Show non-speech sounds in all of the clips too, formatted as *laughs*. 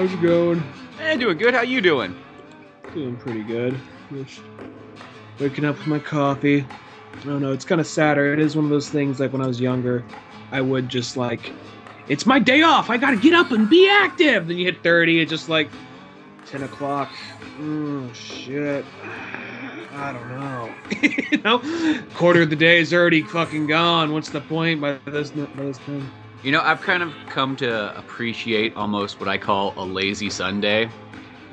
How's it going? Hey, doing good. How you doing? Doing pretty good. Just waking up with my coffee. I don't know. It's kind of sadder. It is one of those things. Like when I was younger, I would just like, it's my day off. I gotta get up and be active. Then you hit thirty. It's just like ten o'clock. Oh shit. I don't know. *laughs* you know, quarter of the day is already fucking gone. What's the point by this by this time? You know, I've kind of come to appreciate almost what I call a lazy Sunday.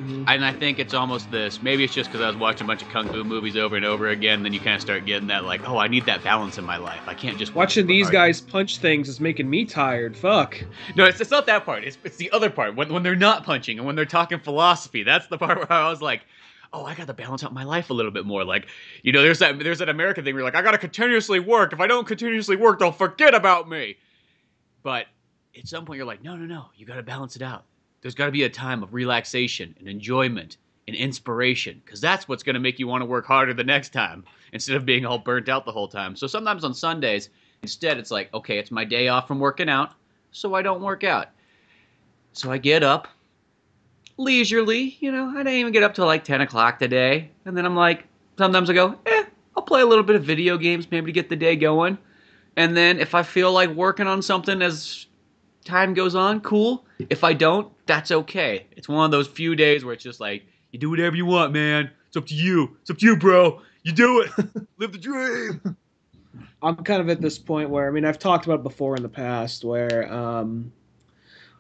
Mhm. And I think it's almost this. Maybe it's just because I was watching a bunch of kung fu movies over and over again. Then you kind of start getting that, like, oh, I need that balance in my life. I can't just Watching these hard. guys punch things is making me tired. Fuck. No, it's, it's not that part. It's, it's the other part. When, when they're not punching and when they're talking philosophy, that's the *laughs* part where I was like, oh, I got to balance out my life a little bit more. Like, you know, there's that there's that American thing where you're like, I got to continuously work. If I don't continuously work, they'll forget about me. But at some point, you're like, no, no, no. You got to balance it out. There's got to be a time of relaxation and enjoyment and inspiration because that's what's going to make you want to work harder the next time *laughs* instead of being all burnt out the whole time. So sometimes on Sundays, instead, it's like, okay, it's my day off from working out, so I don't work out. So I get up leisurely, you know, I didn't even get up till like 10 o'clock today. And then I'm like, sometimes I go, eh, I'll play a little bit of video games maybe to get the day going. And then if I feel like working on something as time goes on, cool. If I don't, that's okay. It's one of those few days where it's just like, you do whatever you want, man. It's up to you. It's up to you, bro. You do it. *laughs* Live the dream. I'm kind of at this point where I mean I've talked about it before in the past where um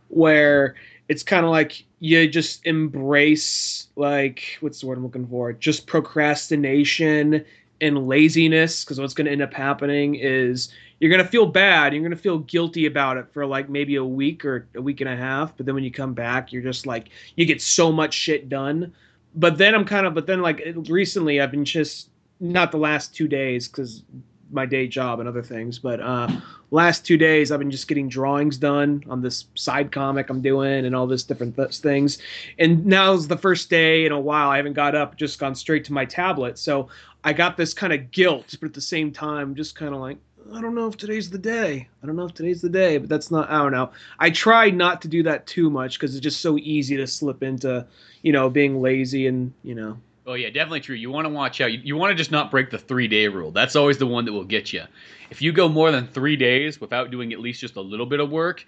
where it's kind of like you just embrace like what's the word I'm looking for just procrastination and laziness because what's going to end up happening is you're going to feel bad you're going to feel guilty about it for like maybe a week or a week and a half but then when you come back you're just like you get so much shit done but then I'm kind of but then like recently I've been just not the last two days because my day job and other things. But uh, last two days, I've been just getting drawings done on this side comic I'm doing and all this different th- things. And now's the first day in a while I haven't got up, just gone straight to my tablet. So I got this kind of guilt, but at the same time, just kind of like. I don't know if today's the day. I don't know if today's the day, but that's not. I don't know. I try not to do that too much because it's just so easy to slip into, you know, being lazy and you know. Oh yeah, definitely true. You want to watch out. You, you want to just not break the three day rule. That's always the one that will get you. If you go more than three days without doing at least just a little bit of work,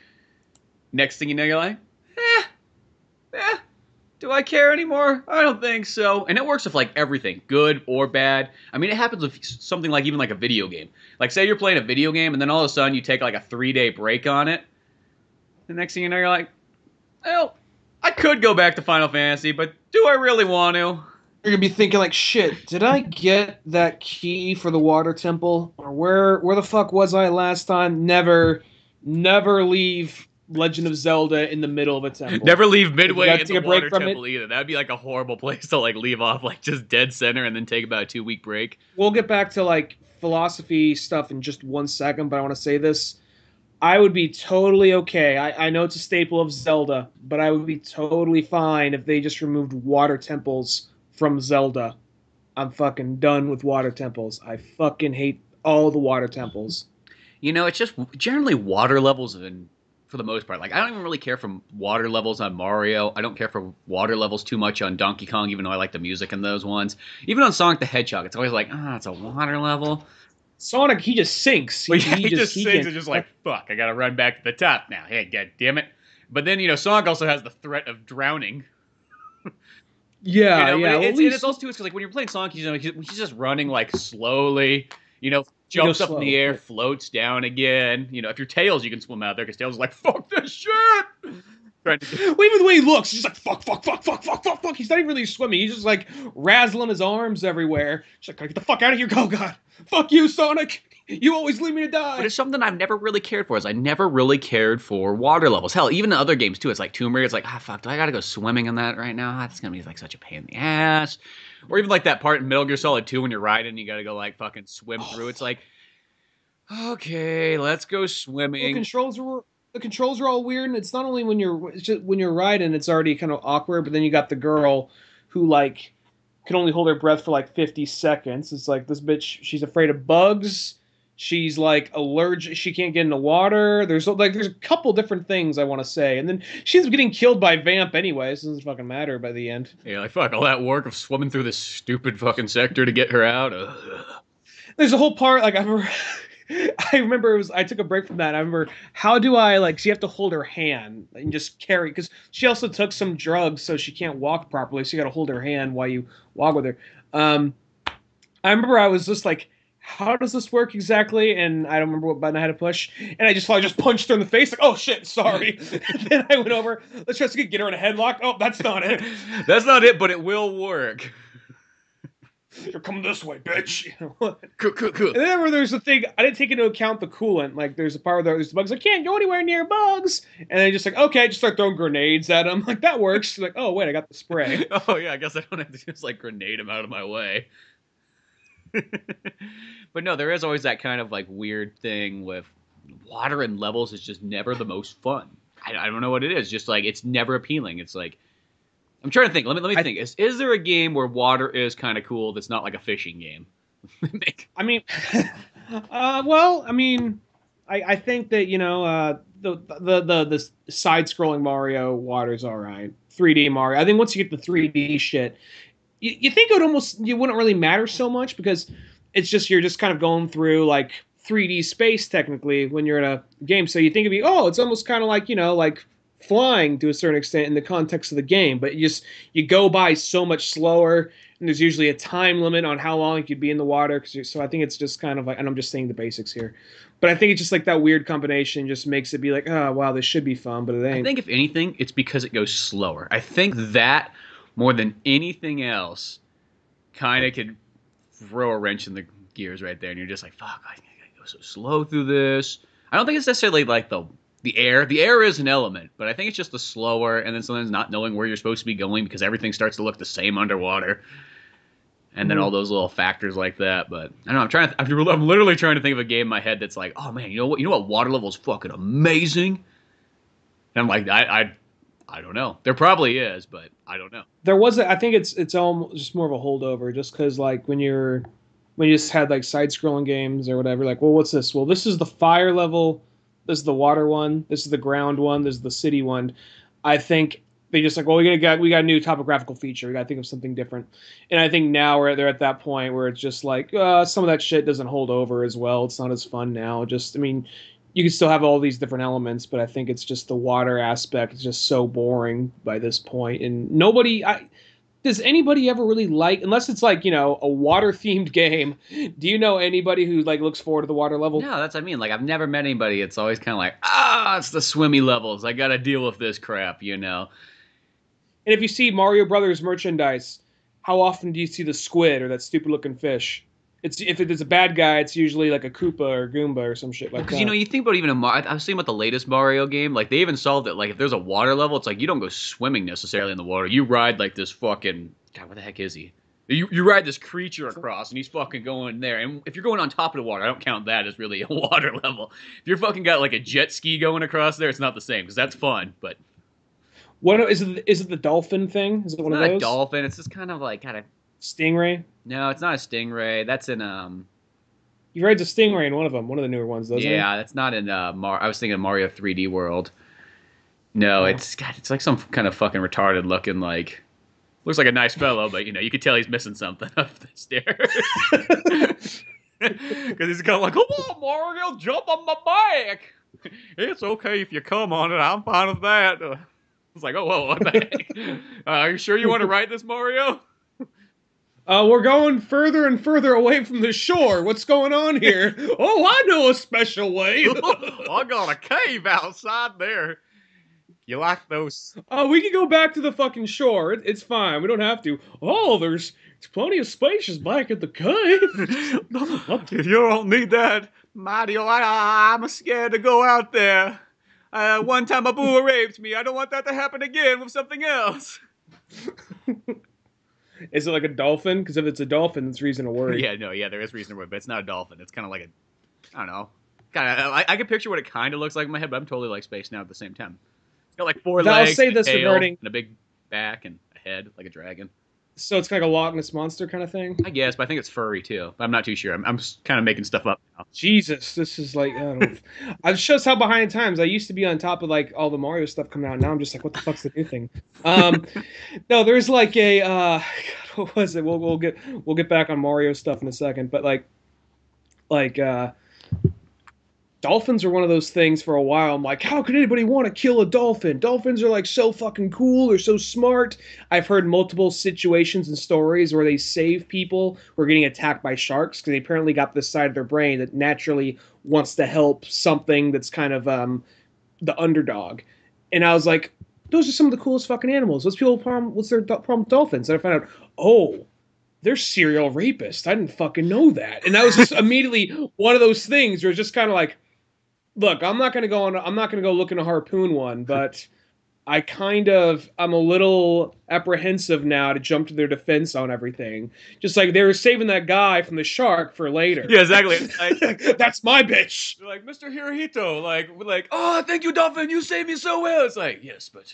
next thing you know, you're like, do I care anymore? I don't think so. And it works with like everything, good or bad. I mean, it happens with something like even like a video game. Like say you're playing a video game and then all of a sudden you take like a three day break on it. The next thing you know, you're like, well, I could go back to Final Fantasy, but do I really want to? You're gonna be thinking like, shit, did I get that key for the water temple? Or where where the fuck was I last time? Never never leave Legend of Zelda in the middle of a temple. Never leave midway in the a break water from temple either. That'd be like a horrible *laughs* place to like leave off like just dead center and then take about a two week break. We'll get back to like philosophy stuff in just one second, but I want to say this. I would be totally okay. I, I know it's a staple of Zelda, but I would be totally fine if they just removed water temples from Zelda. I'm fucking done with water temples. I fucking hate all the water temples. You know, it's just generally water levels and for the most part. Like I don't even really care for water levels on Mario. I don't care for water levels too much on Donkey Kong, even though I like the music in those ones. Even on Sonic the Hedgehog, it's always like, ah, it's a water level. Sonic, he just sinks. *laughs* But yeah, he, just he sings can't- and just like, fuck, I gotta run back to the top now. Hey, god damn it. But then, you know, Sonic also has the threat of drowning. *laughs* yeah, you know, yeah. it's, least- it's also too because like when you're playing Sonic, you know, he's just running like slowly. You know, jumps up slow, in the air, floats down again. You know, if you're Tails, you can swim out there because Tails is like, fuck this shit. *laughs* To Well, even the way he looks, he's just like fuck, fuck, fuck, fuck, fuck, fuck, fuck. He's not even really swimming. He's just like razzling his arms everywhere. He's like, "Gotta get the fuck out of here, go, God, fuck you, Sonic. You always leave me to die. But it's something I've never really cared for. Is I never really cared for water levels. Hell, even in other games too. It's like Tomb Raider. It's like, ah, fuck. Do I gotta go swimming in that right now? Ah, That's gonna be like such a pain in the ass. Or even like that part in Metal Gear Solid 2 when you're riding, you gotta go like fucking swim through. It's oh. like, okay, let's go swimming. the controls are the controls are all weird, and it's not only when you're it's just when you're riding, it's already kind of awkward. But then you got the girl who like can only hold her breath for like 50 seconds. It's like this bitch. She's afraid of bugs. She's like allergic she can't get in the water there's like there's a couple different things i want to say and then she's getting killed by vamp anyways doesn't fucking matter by the end Yeah, like fuck all that work of swimming through this stupid fucking sector to get her out. Ugh. there's a whole part like i remember *laughs* i remember it was i took a break from that i remember how do i like so you have to hold her hand and just carry because she also took some drugs so she can't walk properly so you got to hold her hand while you walk with her um i remember i was just like how does this work exactly? And I don't remember what button I had to push. And I just I just punched her in the face, like, oh shit, sorry. *laughs* *laughs* then I went over, let's try to get her in a headlock. Oh, that's not it. *laughs* That's not it, but it will work. You're coming this way, bitch. and Cool, cool, cool. then where there's a thing, I didn't take into account the coolant. Like there's a part where there's bugs, I can't go anywhere near bugs. And then just like, okay, just start throwing grenades at them. Like that works. like, oh wait, I got the spray. Oh yeah, I guess I don't have to just like grenade him out of my way. But no, there is always that kind of like weird thing with water and levels is just never the most fun. I, I don't know what it is. Just like it's never appealing. It's like I'm trying to think. Let me let me I- think. Is is there a game where water is kind of cool that's not like a fishing game? *laughs* I mean, *laughs* uh, well, I mean, I, I think that you know uh, the the the the side scrolling Mario water's all right. 3D Mario. I think once you get the 3D shit, you, you think it would almost you wouldn't really matter so much because it's just you're just kind of going through like 3D space technically when you're in a game. So you think it'd be oh, it's almost kind of like you know like flying to a certain extent in the context of the game, but you just you go by so much slower and there's usually a time limit on how long you could be in the water. so I think it's just kind of like, and I'm just saying the basics here, but I think it's just like that weird combination just makes it be like, oh wow, this should be fun, but it I think if anything, it's because it goes slower. I think that more than anything else, kind of could throw a wrench in the gears right there, and you're just like, "Fuck, I gotta go so slow through this." I don't think it's necessarily like the the air. The air is an element, but I think it's just the slower, and then sometimes not knowing where you're supposed to be going because everything starts to look the same underwater. And then Mhm. all those little factors like that, but I don't know. I'm trying. To, I'm *laughs* I'm literally trying to think of a game in my head that's like, oh man, you know what? You know what? Water level is fucking amazing. And I'm like, I, I, I don't know. There probably is, but I don't know. there was I think it's it's almost just more of a holdover just because like when you're when you just had like side scrolling games or whatever like well what's this? Well this is the fire level this is the water one this is the ground one this is the city one. I think they just like well we got got we got a new topographical feature we got to think of something different. And I think now we're they're at that point where it's just like uh, some of that shit doesn't hold over as well. It's not as fun now. Just I mean you can still have all these different elements, but I think it's just the water aspect is just so boring by this point, and nobody. I, does anybody ever really like, unless it's like you know a water themed *laughs* game? Do you know anybody who like looks forward to the water level? No, that's what I mean. Like I've never met anybody. It's always kind of like, ah, it's the swimmy levels. I got to deal with this crap, you know. And if you see Mario Brothers merchandise, how often do you see the squid or that stupid looking fish? It's if it is a bad guy, it's usually like a Koopa or Goomba or some shit like that. Because you know, you think about even a Mar- I was thinking about the latest Mario game. Like they even solved it. Like if there's a water level, it's like you don't go swimming necessarily in the water. You ride like this fucking God. What the heck is he? You, you ride this creature across, and he's fucking going there. And if you're going on top of the water, I don't count that as really a *laughs* water level. If you're fucking got like a jet ski going across there, it's not the same because that's fun. But what is it? Is it the dolphin thing? Is it it's one of not a dolphin. It's just kind of like kind of Stingray. no. It's not a stingray. That's in um. He rides a stingray in one of them, one of the newer ones, doesn't he? yeah, that's not in uh. Mar- I was thinking of Mario 3D World. No, Oh. it's God. It's like some kind of fucking retarded looking like. Looks like a nice fellow, but you know you could tell he's missing something *laughs* up the stairs. *laughs* Because he's kind of like, "Come on, Mario, jump on my back." It's okay if you come on it. I'm fine with that. Uh, it's like, oh, whoa, what the heck? *laughs* Uh, are you sure you want to ride this, Mario? Uh, we're going further and further away from the shore. What's going on here? *laughs* oh, I know a special way. *laughs* I got a cave outside there. You like those? Oh, we can go back to the fucking shore. It, it's fine. We don't have to. Oh, there's, there's plenty of spaces back at the cave. *laughs* you don't need that, Mario. I, I'm scared to go out there. Uh, one time a boo raped me. I don't want that to happen again with something else. Is it like a dolphin? Because if it's a dolphin, it's reason to worry. Yeah, no, yeah, there is reason to worry, but it's not a dolphin. It's kind of like a, I don't know, kind of. I, I can picture what it kind of looks like in my head, but I'm totally like space now at the same time. It's got like four I'll legs, say and this tail, regarding- and a big back and a head like a dragon. So it's kind of like a Loch Ness monster kind of thing. I guess, but I think it's furry too. I'm not too sure. I'm, I'm kind of making stuff up now. Jesus, this is like I don't *laughs* know. it shows how behind times. I used to be on top of like all the Mario stuff coming out. Now I'm just like, what the fuck's the new thing? Um, *laughs* no, there's like a uh, *laughs* God, what was it? We'll we'll get we'll get back on Mario stuff in a second, but like like uh, dolphins are one of those things for a while. I'm like, how could anybody want to kill a dolphin? Dolphins are like so fucking cool. They're so smart. I've heard multiple situations and stories where they save people who are getting attacked by sharks because they apparently got this side of their brain that naturally wants to help something that's kind of um, the underdog. And I was like, those are some of the coolest fucking animals. What's people problem? What's their problem with dolphins? And I found out, oh, they're serial rapists. I didn't fucking know that. And that was just *laughs* immediately one of those things where it's just kind of like, look, I'm not gonna go on. I'm not gonna go looking to harpoon one, but I kind of I'm a little apprehensive now to jump to their defense on everything. Just like they were saving that guy from the shark for later. Yeah, exactly. *laughs* Like, That's my bitch. They're *laughs* like, Mr. Hirohito, like, we're like, oh, thank you, Dolphin, you saved me so well. It's like, yes, but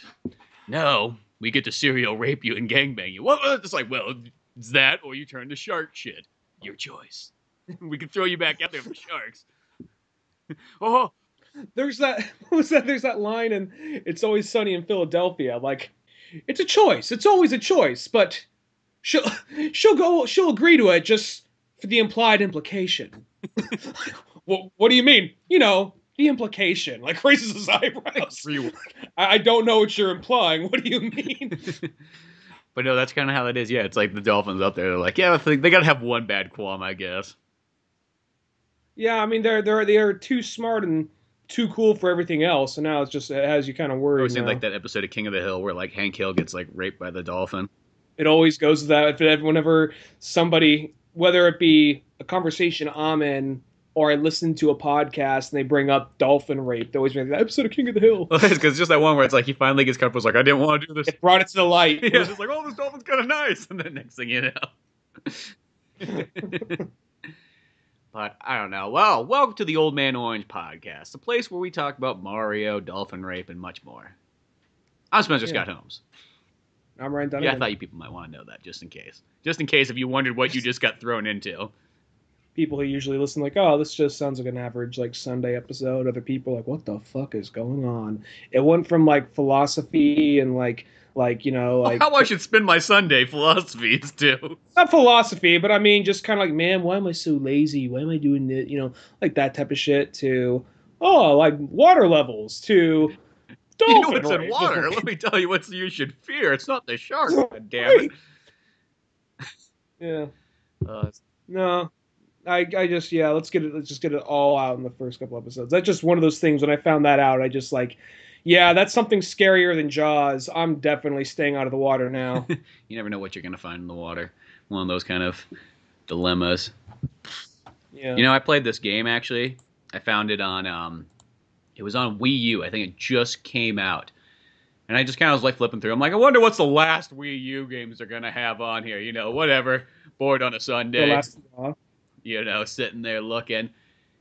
no, we get to serial rape you and gangbang you. Well, it's like, well, it's that or you turn to shark shit. Your choice. *laughs* we can throw you back out there for sharks. *laughs* oh, There's that. What was that? There's that line, and it's always sunny in Philadelphia. Like, it's a choice. It's always a choice, but she'll *laughs* she'll go. She'll agree to it just for the implied implication. *laughs* well, what do you mean? You know, the implication. Like raises his eyebrows. I, I don't know what you're implying. What do you mean? But no, that's kind of how it is. Yeah, it's like the Dolphins up there. They're like, yeah, they got to have one bad qualm, I guess. Yeah, I mean they're they're they're too smart and too cool for everything else, and now it's just it has you kind of worried. saying now. like that episode of King of the Hill where like Hank Hill gets like raped by the dolphin. it always goes to that if- whenever somebody whether it be a conversation i'm in or i listen to a podcast and they bring up dolphin rape they always bring that episode of king of the hill *laughs* Because it's just that one where it's like he finally gets comfortable. It's like I didn't want to do this. it brought it to the light *laughs* It was just like, oh, this dolphin's kind of nice, *laughs* and then next thing you know. But I don't know. Well, welcome to the Old Man Orange podcast, the place where we talk about Mario, dolphin rape, and much more. I'm Spencer Yeah. Scott Holmes. i'm ryan Yeah, I thought you people might want to know that just in case. Just in case if you wondered what you just got thrown into. people who usually listen like oh this just sounds like an average like sunday episode other people are like what the fuck is going on it went from like philosophy and like like you know like How I should spend my Sunday philosophies *laughs* too. not philosophy, but I mean, just kind of like, man, why am I so lazy? Why am I doing it? You know, like that type of shit. To oh, like water levels. To *laughs* You know what's in *laughs* water. Let me tell you what you should fear. It's not the shark. God damn it. yeah, Uh, no, I I just yeah, let's get it. Let's just get it all out in the first couple episodes. That's just one of those things. When I found that out, I just like, yeah, that's something scarier than Jaws. I'm definitely staying out of the water now. *laughs* you never know what you're going to find in the water. One of those kind of dilemmas. Yeah, You know, I played this game actually. I found it on um it was on Wii U. I think it just came out. And I just kind of was like flipping through. I'm like, I wonder what's the last Wii U games they're gonna have on here. You know, whatever. Bored on a the Sunday. last. Uh, you know, sitting there looking.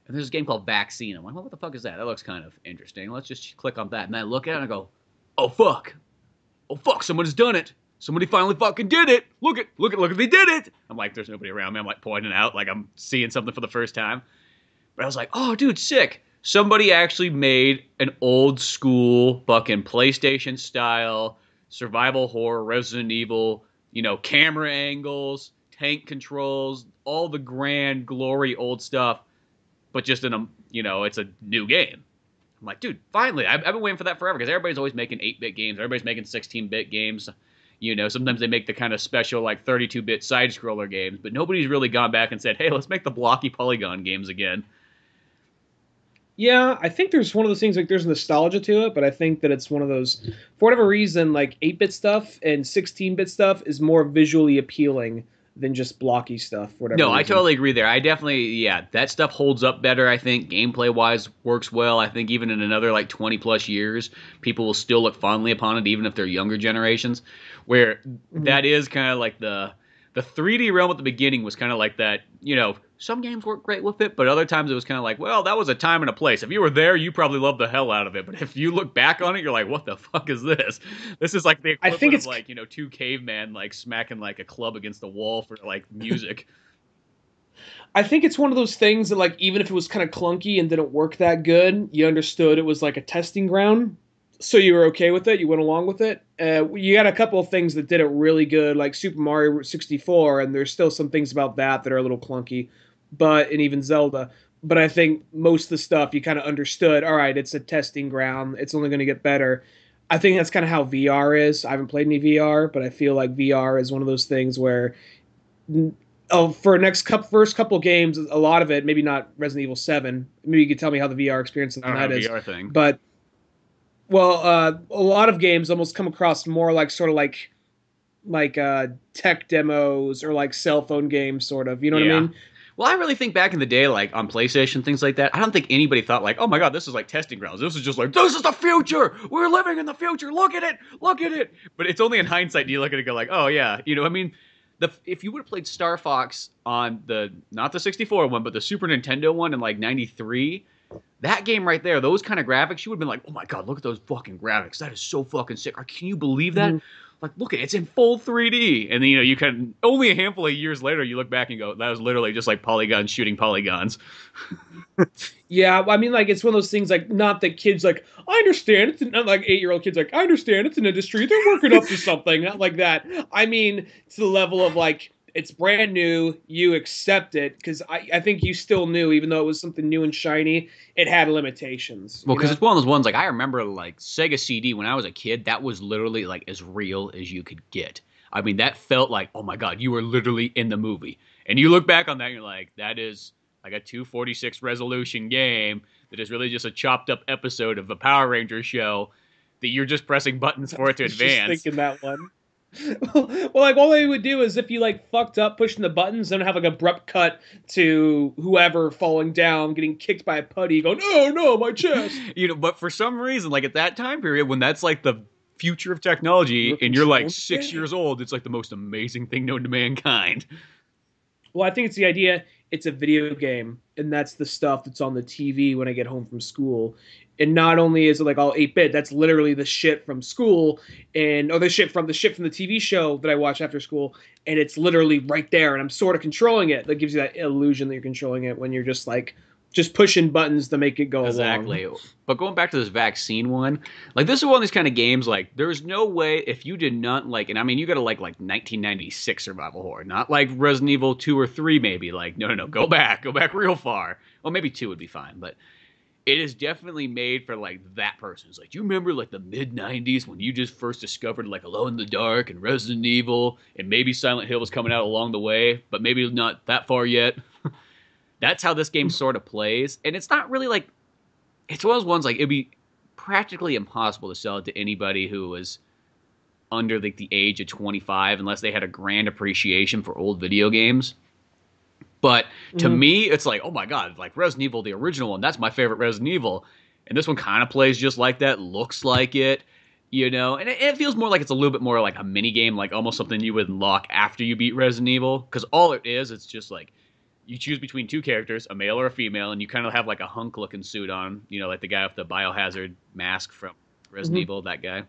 And there's a game called Vaccine. I'm like, well, what the fuck is that? That looks kind of interesting. Let's just click on that. And I look at it and I go, oh fuck, oh fuck, someone's done it. Somebody finally fucking did it. Look at, look at, look at, they did it. I'm like, there's nobody around me. I'm like pointing out, like I'm seeing something for the first time. But I was like, oh, dude, sick. Somebody actually made an old school fucking PlayStation style survival horror, Resident Evil, you know, camera angles, tank controls, all the grand glory old stuff, but just in a, you know, it's a new game. I'm like, dude, finally. I've, I've been waiting for that forever because everybody's always making 8 bit games. Everybody's making 16 bit games. You know, sometimes they make the kind of special, like 32 bit side scroller games, but nobody's really gone back and said, hey, let's make the blocky polygon games again. Yeah, I think there's one of those things like there's nostalgia to it, but I think that it's one of those for whatever reason like 8-bit stuff and 16-bit stuff is more visually appealing than just blocky stuff whatever No, I totally agree there. I definitely, yeah, that stuff holds up better. I think gameplay wise works well. I think even in another like 20 plus years, people will still look fondly upon it, even if they're younger generations. Where Mm-hmm. that is kind of like the the 3D realm at the beginning was kind of like that, you know, some games work great with it, but other times it was kind of like, well, that was a time and a place. If you were there, you probably loved the hell out of it. But if you look back on it, you're like, what the fuck is this? This is like the equivalent I think it's of like you know two cavemen like smacking like a club against the wall for like music. *laughs* I think it's one of those things that like even if it was kind of clunky and didn't work that good, you understood it was like a testing ground, so you were okay with it. You went along with it. Uh, you got a couple of things that did it really good, like Super Mario 64, and there's still some things about that that are a little clunky, but and even Zelda. But I think most of the stuff you kind of understood. All right, it's a testing ground. It's only going to get better. I think that's kind of how VR is. I haven't played any VR, but I feel like VR is one of those things where oh, for next couple, first couple games, a lot of it, maybe not Resident Evil Seven. Maybe you could tell me how the VR experience don't that know, is. VR thing. But well, uh, a lot of games almost come across more like sort of like like uh, tech demos or like cell phone games, sort of. You know what Yeah. I mean? Well, I really think back in the day, like on PlayStation, things like that, I don't think anybody thought like, oh my god, this is like testing grounds. This is just like, this is the future. We're living in the future. Look at it. Look at it. But it's only in hindsight do you look at it go like, oh yeah, you know, I mean, the if you would have played Star Fox on the not the 64 one, but the Super Nintendo one in like '93. That game right there, those kind of graphics, you would have been like, "Oh my god, look at those fucking graphics! That is so fucking sick! Can you believe that? Mhm. Like, look at it, it's in full 3D." And then you know, you can only a handful of years later, you look back and go, "That was literally just like polygons shooting polygons." *laughs* Yeah, I mean, like it's one of those things. Like, not that kids like I understand. It's not like eight year old kids like I understand. It's an industry. They're working up to *laughs* something. Not like that. I mean, to the level of like it's brand new. You accept it because I, I think you still knew, even though it was something new and shiny, it had limitations. Well, because it's one of those ones like I remember like Sega CD when I was a kid. That was literally like as real as you could get. I mean, that felt like oh my god, you were literally in the movie. And you look back on that, and you're like, that is like a 246 resolution game that is really just a chopped up episode of a Power Rangers show that you're just pressing buttons for it to *laughs* advance. Just thinking that one. *laughs* well, like all they would do is if you like fucked up pushing the buttons, then have like abrupt cut to whoever falling down, getting kicked by a putty, going, "Oh no, my chest!" *laughs* you know, but for some reason, like at that time period when that's like the future of technology, and you're like six years old, it's like the most amazing thing known to mankind. Well, I think it's the idea it's a video game, and that's the stuff that's on the TV when I get home from school. And not only is it like all 8 bit, that's literally the shit from school and or the shit from the shit from the TV show that I watch after school, and it's literally right there, and I'm sort of controlling it. That gives you that illusion that you're controlling it when you're just like just pushing buttons to make it go along. Exactly. But going back to this vaccine one, like this is one of these kind of games. Like there's no way if you did not like, and I mean you got to like like 1996 survival horror, not like Resident Evil two or three maybe. Like no no no, go back, go back real far. Well maybe two would be fine, but it is definitely made for like that person. It's like, do you remember like the mid 90s when you just first discovered like Alone in the Dark and Resident Evil and maybe Silent Hill was coming out along the way, but maybe not that far yet. *laughs* That's how this game sort of plays. And it's not really like it's one of those ones like it'd be practically impossible to sell it to anybody who was under like the age of 25 unless they had a grand appreciation for old video games. But to Mhm. me, it's like, oh my god, like Resident Evil, the original one, that's my favorite Resident Evil. And this one kind of plays just like that, looks like it, you know, and it, it feels more like it's a little bit more like a mini game, like almost something you would unlock after you beat Resident Evil. Because all it is, it's just like you choose between two characters, a male or a female, and you kind of have like a hunk looking suit on, you know, like the guy with the biohazard mask from Resident Mhm. Evil, that guy.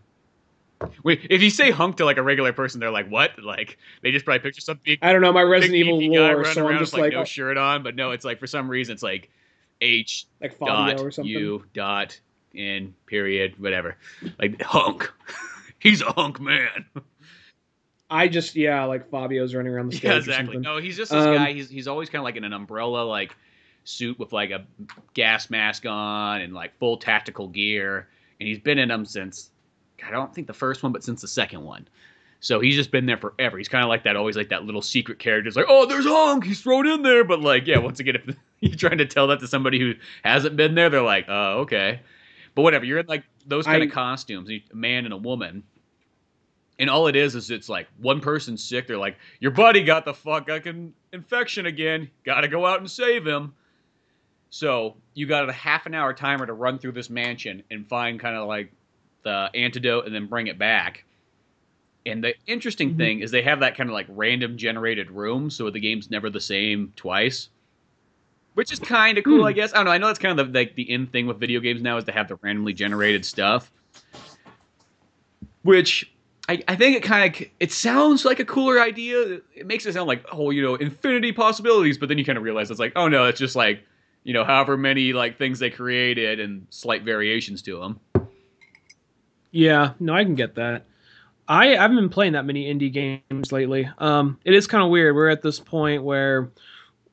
Wait, if you say hunk to like a regular person, they're like, "What?" Like they just probably picture some big I don't know my Resident Evil lore, so I'm just with, like no oh, shirt on, but no, it's like for some reason it's like H like Fabio dot or something. U dot in period whatever, like hunk. *laughs* He's a hunk man. *laughs* I just yeah, like Fabio's running around the stage. Yeah, exactly. No, he's just this Um, guy. He's he's always kind of like in an umbrella like suit with like a gas mask on and like full tactical gear, and he's been in them since I don't think the first one, but since the second one. So he's just been there forever. He's kind of like that, always like that little secret character. It's like, oh, there's Hunk. He's thrown in there. But like, yeah, once again, if *laughs* you're trying to tell that to somebody who hasn't been there, they're like, oh, okay. But whatever. You're in like those kind I- of costumes, a man and a woman. And all it is is it's like one person's sick. They're like, your buddy got the fuck fucking infection again. Got to go out and save him. So you got a half an hour timer to run through this mansion and find kind of like the antidote and then bring it back. And the interesting Mhm. thing is they have that kind of like random generated room, so the game's never the same twice. which is kind of cool, Hmm. I guess. I don't know. I know that's kind of the, like the in thing with video games now is to have the randomly generated stuff, which I, I think it kind of it sounds like a cooler idea. It makes it sound like oh you know infinity possibilities, but then you kind of realize it's like oh no, it's just like you know however many like things they created and slight variations to them. Yeah, no, I can get that. I haven't been playing that many indie games lately. Um, it is kind of weird. We're at this point where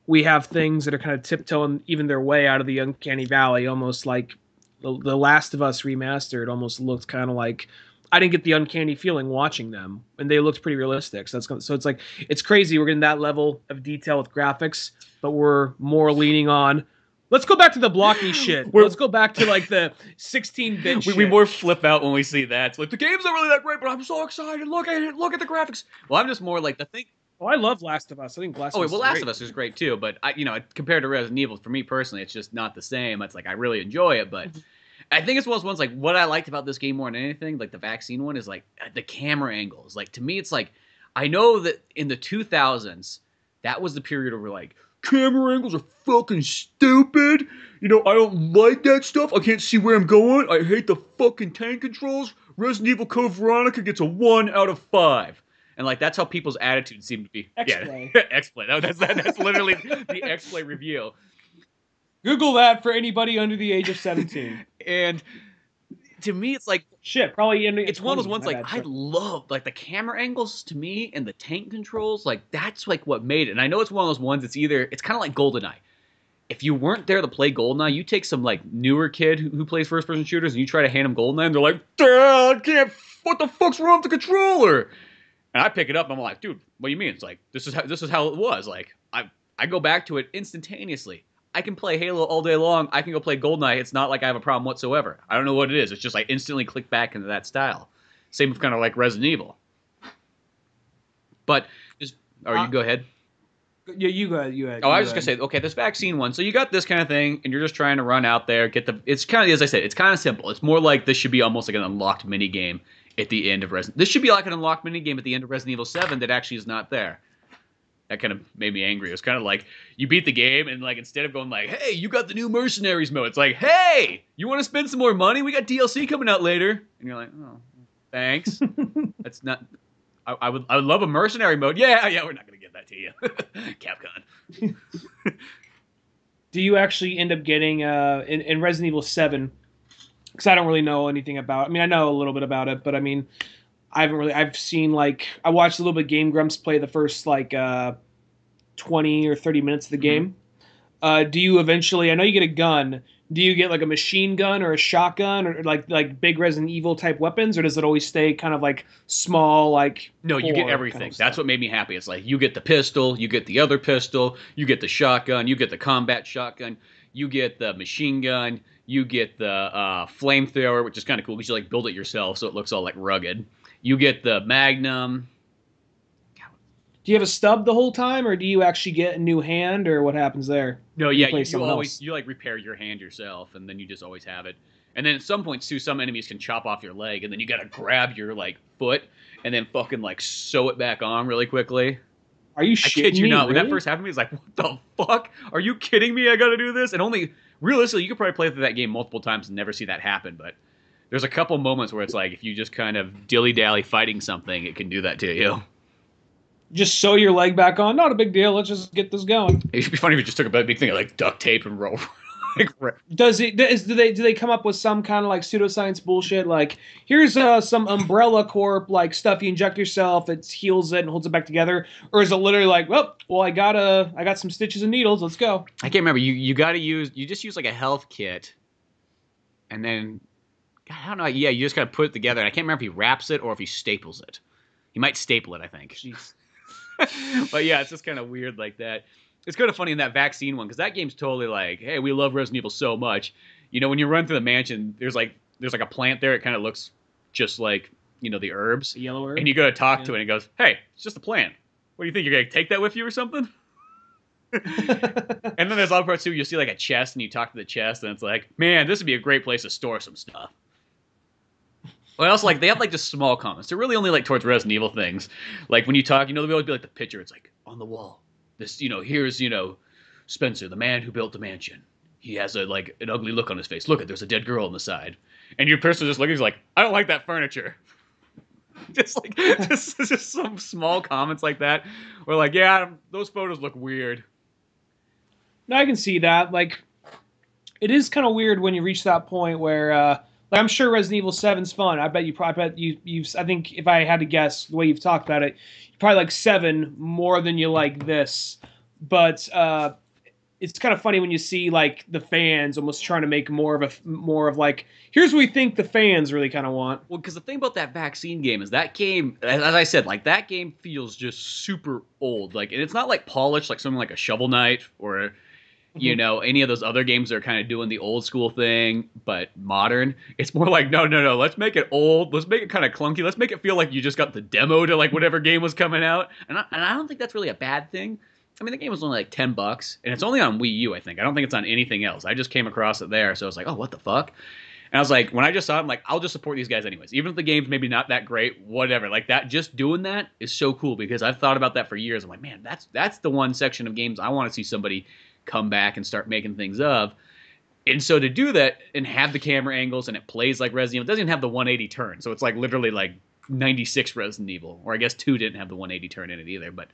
we have things that are kind of tiptoeing even their way out of the uncanny valley, almost like the, the Last of Us remastered. Almost looked kind of like I didn't get the uncanny feeling watching them, and they looked pretty realistic. So that's so it's like it's crazy. We're getting that level of detail with graphics, but we're more leaning on. Let's go back to the blocky *gasps* shit. We're- Let's go back to like the 16-bit We, shit. we more flip out when we see that. It's like the game's not really that great, but I'm so excited. Look at it. Look at the graphics. Well, I'm just more like the thing. Oh, I love Last of Us. I think Last Oh, of wait, Us. well, Last great. of Us is great too, but I, you know, compared to Resident Evil, for me personally, it's just not the same. It's like I really enjoy it, but mm-hmm. I think it's one of those ones like what I liked about this game more than anything, like the vaccine one, is like the camera angles. Like to me, it's like I know that in the 2000s, that was the period where like camera angles are fucking stupid. You know, I don't like that stuff. I can't see where I'm going. I hate the fucking tank controls. Resident Evil Code Veronica gets a one out of five. And like that's how people's attitudes seem to be. X-Play. Yeah, X-Play. *laughs* No, that's that's literally *laughs* the X-Play review. Google that for anybody under the age of 17. *laughs* And to me, it's like Shit, probably in it's one of those ones like I love like the camera angles to me and the tank controls. Like that's like what made it. And I know it's one of those ones. It's either it's kind of like GoldenEye. If you weren't there to play GoldenEye, you take some like newer kid who, who plays first person shooters and you try to hand him GoldenEye, and they're like, "Dad, I can't. What the fuck's wrong with the controller?" And I pick it up, and I'm like, "Dude, what do you mean? It's like this is how this is how it was. Like I I go back to it instantaneously. I can play Halo all day long. I can go play GoldenEye. It's not like I have a problem whatsoever. I don't know what it is. It's just I instantly click back into that style. Same with kind of like Resident Evil. But just, or Uh, you go ahead. Yeah, you go ahead. You go ahead. Oh, I was just gonna say, okay, this vaccine one. So you got this kind of thing, and you're just trying to run out there, get the. It's kind of as I said, it's kind of simple. It's more like this should be almost like an unlocked mini game at the end of Resident. This should be like an unlocked mini game at the end of Resident Evil Seven that actually is not there. That kind of made me angry. It was kind of like you beat the game, and like instead of going like, "Hey, you got the new mercenaries mode," it's like, "Hey, you want to spend some more money? We got DLC coming out later," and you're like, "Oh, thanks." *laughs* That's not. I, I would. I would love a mercenary mode. Yeah, yeah. We're not gonna give that to you, *laughs* Capcom. Do you actually end up getting uh in, in Resident Evil 7? Because I don't really know anything about. I mean, I know a little bit about it, but I mean, I haven't really. I've seen like I watched a little bit. Game Grumps play the first like uh 20 or 30 minutes of the Mhm. game. Uh, do you eventually? I know you get a gun. Do you get like a machine gun or a shotgun or like like big Resident Evil type weapons, or does it always stay kind of like small like? No, you get kind of everything. That's what made me happy. It's like you get the pistol, you get the other pistol, you get the shotgun, you get the combat shotgun, you get the machine gun, you get the uh, flamethrower, which is kind of cool because you like build it yourself, so it looks all like rugged. You get the magnum. Do you have a stub the whole time, or do you actually get a new hand, or what happens there? No, yeah, you, you always else. you like repair your hand yourself, and then you just always have it. And then at some points too, some enemies can chop off your leg, and then you gotta grab your like foot and then fucking like sew it back on really quickly. Are you I kid you me? not. When that first happened to me, it's like, what the fuck? Are you kidding me? I got to do this, and only realistically, you could probably play through that game multiple times and never see that happen. But there's a couple moments where it's like, if you just kind of dilly dally fighting something, it can do that to you. just sew your leg back on. Not a big deal. Let's just get this going. *laughs* It should be funny if you just took a big thing like duct tape and roll. *laughs* Does it? Is, do they? Do they come up with some kind of like pseudoscience bullshit? Like here's uh, some Umbrella Corp like stuff you inject yourself. It heals it and holds it back together. Or is it literally like, well, well, I got a, I got some stitches and needles. Let's go. I can't remember. You you got to use you just use like a health kit, and then God, I don't know. Yeah, you just gotta put it together. And I can't remember if he wraps it or if he staples it. He might staple it, I think. Jeez. *laughs* but yeah, it's just kind of weird like that. It's kind of funny in that vaccine one because that game's totally like, hey, we love Resident Evil so much. You know, when you run through the mansion, there's like there's like a plant there. It kind of looks just like you know the herbs, The yellow herb. and you go to talk Yeah. to it, and it goes, hey, it's just a plant. What do you think? You're gonna take that with you or something? *laughs* And then there's other parts too. You'll see like a chest, and you talk to the chest, and it's like, man, this would be a great place to store some stuff. Well, also like they have like just small comments. They're really only like towards Resident Evil things. Like when you talk, you know, they'll always be like the picture. It's like on the wall. This, you know, here's you know, Spencer, the man who built the mansion. He has a like an ugly look on his face. Look at there's a dead girl on the side. And your person just looking, he's like, I don't like that furniture. *laughs* just like *laughs* just, just some small comments like that. We're like, yeah, those photos look weird. No, I can see that. Like, it is kind of weird when you reach that point where, uh, like, I'm sure Resident Evil 7's fun. I bet you probably, bet you, you've, I think if I had to guess the way you've talked about it, you probably like 7 more than you like this. But, uh, it's kind of funny when you see like the fans almost trying to make more of a more of like here's what we think the fans really kind of want. Well, because the thing about that vaccine game is that game, as I said, like that game feels just super old. Like, and it's not like polished like something like a Shovel Knight or you Mhm. know any of those other games that are kind of doing the old school thing but modern it's more like no no no let's make it old let's make it kind of clunky let's make it feel like you just got the demo to like whatever game was coming out and I, and I don't think that's really a bad thing i mean the game was only like 10 bucks and it's only on wii u i think i don't think it's on anything else i just came across it there so i was like oh what the fuck and I was like, when I just saw it, I'm like, I'll just support these guys anyways. Even if the game's maybe not that great, whatever. Like that, just doing that is so cool because I've thought about that for years. I'm like, man, that's that's the one section of games I want to see somebody come back and start making things of. And so to do that and have the camera angles and it plays like Resident Evil, it doesn't even have the 180 turn. So it's like literally like 96 Resident Evil, or I guess two didn't have the 180 turn in it either. But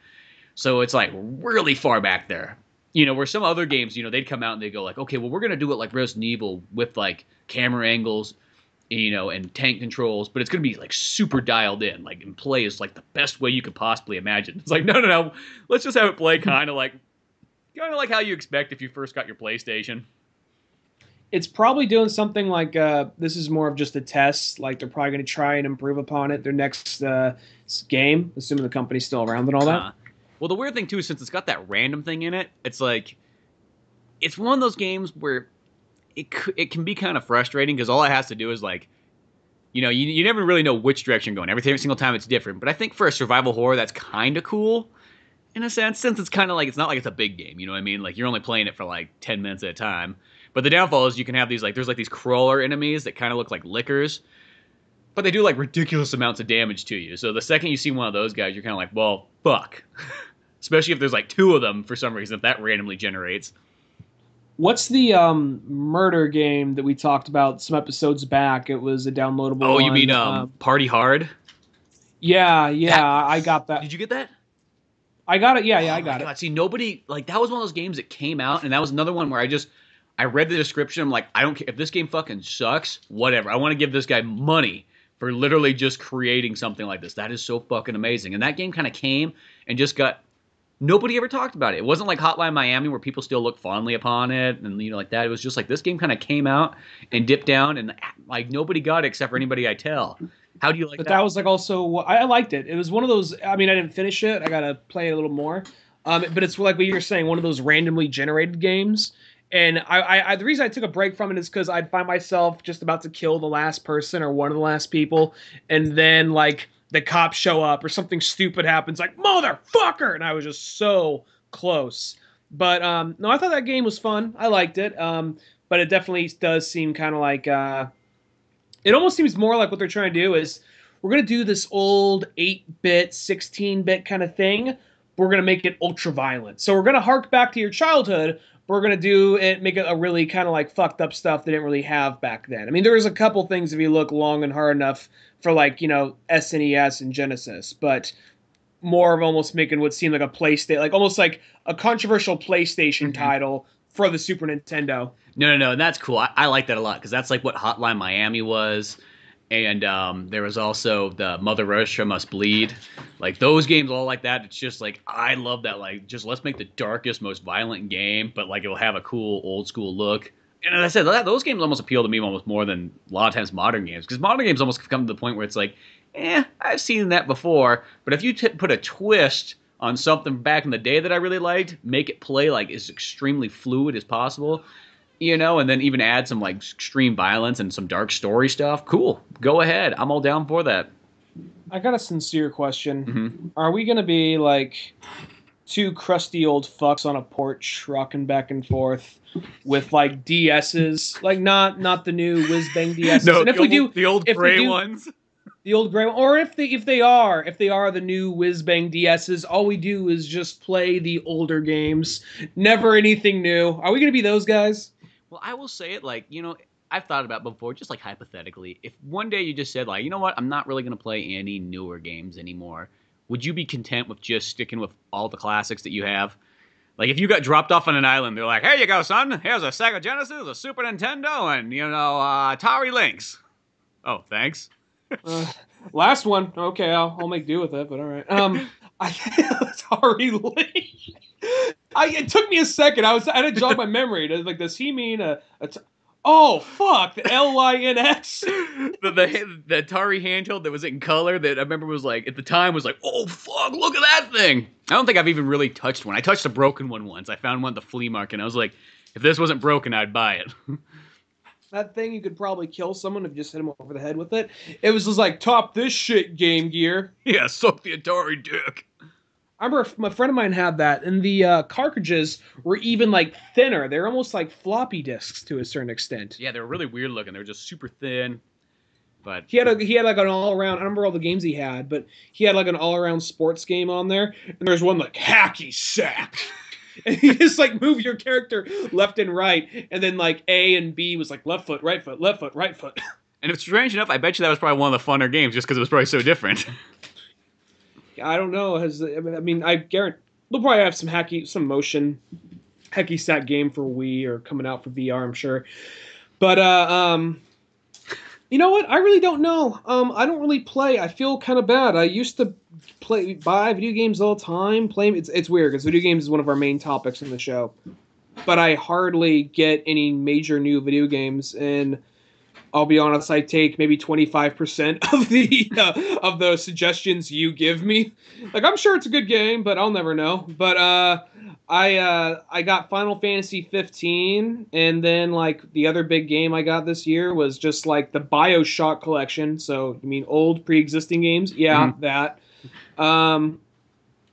so it's like really far back there. You know, where some other games, you know, they'd come out and they go like, okay, well, we're gonna do it like Resident Evil with like camera angles, you know, and tank controls, but it's gonna be like super dialed in, like and play is like the best way you could possibly imagine. It's like, no, no, no, let's just have it play *laughs* kind of like, kind of like how you expect if you first got your PlayStation. It's probably doing something like uh, this is more of just a test. Like they're probably going to try and improve upon it their next uh, game, assuming the company's still around and all that. Uh, well, the weird thing too, is since it's got that random thing in it, it's like it's one of those games where it c- it can be kind of frustrating because all it has to do is like, you know, you, you never really know which direction going. Every, every single time it's different. But I think for a survival horror, that's kind of cool in a sense, since it's kind of like it's not like it's a big game. You know what I mean? Like you're only playing it for like ten minutes at a time. But the downfall is you can have these like there's like these crawler enemies that kind of look like lickers, but they do like ridiculous amounts of damage to you. So the second you see one of those guys, you're kind of like, well, fuck. *laughs* Especially if there's like two of them for some reason, if that randomly generates. What's the um, murder game that we talked about some episodes back? It was a downloadable. Oh, you mean um, Party Hard? yeah, yeah, That- I got that. Did you get that? I got it. Yeah, yeah, Oh I my got it. God. See, nobody like that was one of those games that came out, and that was another one where I just I read the description. I'm like, I don't care if this game fucking sucks. Whatever. I want to give this guy money for literally just creating something like this. That is so fucking amazing. And that game kind of came and just got. Nobody ever talked about it. It wasn't like Hotline Miami where people still look fondly upon it and you know like that. It was just like this game kind of came out and dipped down and like nobody got it except for anybody I tell. How do you like But that? that was like also I, I liked it. It was one of those. I mean, I didn't finish it. I gotta play it a little more. Um, but it's like what you're saying, one of those randomly generated games. And I, I, I the reason I took a break from it is because I'd find myself just about to kill the last person or one of the last people, and then like the cops show up or something stupid happens, like motherfucker, and I was just so close. But um, no, I thought that game was fun. I liked it. Um, but it definitely does seem kind of like uh, it almost seems more like what they're trying to do is we're going to do this old 8-bit 16-bit kind of thing but we're going to make it ultra violent so we're going to hark back to your childhood but we're going to do it make it a really kind of like fucked up stuff they didn't really have back then i mean there was a couple things if you look long and hard enough for like you know snes and genesis but more of almost making what seemed like a playstation like almost like a controversial playstation Mhm. title for the super nintendo No, no, no, and that's cool. I, I like that a lot because that's like what Hotline Miami was, and um, there was also the Mother Russia Must Bleed, like those games, all like that. It's just like I love that. Like, just let's make the darkest, most violent game, but like it'll have a cool old school look. And as I said, that, those games almost appeal to me almost more than a lot of times modern games because modern games almost come to the point where it's like, eh, I've seen that before. But if you t- put a twist on something back in the day that I really liked, make it play like as extremely fluid as possible you know, and then even add some like extreme violence and some dark story stuff. Cool, go ahead. I'm all down for that. i got a sincere question hmm Are we gonna be like two crusty old fucks on a porch rocking back and forth with like DSs? Like not not the new whiz bang DSs. No, and if the we old, do the old if we gray do- ones. The old gray, or if they if they are if they are the new whiz bang DSs, all we do is just play the older games, never anything new. Are we gonna be those guys? Well, I will say it like you know I've thought about before, just like hypothetically, if one day you just said like, you know what, I'm not really gonna play any newer games anymore, would you be content with just sticking with all the classics that you have? Like if you got dropped off on an island, they're like, "Here you go, son. Here's a Sega Genesis, a Super Nintendo, and you know uh, Atari Lynx." Oh, thanks. Uh, *laughs* last one. Okay, I'll, I'll make do with it. But all right. Um, I *laughs* Atari. I it took me a second. I was I had to jog my *laughs* memory. Like, does he mean a, a t- Oh fuck! The L Y N X. The the the Atari handheld that was in color that I remember was like at the time was like, oh fuck, look at that thing. I don't think I've even really touched one. I touched a broken one once. I found one at the flea market. and I was like, if this wasn't broken, I'd buy it. That thing you could probably kill someone if you just hit him over the head with it. It was just like top this shit Game Gear. Yeah, suck the Atari dick. I remember my friend of mine had that, and the uh, cartridges were even like thinner. They're almost like floppy disks to a certain extent. Yeah, they were really weird looking. They were just super thin. But he had a he had like an all around. I remember all the games he had, but he had like an all around sports game on there. And there's one like hacky sack. *laughs* and *laughs* you just like move your character left and right, and then like A and B was like left foot, right foot, left foot, right foot. *laughs* And it's strange enough, I bet you that was probably one of the funner games, just because it was probably so different. *laughs* I don't know. Has I mean, I guarantee they'll probably have some hacky, some motion, hacky sack game for Wii or coming out for VR. I'm sure, but uh, um, you know what? I really don't know. Um, I don't really play. I feel kind of bad. I used to play, buy video games all the time. Play. It's it's weird because video games is one of our main topics in the show, but I hardly get any major new video games and I'll be honest, I take maybe 25% *laughs* of the uh, of the suggestions you give me. Like I'm sure it's a good game, but I'll never know. But uh I uh I got Final Fantasy 15 and then like the other big game I got this year was just like the BioShock collection. So, you mean old pre-existing games? Yeah, mm-hmm. that. Um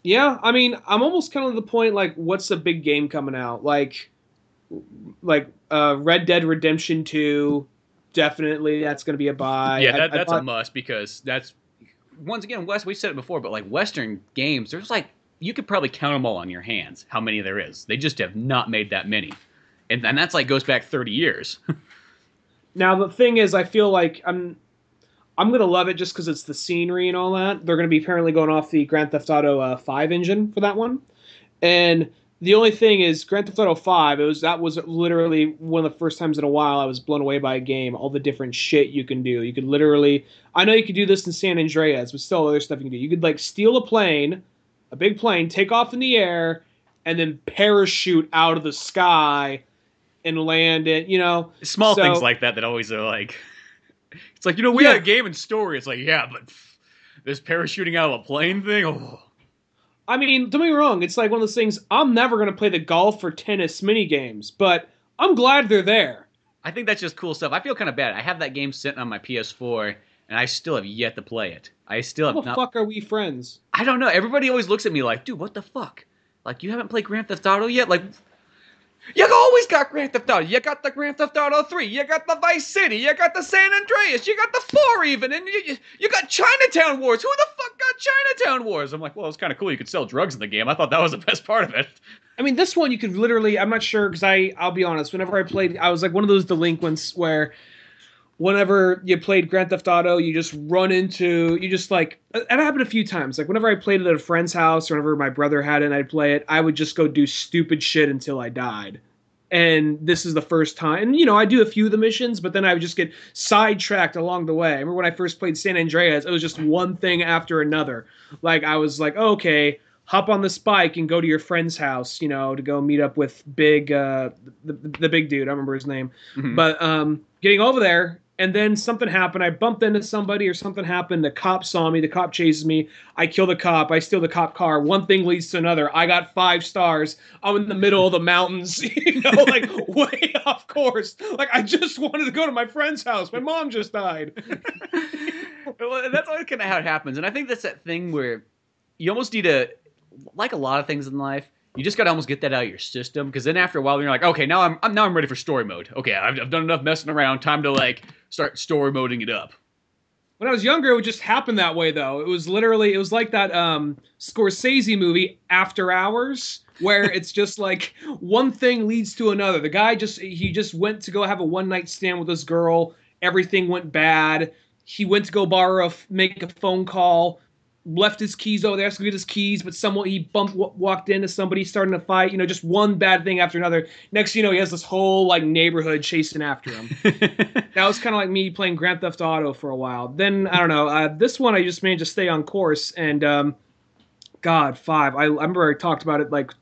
yeah, I mean, I'm almost kind of the point like what's the big game coming out? Like like uh Red Dead Redemption 2 definitely that's going to be a buy. Yeah, that, that's a must because that's once again, West. We said it before, but like Western games, there's like you could probably count them all on your hands. How many there is? They just have not made that many, and and that's like goes back 30 years. *laughs* now the thing is, I feel like I'm. I'm gonna love it just because it's the scenery and all that. They're gonna be apparently going off the Grand Theft Auto uh, 5 engine for that one, and the only thing is Grand Theft Auto 5, it was that was literally one of the first times in a while I was blown away by a game, all the different shit you can do. You could literally I know you could do this in San Andreas, but still other stuff you can do. You could like steal a plane, a big plane, take off in the air, and then parachute out of the sky and land it, you know. Small so, things like that that always are like *laughs* it's like, you know, we yeah. had a game and story. It's like, yeah, but this parachuting out of a plane thing, oh I mean, don't get me wrong. It's like one of those things. I'm never going to play the golf or tennis mini games, but I'm glad they're there. I think that's just cool stuff. I feel kind of bad. I have that game sitting on my PS4, and I still have yet to play it. I still have How the not... fuck are we friends? I don't know. Everybody always looks at me like, dude, what the fuck? Like, you haven't played Grand Theft Auto yet? Like, you always got Grand Theft Auto. You got the Grand Theft Auto 3. You got the Vice City. You got the San Andreas. You got the 4 even. And you, you, you got Chinatown Wars. Who the fuck got Chinatown Wars? I'm like, well, it's kind of cool. You could sell drugs in the game. I thought that was the best part of it. I mean, this one you could literally, I'm not sure, because I, I'll be honest, whenever I played, I was like one of those delinquents where whenever you played Grand Theft Auto, you just run into you just like it happened a few times. Like whenever I played it at a friend's house, or whenever my brother had it and I'd play it, I would just go do stupid shit until I died. And this is the first time, and you know, I do a few of the missions, but then I would just get sidetracked along the way. I remember when I first played San Andreas, it was just one thing after another. Like I was like, oh, okay, hop on this bike and go to your friend's house, you know, to go meet up with big uh the, the big dude, I remember his name. Mm-hmm. But um getting over there and then something happened. I bumped into somebody or something happened. The cop saw me. The cop chases me. I kill the cop. I steal the cop car. One thing leads to another. I got five stars. I'm in the middle of the mountains, *laughs* you know, like *laughs* way off course. Like I just wanted to go to my friend's house. My mom just died. *laughs* well, that's always kind of how it happens. And I think that's that thing where you almost need to, like a lot of things in life, you just gotta almost get that out of your system because then after a while you're like, okay, now I'm, I'm now I'm ready for story mode. Okay, I've, I've done enough messing around. Time to like start story moding it up. when I was younger, it would just happen that way. Though it was literally, it was like that um, Scorsese movie After Hours, where *laughs* it's just like one thing leads to another. The guy just he just went to go have a one night stand with this girl. Everything went bad. He went to go borrow, a, make a phone call left his keys over there, so get his keys, but someone he bumped w- walked into somebody starting to fight. You know, just one bad thing after another. Next, you know, he has this whole like neighborhood chasing after him. *laughs* that was kind of like me playing Grand Theft Auto for a while. Then I don't know. Uh, this one I just managed to stay on course, and um, God, five. I, I remember I talked about it like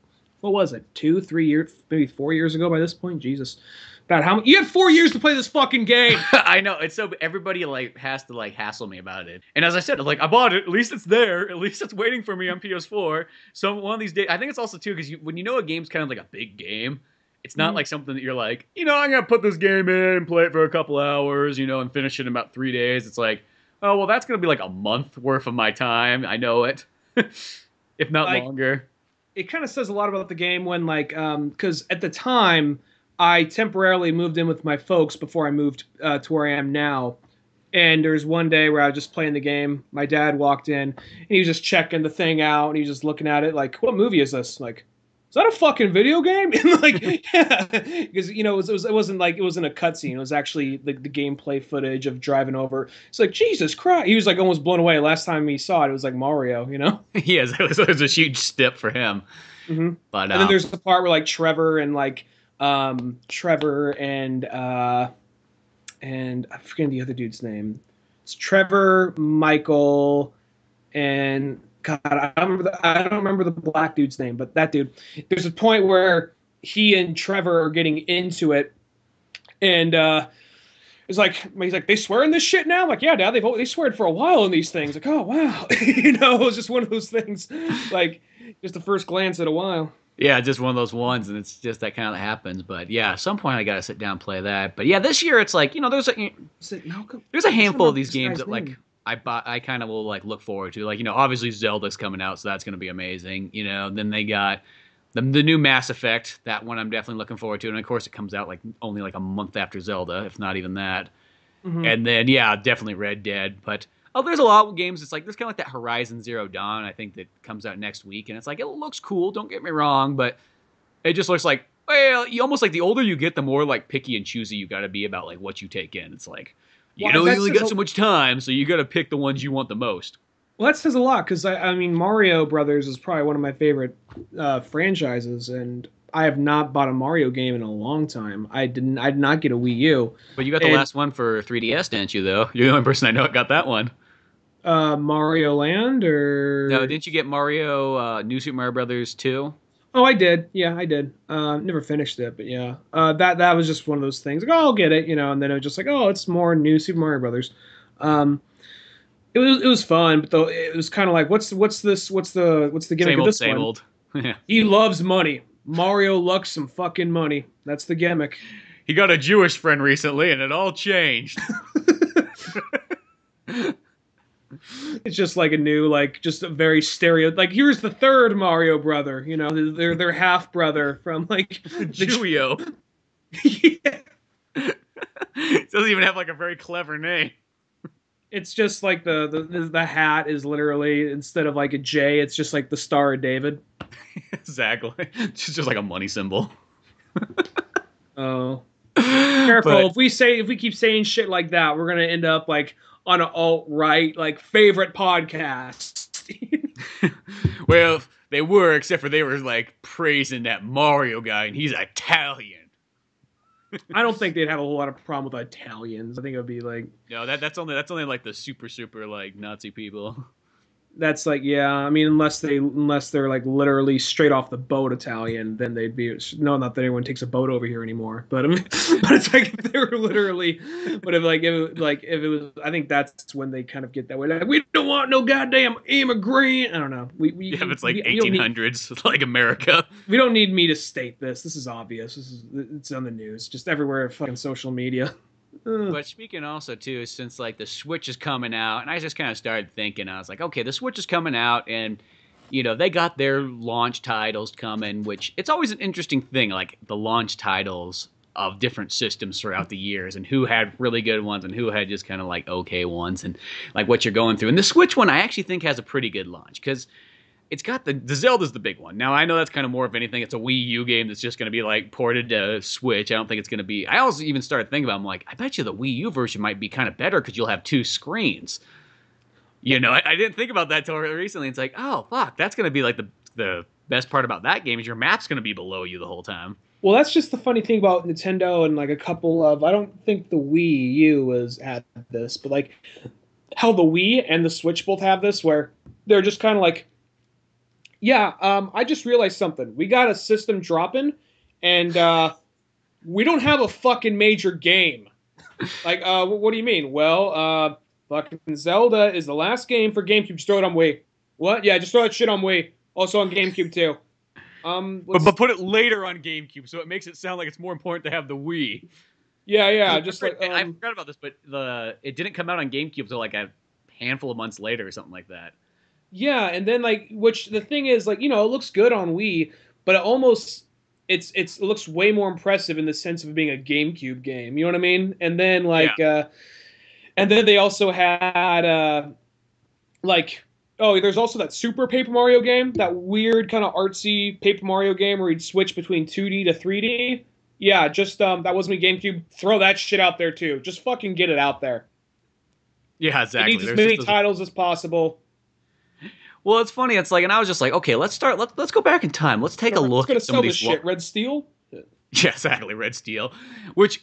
what was it, two, three years, maybe four years ago by this point. Jesus about how you had four years to play this fucking game. *laughs* I know it's so everybody like has to like hassle me about it. And as I said, like I bought it. At least it's there. At least it's waiting for me on PS4. So one of these days, I think it's also too because when you know a game's kind of like a big game, it's not mm-hmm. like something that you're like, you know, I'm gonna put this game in, and play it for a couple hours, you know, and finish it in about three days. It's like, oh well, that's gonna be like a month worth of my time. I know it, *laughs* if not like, longer. It kind of says a lot about the game when like, um, because at the time I temporarily moved in with my folks before I moved uh, to where I am now. And there's one day where I was just playing the game. My dad walked in and he was just checking the thing out and he was just looking at it like, "What movie is this?" Like, is that a fucking video game? *laughs* And like, yeah, because you know it, was, it, was, it wasn't like it wasn't a cutscene. It was actually the, the gameplay footage of driving over. It's like Jesus Christ. He was like almost blown away. Last time he saw it, it was like Mario. You know? *laughs* yes, it was, it was a huge step for him. Mm-hmm. But and then um, there's the part where like Trevor and like um, Trevor and uh, and I'm forgetting the other dude's name. It's Trevor, Michael, and God, I don't remember the, I don't remember the black dude's name, but that dude. There's a point where he and Trevor are getting into it, and uh, it's like he's like they swear in this shit now. I'm like yeah, Dad, they've they swear for a while in these things. Like oh wow, *laughs* you know, it was just one of those things. Like just the first glance at a while. Yeah, just one of those ones, and it's just that kind of happens. But yeah, at some point I gotta sit down and play that. But yeah, this year it's like you know there's a there's a handful of these games that like I buy, I kind of will like look forward to. Like you know, obviously Zelda's coming out, so that's gonna be amazing. You know, then they got the the new Mass Effect. That one I'm definitely looking forward to, and of course it comes out like only like a month after Zelda, if not even that. Mm-hmm. And then yeah, definitely Red Dead, but oh, there's a lot of games. It's like there's kind of like that Horizon Zero Dawn. I think that comes out next week, and it's like it looks cool. Don't get me wrong, but it just looks like well, you almost like the older you get, the more like picky and choosy you got to be about like what you take in. It's like you well, know you only got so much time, so you got to pick the ones you want the most. Well, that says a lot because I, I mean Mario Brothers is probably one of my favorite uh, franchises, and I have not bought a Mario game in a long time. I didn't. I did not get a Wii U. But you got the and, last one for 3DS, didn't you? Though you're the only person I know that got that one uh, Mario Land or no? Didn't you get Mario uh, New Super Mario Brothers two? Oh, I did. Yeah, I did. Uh, never finished it, but yeah, uh, that that was just one of those things. Like, oh, I'll get it, you know. And then it was just like, oh, it's more New Super Mario Brothers. Um, it was it was fun, but though it was kind of like, what's what's this? What's the what's the gimmick same of this same one? old. *laughs* yeah. He loves money. Mario lucks some fucking money. That's the gimmick. He got a Jewish friend recently, and it all changed. *laughs* *laughs* it's just like a new like just a very stereo like here's the third mario brother you know? They're their half brother from like *laughs* the Julio. *laughs* yeah. It doesn't even have like a very clever name. It's just like the, the the hat is literally instead of like a j it's just like the star of david. *laughs* Exactly. It's just like a money symbol. Oh. Careful but, if we say if we keep saying shit like that we're gonna end up like on an alt right like favorite podcast. *laughs* well, they were, except for they were like praising that Mario guy, and he's Italian. I don't think they'd have a whole lot of problem with Italians. I think it would be like no, that that's only that's only like the super super like Nazi people that's like yeah i mean unless they unless they're like literally straight off the boat italian then they'd be no not that anyone takes a boat over here anymore but *laughs* but it's like if they were literally but if like if it, like if it was i think that's when they kind of get that way like we don't want no goddamn immigrant i don't know we, we yeah it's like we, 1800s need, *laughs* like america. We don't need me to state this this is obvious this is it's on the news just everywhere fucking social media Mm. but speaking also too, since like the Switch is coming out, and I just kind of started thinking, I was like, okay, the Switch is coming out, and you know they got their launch titles coming, which it's always an interesting thing, like the launch titles of different systems throughout the years and who had really good ones and who had just kind of like okay ones and like what you're going through. And the Switch one I actually think has a pretty good launch because it's got the the Zelda's the big one. Now I know that's kind of more of anything. It's a Wii U game that's just going to be like ported to Switch. I don't think it's going to be. I also even started thinking about. I'm like, I bet you the Wii U version might be kind of better because you'll have two screens. You know, I, I didn't think about that until recently. It's like, oh fuck, that's going to be like the the best part about that game is your map's going to be below you the whole time. Well, that's just the funny thing about Nintendo and like a couple of. I don't think the Wii U has had this, but like how the Wii and the Switch both have this, where they're just kind of like, yeah, um, I just realized something. We got a system dropping, and uh, we don't have a fucking major game. like, uh, what do you mean? Well, uh, fucking Zelda is the last game for GameCube. Just throw it on Wii. What? Yeah, just throw that shit on Wii. Also on GameCube too. Um, but, but put it later on GameCube, so it makes it sound like it's more important to have the Wii. Yeah, yeah, just like um, I forgot about this, but the it didn't come out on GameCube until like a handful of months later or something like that. Yeah, and then like which the thing is like you know it looks good on Wii, but it almost it's it's it looks way more impressive in the sense of being a GameCube game. You know what I mean? And then like yeah. uh and then they also had uh like Oh, there's also that Super Paper Mario game, that weird kind of artsy Paper Mario game where you'd switch between 2D to 3D. Yeah, just um, that wasn't me GameCube. Throw that shit out there too. Just fucking get it out there. Yeah, exactly. It needs as many titles as possible. Well, it's funny. It's like, and I was just like, okay, let's start. Let's let's go back in time. Let's take a look at some of these. Shit. Red Steel. *laughs* Yeah, exactly. Red Steel, which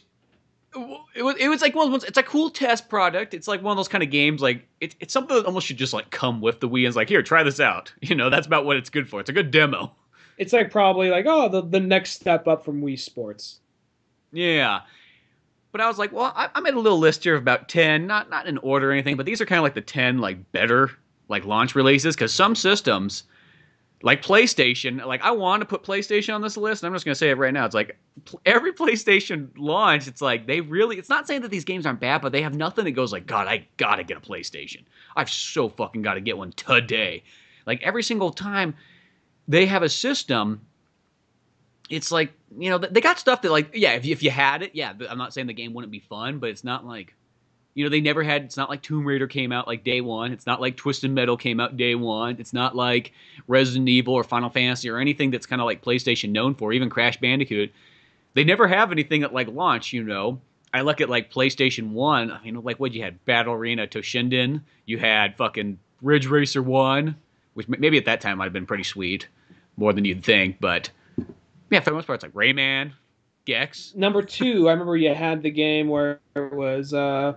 it was, it was like one of those, it's a cool test product. It's like one of those kind of games. Like it's it's something that almost should just like come with the Wii. And it's like here, try this out. *laughs* You know, that's about what it's good for. It's a good demo. It's like probably like oh the the next step up from Wii Sports. Yeah, but I was like, well, I, I made a little list here of about ten, not not in order or anything, but these are kind of like the ten like better like launch releases because some systems like PlayStation, like I want to put PlayStation on this list, and I'm just gonna say it right now. It's like every *laughs* PlayStation launch, it's like they really. It's not saying that these games aren't bad, but they have nothing that goes like, God, I gotta get a PlayStation. I've so fucking got to get one today. Like every single time they have a system, it's like you know they got stuff that like yeah, if you, if you had it, yeah, I'm not saying the game wouldn't be fun, but it's not like you know, they never had. It's not like Tomb Raider came out like day one. It's not like Twisted Metal came out day one. It's not like Resident Evil or Final Fantasy or anything that's kind of like PlayStation known for. Even Crash Bandicoot, they never have anything at like launch. You know, I look at like PlayStation One. I mean, like what you had Battle Arena Toshinden. You had fucking Ridge Racer One, which maybe at that time might have been pretty sweet, more than you'd think. But yeah, for the most part, it's like Rayman, Gex. Number two, I remember you had the game where it was. uh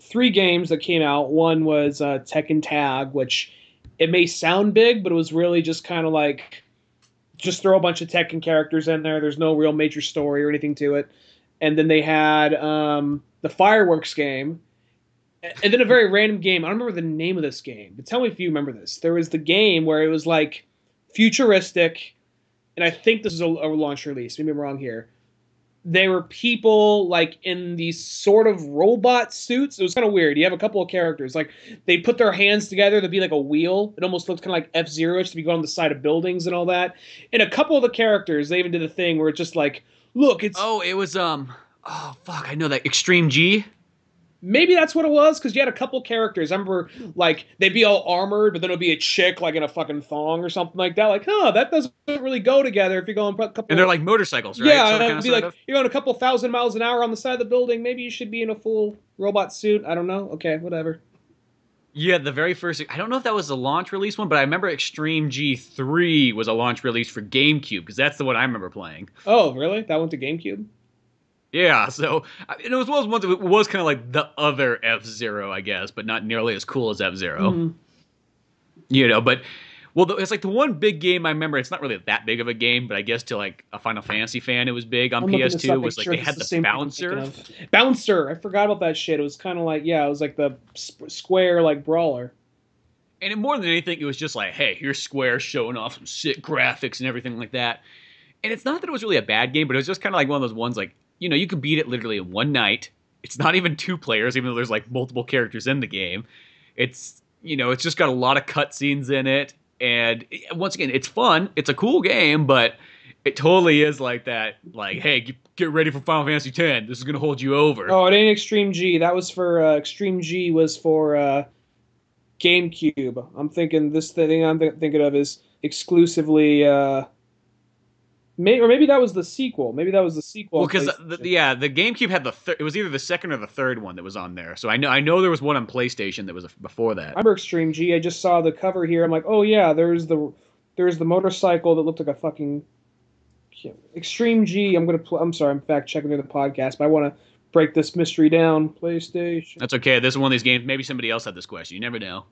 three games that came out. One was uh, Tekken Tag, which it may sound big, but it was really just kind of like just throw a bunch of Tekken characters in there. There's no real major story or anything to it. And then they had um, the fireworks game, and then a very random game. I don't remember the name of this game, but tell me if you remember this. There was the game where it was like futuristic, and I think this is a, a launch release. Maybe I'm wrong here there were people like in these sort of robot suits. It was kind of weird. You have a couple of characters like they put their hands together to be like a wheel. It almost looks kind of like F Zero to be going on the side of buildings and all that. And a couple of the characters, they even did a thing where it's just like, look, it's oh, it was um, oh fuck, I know that Extreme G maybe that's what it was because you had a couple characters. I remember like they'd be all armored, but then it'd be a chick like in a fucking thong or something like that. Like, huh, that doesn't really go together if you're going a couple. And they're like motorcycles, right? Yeah, so it'd be like of? you're going a couple thousand miles an hour on the side of the building. Maybe you should be in a full robot suit. I don't know. Okay, whatever. Yeah, the very first. I don't know if that was the launch release one, but I remember Extreme G3 was a launch release for GameCube because that's the one I remember playing. Oh, really? That went to GameCube? Yeah, so it was one of it was kind of like the other F Zero, I guess, but not nearly as cool as F Zero mm-hmm. You know, but well, it's like the one big game I remember. It's not really that big of a game, but I guess to like a Final Fantasy fan, it was big on I'm PS2. Was like sure they had the, the bouncer. Bouncer, I forgot about that shit. It was kind of like yeah, it was like the square like brawler. And more than anything, it was just like, hey, here's Square showing off some sick graphics and everything like that. And it's not that it was really a bad game, but it was just kind of like one of those ones like you know, you could beat it literally in one night. It's not even two players, even though there's like multiple characters in the game. It's you know, it's just got a lot of cutscenes in it, and once again, it's fun. It's a cool game, but It totally is like that. Like, hey, get, get ready for Final Fantasy X. This is gonna hold you over. Oh, it ain't Extreme G. That was for uh, Extreme G was for uh, GameCube. I'm thinking this thing I'm th- thinking of is exclusively. Uh, may, or maybe that was the sequel. Maybe that was the sequel. Well, because yeah, the GameCube had the thir- it was either the second or the third one that was on there. So I know I know there was one on PlayStation that was before that. I that. remember Extreme G. I just saw the cover here. I'm like, oh yeah, there's the there's the motorcycle that looked like a fucking Extreme G. I'm gonna. Pl- I'm sorry. I'm fact checking through the podcast, but I want to break this mystery down. PlayStation. That's okay. This is one of these games. Maybe somebody else had this question. You never know.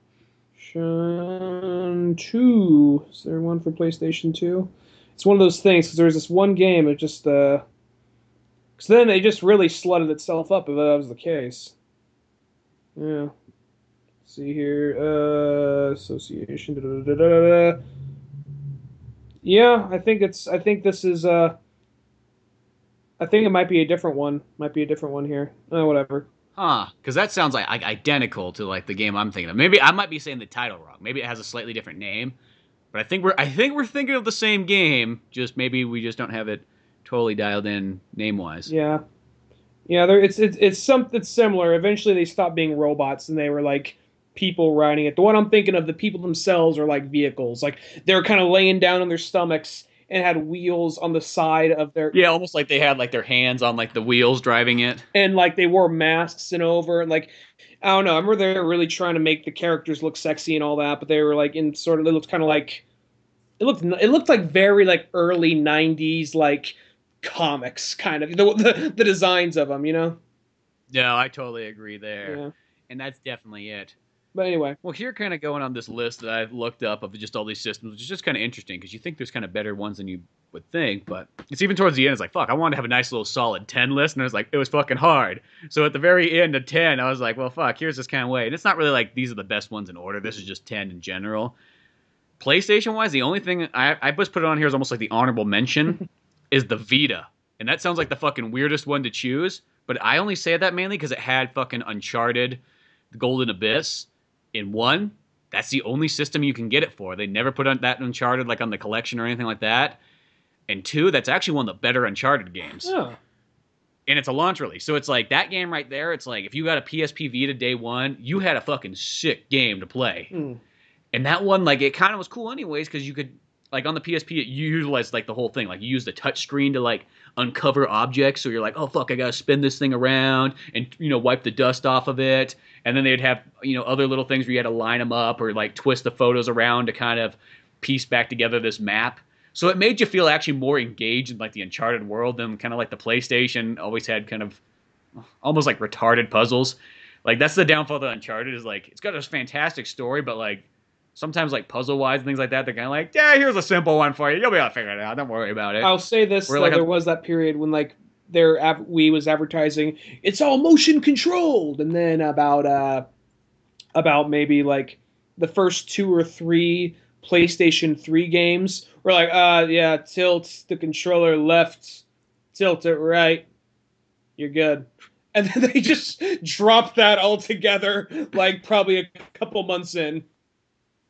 2. Is there one for PlayStation 2? It's one of those things because there was this one game. It just uh, because then they just really slutted itself up if that was the case. Yeah. Let's see here, uh, association. Da, da, da. Yeah, I think it's. I think this is. Uh, I think it might be a different one. Might be a different one here. Uh, whatever. Huh? Because that sounds like identical to like the game I'm thinking of. Maybe I might be saying the title wrong. Maybe it has a slightly different name. But I think we're I think we're thinking of the same game. Just maybe we just don't have it totally dialed in name wise. Yeah, yeah. There, it's it's it's something similar. Eventually, they stopped being robots and they were like people riding it. The one I'm thinking of, the people themselves are like vehicles. Like they're kind of laying down on their stomachs and had wheels on the side of their Yeah, almost like they had like their hands on like the wheels driving it. and like they wore masks and over and like I don't know. I remember they were really trying to make the characters look sexy and all that, but they were like in sort of it looked kind of like it looked it looked like very like early '90s like comics kind of the the, the designs of them, you know. No, I totally agree there. Yeah. And that's definitely it. But anyway, Well, here, kind of going on this list that I've looked up of just all these systems, which is just kind of interesting because you think there's kind of better ones than you would think, but it's even towards the end. It's like, fuck, I wanted to have a nice little solid ten list, and I was like, it was fucking hard. So at the very end of ten, I was like, well, fuck, here's this kind of way, and it's not really like these are the best ones in order. This is just ten in general. PlayStation wise, the only thing I I just put it on here is almost like the honorable mention *laughs* is the Vita, and that sounds like the fucking weirdest one to choose. But I only say that mainly because it had fucking Uncharted, The Golden Abyss in one. That's the only system you can get it for. They never put on that Uncharted like on the collection or anything like that. And two, that's actually one of the better Uncharted games. yeah. And it's a launch release. So it's like that game right there, it's like if you got a PSP Vita day one, you had a fucking sick game to play. Hmm. And that one, like, it kind of was cool anyways because you could, like, on the PSP, you utilized like the whole thing. Like, you use the touch screen to like uncover objects. So you're like, oh fuck, I gotta spin this thing around and you know wipe the dust off of it. And then they'd have you know other little things where you had to line them up or like twist the photos around to kind of piece back together this map. So it made you feel actually more engaged in like the Uncharted world than kind of like the PlayStation always had kind of almost like retarded puzzles. Like that's the downfall of the Uncharted is like it's got this fantastic story, but like sometimes like puzzle wise and things like that, they're kind of like, yeah, here's a simple one for you. You'll be able to figure it out. Don't worry about it. I'll say this: though, like a- there was that period when like their av- we was advertising it's all motion controlled, and then about uh about maybe like the first two or three PlayStation Three games were like, uh, yeah, tilt the controller left, tilt it right, you're good. And then they just *laughs* dropped that altogether, like probably a couple months in.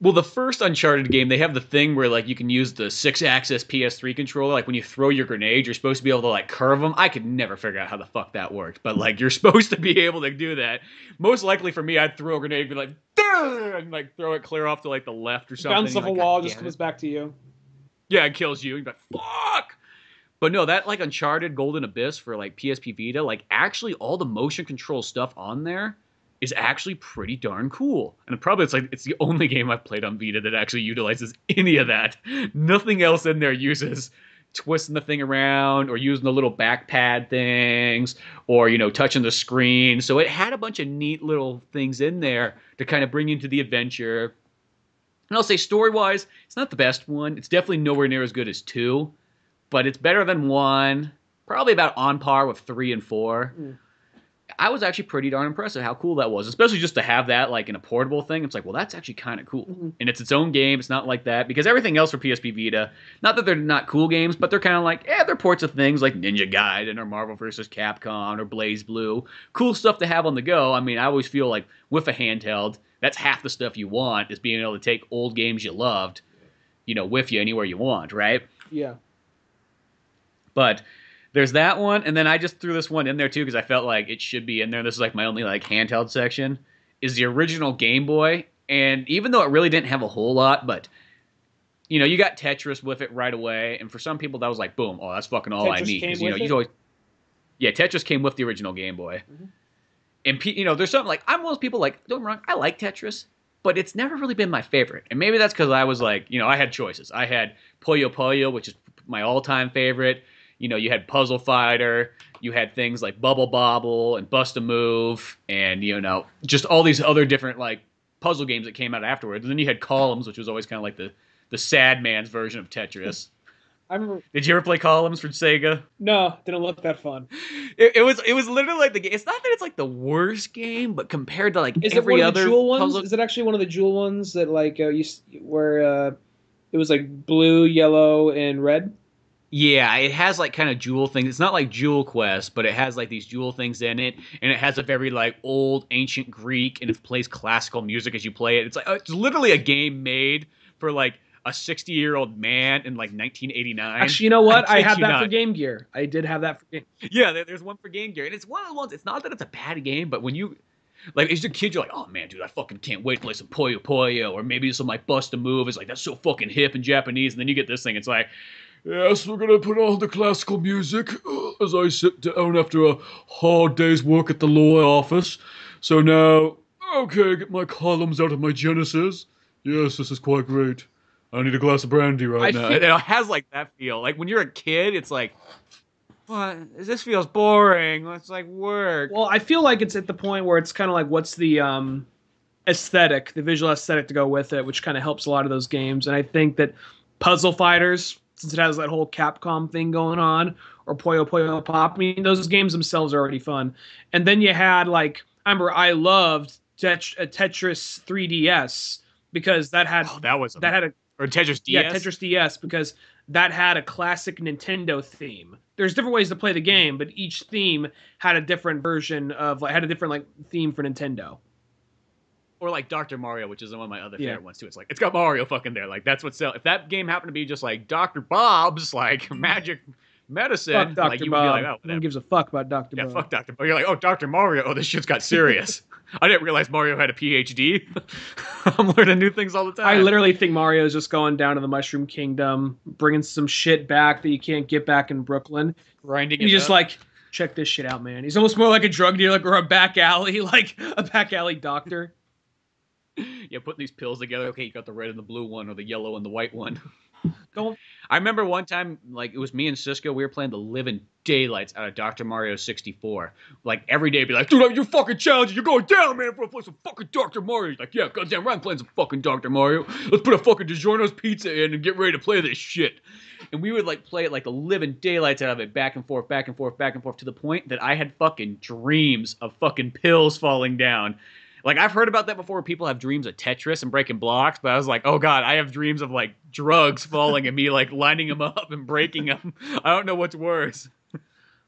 Well, the first Uncharted game, they have the thing where like you can use the six-axis PS3 controller. Like when you throw your grenade, you're supposed to be able to like curve them. I could never figure out how the fuck that worked, but like you're *laughs* supposed to be able to do that. Most likely for me, I'd throw a grenade, and be like, and like throw it clear off to like the left or something. Bounce off You're a wall, just comes back to you. Yeah, it kills you. You're like, fuck. But no, that like Uncharted Golden Abyss for like PSP Vita, like actually all the motion control stuff on there is actually pretty darn cool. And probably it's like it's the only *laughs* game I've played on Vita that actually utilizes *laughs* any of that. Nothing else in there uses twisting the thing around or using the little back pad things or you know touching the screen. So it had a bunch of neat little things in there to kind of bring you into the adventure. And I'll say story wise, it's not the best one. It's definitely nowhere near as good as two, but it's better than one. Probably about on par with three and four. Mm. I was actually pretty darn impressed at how cool that was, especially just to have that like in a portable thing. It's like, well, that's actually kind of cool, Mhm. and it's its own game. It's not like that because everything else for PSP Vita, not that they're not cool games, but they're kind of like, yeah, they're ports of things like Ninja Gaiden or Marvel vs. Capcom or BlazBlue. Cool stuff to have on the go. I mean, I always feel like with a handheld, that's half the stuff you want is being able to take old games you loved, you know, with you anywhere you want, right? Yeah. But there's that one, and then I just threw this one in there too because I felt like it should be in there. This is like my only like handheld section. Is the original Game Boy, and even though it really didn't have a whole lot, but you know, you got Tetris with it right away, and for some people that was like, boom, oh, that's fucking all I need. came 'Cause, you know, you always, yeah, Tetris came with the original Game Boy, Mhm. and you know, there's something like I'm one of those people like, don't get me wrong, I like Tetris, but it's never really been my favorite, and maybe that's because I was like, you know, I had choices. I had Puyo Puyo, which is my all-time favorite. You know, you had Puzzle Fighter, you had things like Bubble Bobble and Bust a Move, and you know, just all these other different like puzzle games that came out afterwards. And then you had Columns, which was always kind of like the the sad man's version of Tetris. *laughs* I remember. Did you ever play Columns for Sega? No, didn't look that fun. *laughs* It, it was it was literally like the game. It's not that it's like the worst game, but compared to like Is every it one of other the jewel ones? puzzle, Is it actually one of the jewel ones that like uh, you where uh, it was like blue, yellow, and red? Yeah, it has like kind of jewel things. It's not like Jewel Quest, but it has like these jewel things in it, and it has a very like old ancient Greek, and it plays classical music as you play it. It's like uh, it's literally a game made for like a sixty year old man in like 1989. Actually, you know what? I I, had that for. Game Gear. I did have that for Game. Yeah, there- there's one for Game Gear, and it's one of the ones. It's not that it's a bad game, but when you like as a kid, you're like, oh man, dude, I fucking can't wait to play some Puyo Puyo, or maybe some like Bust a Move. It's like that's so fucking hip and Japanese, and then you get this thing. It's like, yes, we're gonna put on the classical music uh, as I sit down after a hard day's work at the law office. So now, okay, get my columns out of my Genesis. Yes, this is quite great. I need a glass of brandy right I now. feel- it has like that feel. Like when you're a kid, it's like what? This feels boring. It's like work. Well, I feel like it's at the point where it's kind of like what's the um, aesthetic, the visual aesthetic to go with it, which kind of helps a lot of those games. And I think that Puzzle Fighters, since it has that whole Capcom thing going on, or Puyo Puyo Pop, I mean, those games themselves are already fun. And then you had like, I remember I loved Tet- uh, Tetris 3DS because that had oh, that was a, that had a or Tetris DS. yeah, Tetris DS because that had a classic Nintendo theme. There's different ways to play the game, but each theme had a different version of like had a different like theme for Nintendo. Or like Dr. Mario, which is one of my other Yeah. favorite ones too. It's like it's got Mario fucking there. Like that's what sell. If that game happened to be just like Dr. Bob's like *laughs* magic medicine, Fuck Dr. like you Bob. would be like, oh, no one gives a fuck about Dr. yeah, Bob. fuck Dr. Bob. You're like, oh, Dr. Mario. Oh, this shit's got serious. *laughs* I didn't realize Mario had a PhD. *laughs* I'm learning new things all the time. I literally think Mario is just going down to the Mushroom Kingdom, bringing some shit back that you can't get back in Brooklyn. grinding. He's just up. like, check this shit out, man. He's almost more like a drug dealer or a back alley, like a back alley doctor. *laughs* yeah, putting these pills together. Okay, you got the red and the blue one, or the yellow and the white one. *laughs* Go I remember one time, like it was me and Cisco. We were playing the living daylights out of Dr. Mario 64. Like every day, be like, "Dude, you're fucking challenging. You're going down, man. For play some fucking Dr. Mario." He's like, "Yeah, goddamn right, I'm playing some fucking Dr. Mario. Let's put a fucking DiGiorno's pizza in and get ready to play this shit." And we would like play it like the living daylights out of it, back and forth, back and forth, back and forth, to the point that I had fucking dreams of fucking pills falling down. Like I've heard about that before. People have dreams of Tetris and breaking blocks, but I was like, oh god, I have dreams of like drugs falling and me like lining them up and breaking them. *laughs* I don't know what's worse.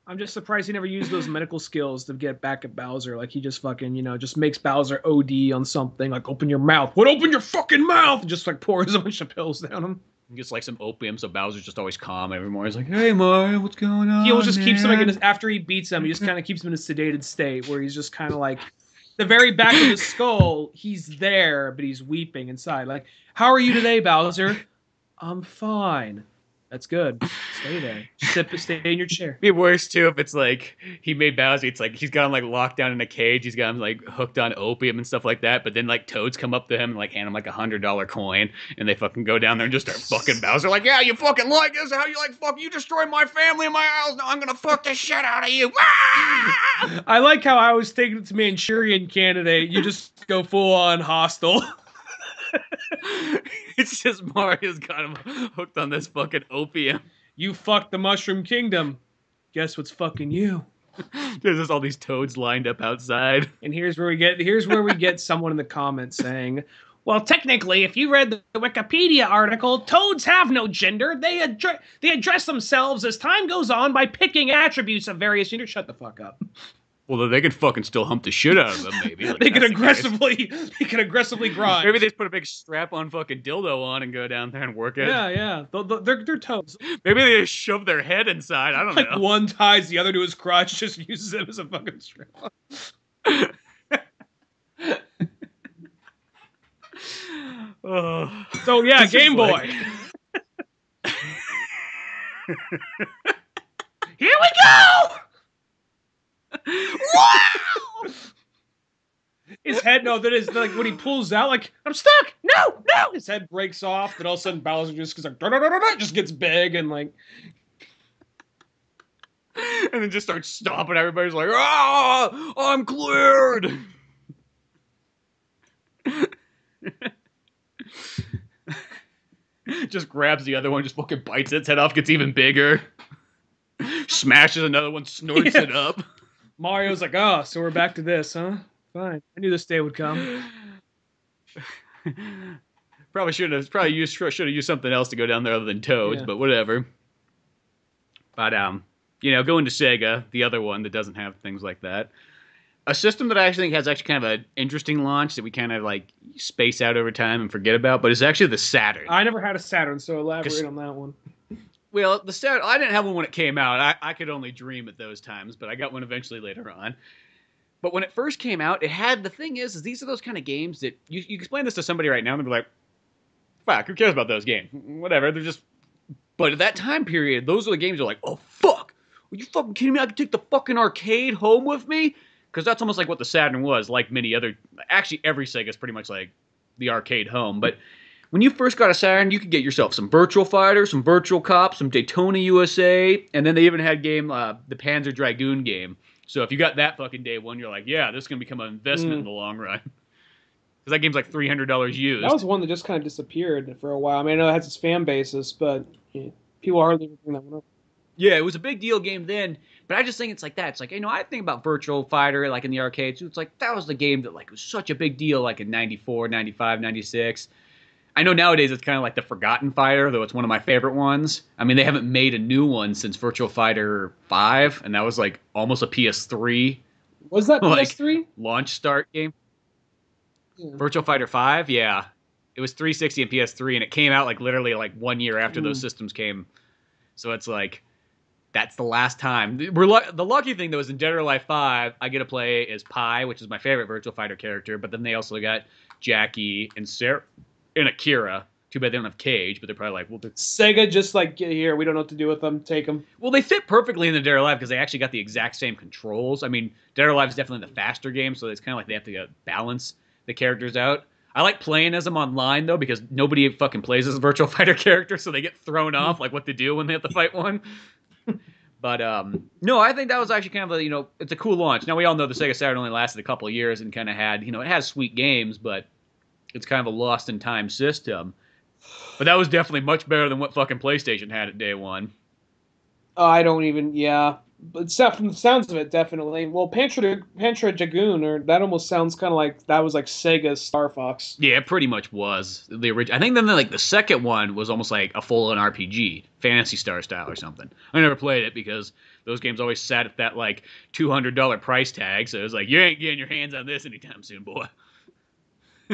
I'm just surprised he never used those medical skills to get back at Bowser. Like he just fucking, you know, just makes Bowser OD on something. Like open your mouth. What? Open your fucking mouth. And just like pours a bunch of pills down him. He gets like some opium, so Bowser's just always calm every morning. He's like, hey Mario, what's going on? He always just keeps him like in his, after he beats him. He just kind of keeps him in a sedated state where he's just kind of like the very back of his skull. He's there, but he's weeping inside. Like, how are you today, Bowser? I'm fine. That's good. Stay there. Sit, stay in your chair. Be worse too if it's like he made Bowser. It's like he's got him like locked down in a cage. He's got him like hooked on opium and stuff like that. But then like toads come up to him and like hand him like a hundred dollar coin, and they fucking go down there and just start fucking Bowser. Like, yeah, you fucking like this? How you like fuck? You destroyed my family and my house. Now I'm gonna fuck the shit out of you. *laughs* I like how I was thinking it's Manchurian candidate. You just go full on hostile. *laughs* *laughs* it's just Mario's got him hooked on this fucking opium. You fucked the Mushroom Kingdom. Guess what's fucking you? *laughs* There's just all these toads lined up outside. And here's where we get here's where we get someone in the comments saying, "Well, technically, if you read the Wikipedia article, toads have no gender. They address they address themselves as time goes on by picking attributes of various gender." Shut the fuck up. Well, they can fucking still hump the shit out of them, *laughs* maybe. Like, they can that's the aggressively, *laughs* they can aggressively grind. Maybe they just put a big strap on fucking dildo on and go down there and work it. Yeah, yeah. They're, they're toes. Maybe they just shove their head inside. I don't Like know. one ties the other to his crotch, *laughs* just uses him as a fucking strap. Oh. So yeah, This is Game like- Boy. Here we go. Wow! His head, no, that is like when he pulls out, like I'm stuck. No, no. His head breaks off. Then all of a sudden Bowser just goes like, just gets big and like, and then just starts stomping. Everybody's like, "Ah, I'm cleared." just grabs the other one, just fucking bites its head off, gets even bigger. Smashes another one, snorts Yeah. it up. Mario's like, oh, so we're back to this, huh? Fine. I knew this day would come. *laughs* probably should have probably used should have used something else to go down there other than Toads, Yeah. but whatever. But um, you know, going to Sega, the other one that doesn't have things like that. A system that I actually think has actually kind of an interesting launch that we kind of like space out over time and forget about, but it's actually the Saturn. I never had a Saturn, so elaborate on that one. Well, the Saturn, I didn't have one when it came out. I, I could only dream at those times, but I got one eventually later on. But when it first came out, it had the thing is, is these are those kind of games that you, you explain this to somebody right now and they'll be like, fuck, who cares about those games? Whatever. They're just. But at that time period, those are the games you're like, oh, fuck. Are you fucking kidding me? I could take the fucking arcade home with me? Because that's almost like what the Saturn was, like many other. Actually, every Sega's pretty much like the arcade home. But when you first got a Saturn, you could get yourself some Virtual Fighter, some Virtual Cop, some Daytona USA, and then they even had game uh, the Panzer Dragoon game. So if you got that fucking day one, you're like, yeah, this is gonna become an investment Mm. in the long run. *laughs* Because that game's like three hundred dollars used. That was one that just kind of disappeared for a while. I mean, I know it has its fan basis, but yeah, people hardly bring that one up. Yeah, it was a big deal game then, but I just think it's like that. It's like, you know, I think about Virtual Fighter like in the arcades. It's like that was the game that like was such a big deal like in 94, 95, 96. I know nowadays it's kind of like the Forgotten Fighter, though it's one of my favorite ones. I mean, they haven't made a new one since Virtual Fighter 5, and that was like almost a PS3 Was that *laughs* Like- PS3? launch start game. Yeah. Virtual Fighter 5, yeah. It was 360 and PS3 and it came out like literally like 1 year after those Mm. systems came. So it's like that's the last time. We're lu- the lucky thing though is in Dead or Alive 5, I get to play as Pai, which is my favorite Virtual Fighter character, but then they also got Jackie and Sarah and Akira. Too bad they don't have Kage, but they're probably like, well, they're Sega just like get here. We don't know what to do with them. Take them. Well, they fit perfectly in the Dead or Alive because they actually got the exact same controls. I mean, Dead or Alive is definitely the faster game, so it's kind of like they have to uh, balance the characters out. I like playing as them online though because nobody fucking plays as a Virtual *laughs* Fighter character, so they get thrown off like what to do when they have to fight one. *laughs* but um, no, I think that was actually kind of a you know it's a cool launch. Now we all know the Sega Saturn only lasted a couple years and kind of had you know it has sweet games, but it's kind of a lost in time system. But that was definitely much better than what fucking PlayStation had at day one. Oh, I don't even. Yeah, but from the sounds of it, definitely. Well, Pantra Pantra Dragoon, or that almost sounds kind of like that was like Sega's Star Fox. Yeah, it pretty much was the original. I think then like the second one was almost like a full-on RPG, Phantasy Star style or something. I never played it because those games always sat at that like two hundred dollar price tag. So it was like you ain't getting your hands on this anytime soon, boy.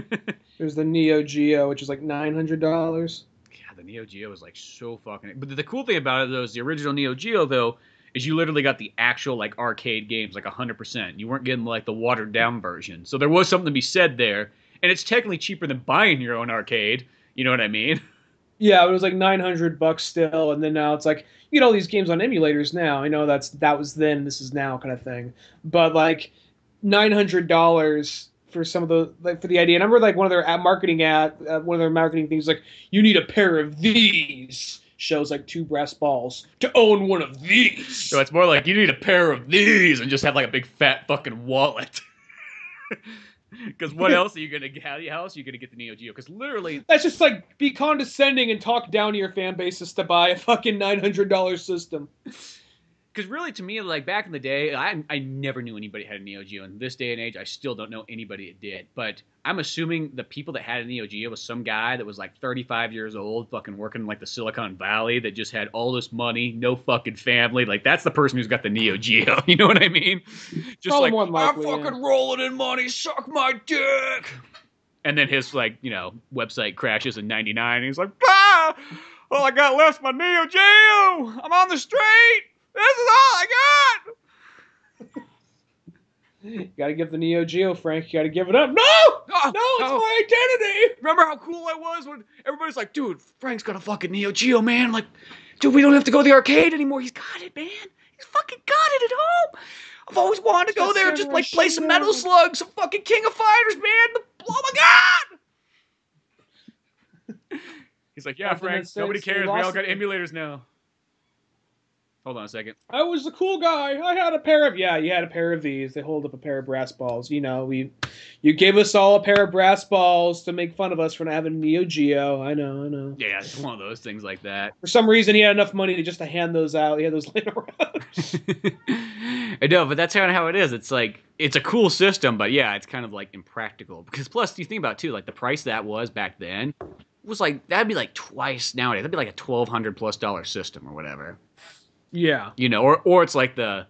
*laughs* There's the Neo Geo, which is like nine hundred dollars. God, the Neo Geo was like so fucking. But the cool thing about it though is the original Neo Geo though is you literally got the actual like arcade games like hundred percent. You weren't getting like the watered down version. So there was something to be said there, and it's technically cheaper than buying your own arcade. You know what I mean? *laughs* Yeah, it was like nine hundred bucks still, and then now it's like you know these games on emulators now. I know that's that was then, this is now kind of thing, but like nine hundred dollars for some of the like for the idea. And I remember like one of their ad marketing ad, uh, one of their marketing things like you need a pair of these. Shows like two brass balls to own one of these. So it's more like you need a pair of these and just have like a big fat fucking wallet. *laughs* Because what *laughs* else are you gonna get? How else are you gonna get the Neo Geo? Because literally, That's just like be condescending and talk down to your fan bases to buy a fucking nine hundred dollar system. Because really to me like back in the day I, I never knew anybody had a neo geo. In this day and age i still don't know anybody that did. But i'm assuming the people that had a neo geo was some guy that was like 35 years old fucking working in like the silicon valley that just had all this money no fucking family. Like that's the person who's got the neo geo. *laughs* You know what i mean? Just Probably like likely, i'm fucking yeah. rolling in money. Suck my dick. And then his like you know website crashes in 99 and he's like ah all i got left's my neo geo. I'm on the street this is all I got. You *laughs* gotta give the Neo Geo, Frank. You gotta give it up. No! Oh, No, it's oh. my identity! Remember how cool I was when everybody's like, dude, Frank's got a fucking Neo Geo, man. Like, dude, we don't have to go to the arcade anymore. He's got it, man. He's fucking got it at home. I've always wanted to go there, just like play some Metal. Slug, some fucking King of Fighters, man. Oh my god! *laughs* He's like, yeah, Frank. Nobody cares. We all got emulators now. Hold on a second. I was the cool guy. I had a pair of yeah, you had a pair of these. They hold up a pair of brass balls. You know, we you gave us all a pair of brass balls to make fun of us for not having Neo Geo. I know, I know. Yeah, it's one of those things like that. For some reason, he had enough money to just to hand those out. He had those *laughs* laying *laughs* around. I know, but that's kind of how it is. It's like it's a cool system, but yeah, it's kind of like impractical. Because plus, you think about it too, like the price that was back then was like that'd be like twice nowadays. That'd be like a twelve hundred plus dollar system or whatever. Yeah. You know, or or it's like the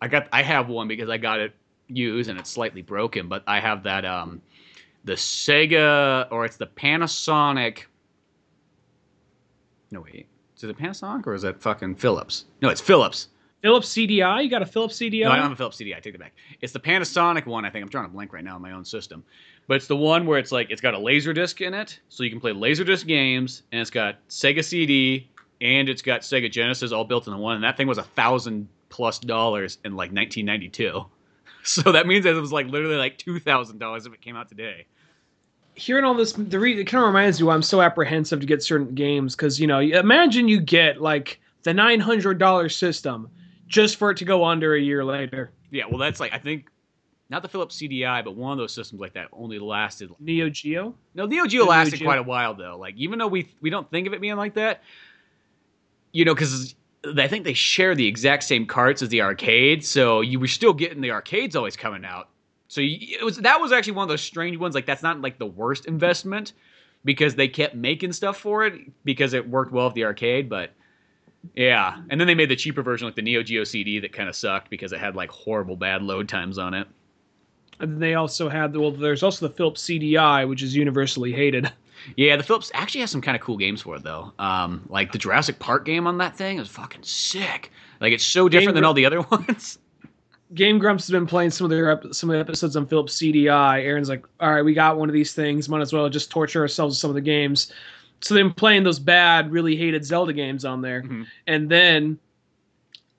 I got I have one because I got it used and it's slightly broken, but I have that um the Sega or it's the Panasonic. No wait, is it Panasonic or is it fucking Philips? No, it's Philips. Philips CDI. You got a Philips CDI? No, I don't have a Philips CDI. I take it back. It's the Panasonic one. I think I'm trying to blank right now on my own system, but it's the one where it's like it's got a laser disc in it, so you can play laser disc games, and it's got Sega CD and it's got Sega Genesis all built into one. And that thing was a thousand plus dollars in like 1992. *laughs* So that means that it was like literally like two thousand dollars if it came out today. hearing all this, the re- it kind of reminds me why I'm so apprehensive to get certain games because you know, imagine you get like the nine hundred dollar system just for it to go under a year later. Yeah, well, that's like I think not the Philips CDI, but one of those systems like that only lasted Neo Geo. No, Neo Geo Neo lasted Geo. quite a while though. Like even though we we don't think of it being like that, you know, because I think they share the exact same carts as the arcade, so you were still getting the arcades always coming out. So you, it was that was actually one of those strange ones. Like that's not like the worst investment because they kept making stuff for it because it worked well at the arcade, but. Yeah, and then they made the cheaper version, like the Neo Geo CD, that kind of sucked because it had like horrible bad load times on it. And then they also had well, there's also the Philips CDI, which is universally hated. *laughs* Yeah, the Philips actually has some kind of cool games for it though. Um, like the Jurassic Park game on that thing is fucking sick. Like it's so different than Gr- all the other *laughs* ones. Game Grumps has been playing some of their ep- some of the episodes on Philips CDI. Arin's like, all right, we got one of these things. Might as well just torture ourselves with some of the games. So they've been playing those bad, really hated Zelda games on there, Mhm. and then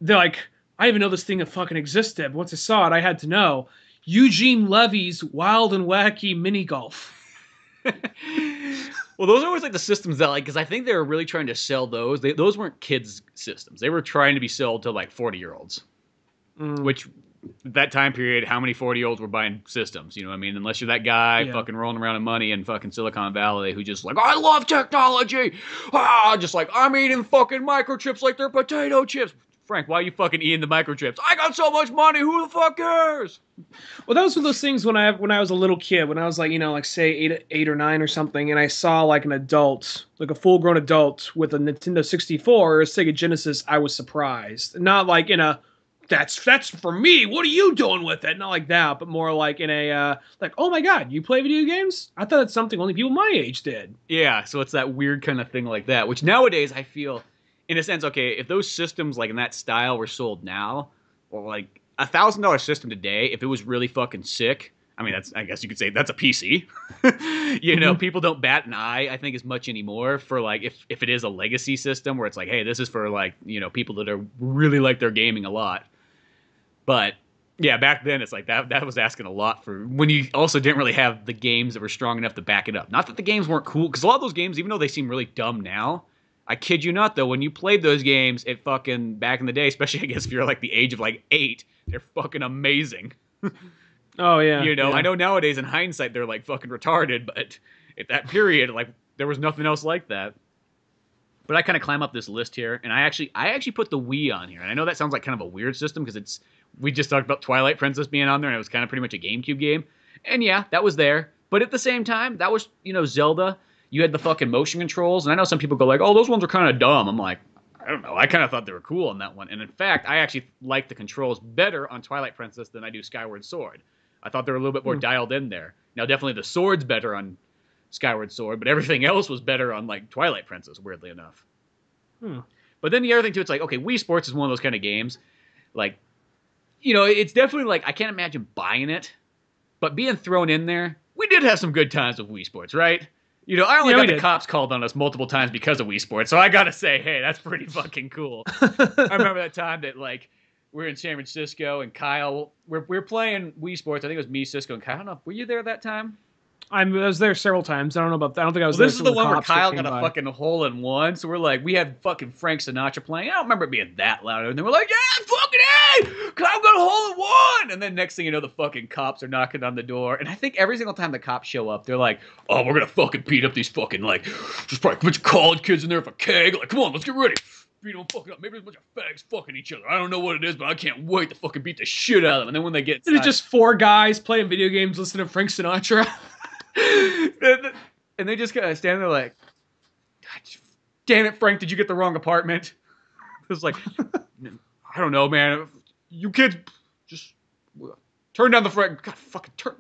they're like, I didn't even know this thing fucking existed. Once I saw it, I had to know. Eugene Levy's Wild and Wacky Mini Golf. *laughs* well, those are always like the systems that like because I think they were really trying to sell those. They, those weren't kids systems. They were trying to be sold to like forty year olds. Mm. Which that time period, how many forty year olds were buying systems? You know what I mean? Unless you're that guy Yeah. fucking rolling around in money in fucking Silicon Valley who just like I love technology. Ah, just like I'm eating fucking microchips like they're potato chips. Frank, why are you fucking eating the microchips? I got so much money. Who the fuck cares? Well, that was one of those things when I when I was a little kid, when I was like, you know, like say eight eight or nine or something, and I saw like an adult, like a full grown adult with a Nintendo 64 or a Sega Genesis, I was surprised. Not like in a that's that's for me. What are you doing with it? Not like that, but more like in a uh, like, oh my god, you play video games? I thought it's something only people my age did. Yeah, so it's that weird kind of thing like that, which nowadays I feel, in a sense, okay, if those systems like in that style were sold now, or like a thousand dollar system today, if it was really fucking sick, I mean, that's I guess you could say that's a PC. *laughs* you know, Mhm. people don't bat an eye, I think, as much anymore for like if if it is a legacy system where it's like, hey, this is for like you know people that are really like their gaming a lot. But yeah, back then it's like that that was asking a lot for when you also didn't really have the games that were strong enough to back it up. Not that the games weren't cool, because a lot of those games, even though they seem really dumb now, I kid you not though, when you played those games, it fucking back in the day, especially *laughs* I guess if you're like the age of like eight, they're fucking amazing. *laughs* Oh yeah, you know, yeah. I know nowadays in hindsight they're like fucking retarded, but at that period, like there was nothing else like that. But I kind of climb up this list here, and I actually I actually put the Wii on here, and I know that sounds like kind of a weird system because it's we just talked about Twilight Princess being on there, and it was kind of pretty much a GameCube game, and yeah, that was there. But at the same time, that was you know Zelda. You had the fucking motion controls, and I know some people go like, "Oh, those ones are kind of dumb." I'm like, I don't know. I kind of thought they were cool on that one, and in fact, I actually like the controls better on Twilight Princess than I do Skyward Sword. I thought they were a little bit more Hmm. dialed in there. Now, definitely the sword's better on Skyward Sword, but everything else was better on like Twilight Princess. Weirdly enough. Hmm. But then the other thing too, it's like okay, Wii Sports is one of those kind of games, like, you know, it's definitely like I can't imagine buying it, but being thrown in there, we did have some good times with Wii Sports, right? You know, I only Yeah, got the did. cops called on us multiple times because of Wii Sports, so I gotta say, hey, that's pretty fucking cool. *laughs* I remember that time that like we're in San Francisco and Kyle, we're we're playing Wii Sports. I think it was me, Cisco, and Kyle. I don't know. Were you there that time? I'm, I was there several times. I don't know about that. I don't think I was Well, there. this is the one where Kyle got a by. fucking hole in one. So we're like, we had fucking Frank Sinatra playing. I don't remember it being that loud. And then we're like, yeah, fucking hey, Kyle got a hole in one. And then next thing you know, the fucking cops are knocking on the door. And I think every single time the cops show up, they're like, oh, we're gonna fucking beat up these fucking like, just probably a bunch of college kids in there for keg. Like, come on, let's get ready. Beat them fucking up. Maybe there's a bunch of fags fucking each other. I don't know what it is, but I can't wait to fucking beat the shit out of them. And then when they get It's just four guys playing video games, listening to Frank Sinatra. *laughs* *laughs* and they just kind of stand there like, damn it, Frank, did you get the wrong apartment? *laughs* It was like, I don't know, man. You kids just turn down the front. God, fucking turn.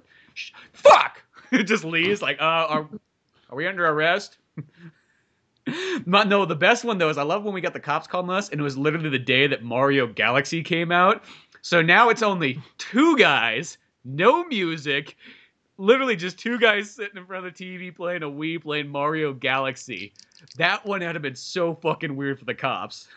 Fuck! *laughs* It just leaves like, uh, are, are we under arrest? Not, no, the best one though is I love when we got the cops calling us, and it was literally the day that Mario Galaxy came out. So now it's only two guys, no music, literally just two guys sitting in front of the TV playing a Wii, playing Mario Galaxy. That one had to been so fucking weird for the cops.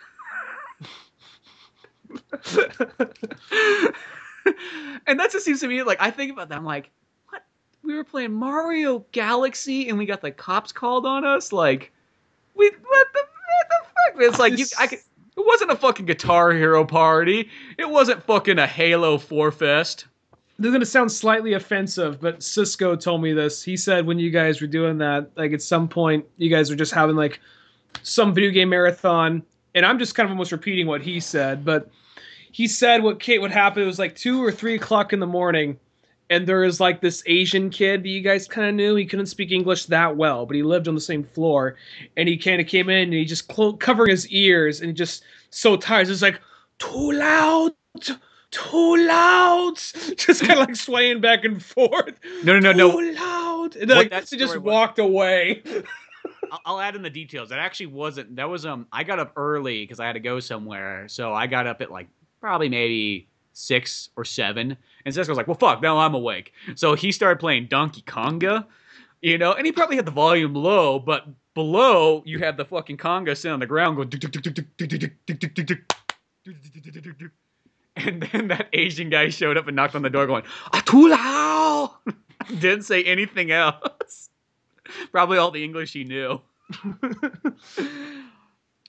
and that just seems to me like I think about that. I'm like, what? We were playing Mario Galaxy and we got the cops called on us. Like, we what the what the fuck? It's like you, I could. It wasn't a fucking Guitar Hero party. It wasn't fucking a Halo Four Fest. This is gonna sound slightly offensive, but Cisco told me this. He said when you guys were doing that, like at some point, you guys were just having like some video game marathon, and I'm just kind of almost repeating what he said, but he said what Kate would happen. It was like two or three o'clock in the morning, and there is like this Asian kid that you guys kind of knew. He couldn't speak English that well, but he lived on the same floor, and he kind of came in and he just clo- covering his ears, and he just so tired. It's like too loud too loud, just kind of like swaying back and forth. No, no, no, no. Too loud, and like that he just was- walked away. I'll- add in the details. That actually wasn't. That was um. I got up early because I had to go somewhere, so I got up at like probably maybe six or seven. And Cisco was like, "Well, fuck, now I'm awake." So he started playing Donkey Konga, you know, and he probably had the volume low, but below you had the fucking conga sitting on the ground going. *laughs* And then that Asian guy showed up and knocked on the door, going, "Ah, too loud." *laughs* Didn't say anything else. *laughs* Probably all the English he knew.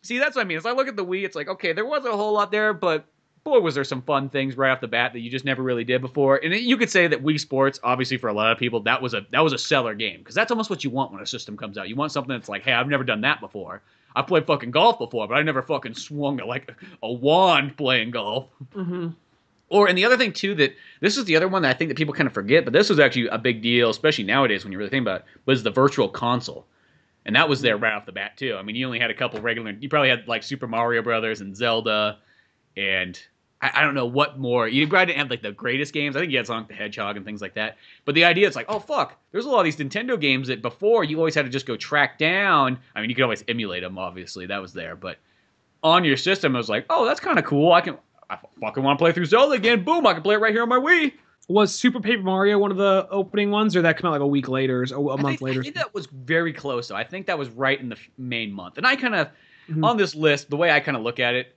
See, that's what I mean. As I look at the Wii, it's like, okay, there wasn't a whole lot there, but boy, was there some fun things right off the bat that you just never really did before. And you could say that Wii Sports, obviously, for a lot of people, that was a that was a seller game because that's almost what you want when a system comes out. You want something that's like, hey, I've never done that before. I played fucking golf before, but I never fucking swung a, like a wand playing golf. mm-hmm. Or and the other thing too that this is the other one that I think that people kind of forget, but this was actually a big deal, especially nowadays when you really think about it, was the virtual console. And that was there right off the bat too. I mean, you only had a couple regular. You probably had like Super Mario Brothers and Zelda, and I, I don't know what more. You probably didn't have like the greatest games. I think you had Sonic the Hedgehog and things like that. But the idea is like, oh fuck, there's a lot of these Nintendo games that before you always had to just go track down. I mean, you could always emulate them. Obviously, that was there, but on your system, it was like, oh, that's kind of cool. I can. I fucking want to play through Zelda again. Boom! I can play it right here on my Wii. Was Super Paper Mario one of the opening ones, or that come out like a week later, or a I month think, later? I think that was very close, though. I think that was right in the main month. And I kind of, Mhm. on this list, the way I kind of look at it,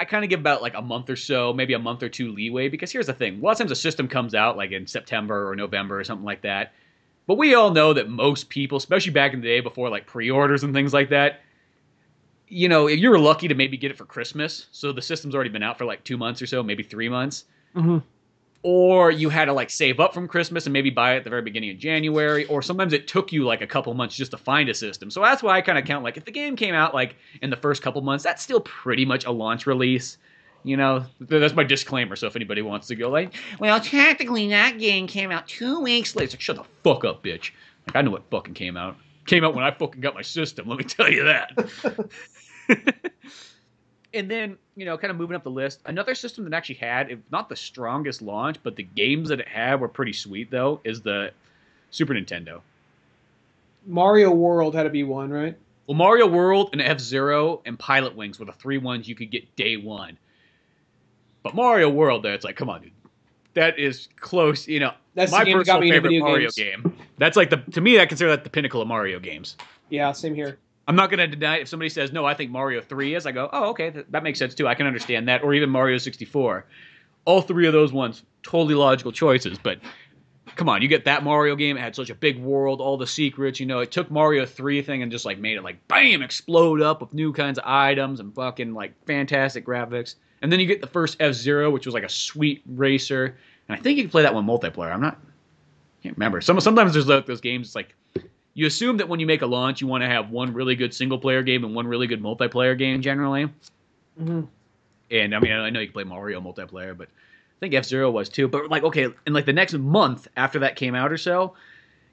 I kind of give about like a month or so, maybe a month or two leeway. Because here's the thing: a lot of times a system comes out like in September or November or something like that. But we all know that most people, especially back in the day before like pre-orders and things like that, you know, if you were lucky to maybe get it for Christmas, so the system's already been out for like two months or so, maybe three months Mhm. Or you had to like save up from Christmas and maybe buy it at the very beginning of January, or sometimes it took you like a couple months just to find a system. So that's why I kind of count like if the game came out like in the first couple months, that's still pretty much a launch release. You know, that's my disclaimer. So if anybody wants to go like, well, technically that game came out two weeks later, like, shut the fuck up, bitch. Like I know what fucking came out. Came out when I fucking got my system. Let me tell you that. *laughs* and then you know, kind of moving up the list, another system that actually had, if not the strongest launch, but the games that it had were pretty sweet though, is the Super Nintendo. Mario World had to be one, right? Well, Mario World and F Zero and Pilotwings were the three ones you could get day one. But Mario World, there, it's like, come on, dude, that is close. You know, That's my personal favorite Mario games. game. That's like the to me, I consider that the pinnacle of Mario games. Yeah, same here. I'm not going to deny if somebody says no. I think Mario Three is. I go, oh, okay, th- that makes sense too. I can understand that, or even Mario 64. All three of those ones, totally logical choices. But come on, you get that Mario game. It had such a big world, all the secrets. You know, it took Mario Three thing and just like made it like bam, explode up with new kinds of items and fucking like fantastic graphics. And then you get the first F Zero, which was like a sweet racer. And I think you can play that one multiplayer. I'm not, can't remember. Some sometimes there's like those games it's like you assume that when you make a launch, you want to have one really good single player game and one really good multiplayer game generally. hmm And I mean, I know you can play Mario multiplayer, but I think F Zero was too. But like, okay, and like the next month after that came out or so,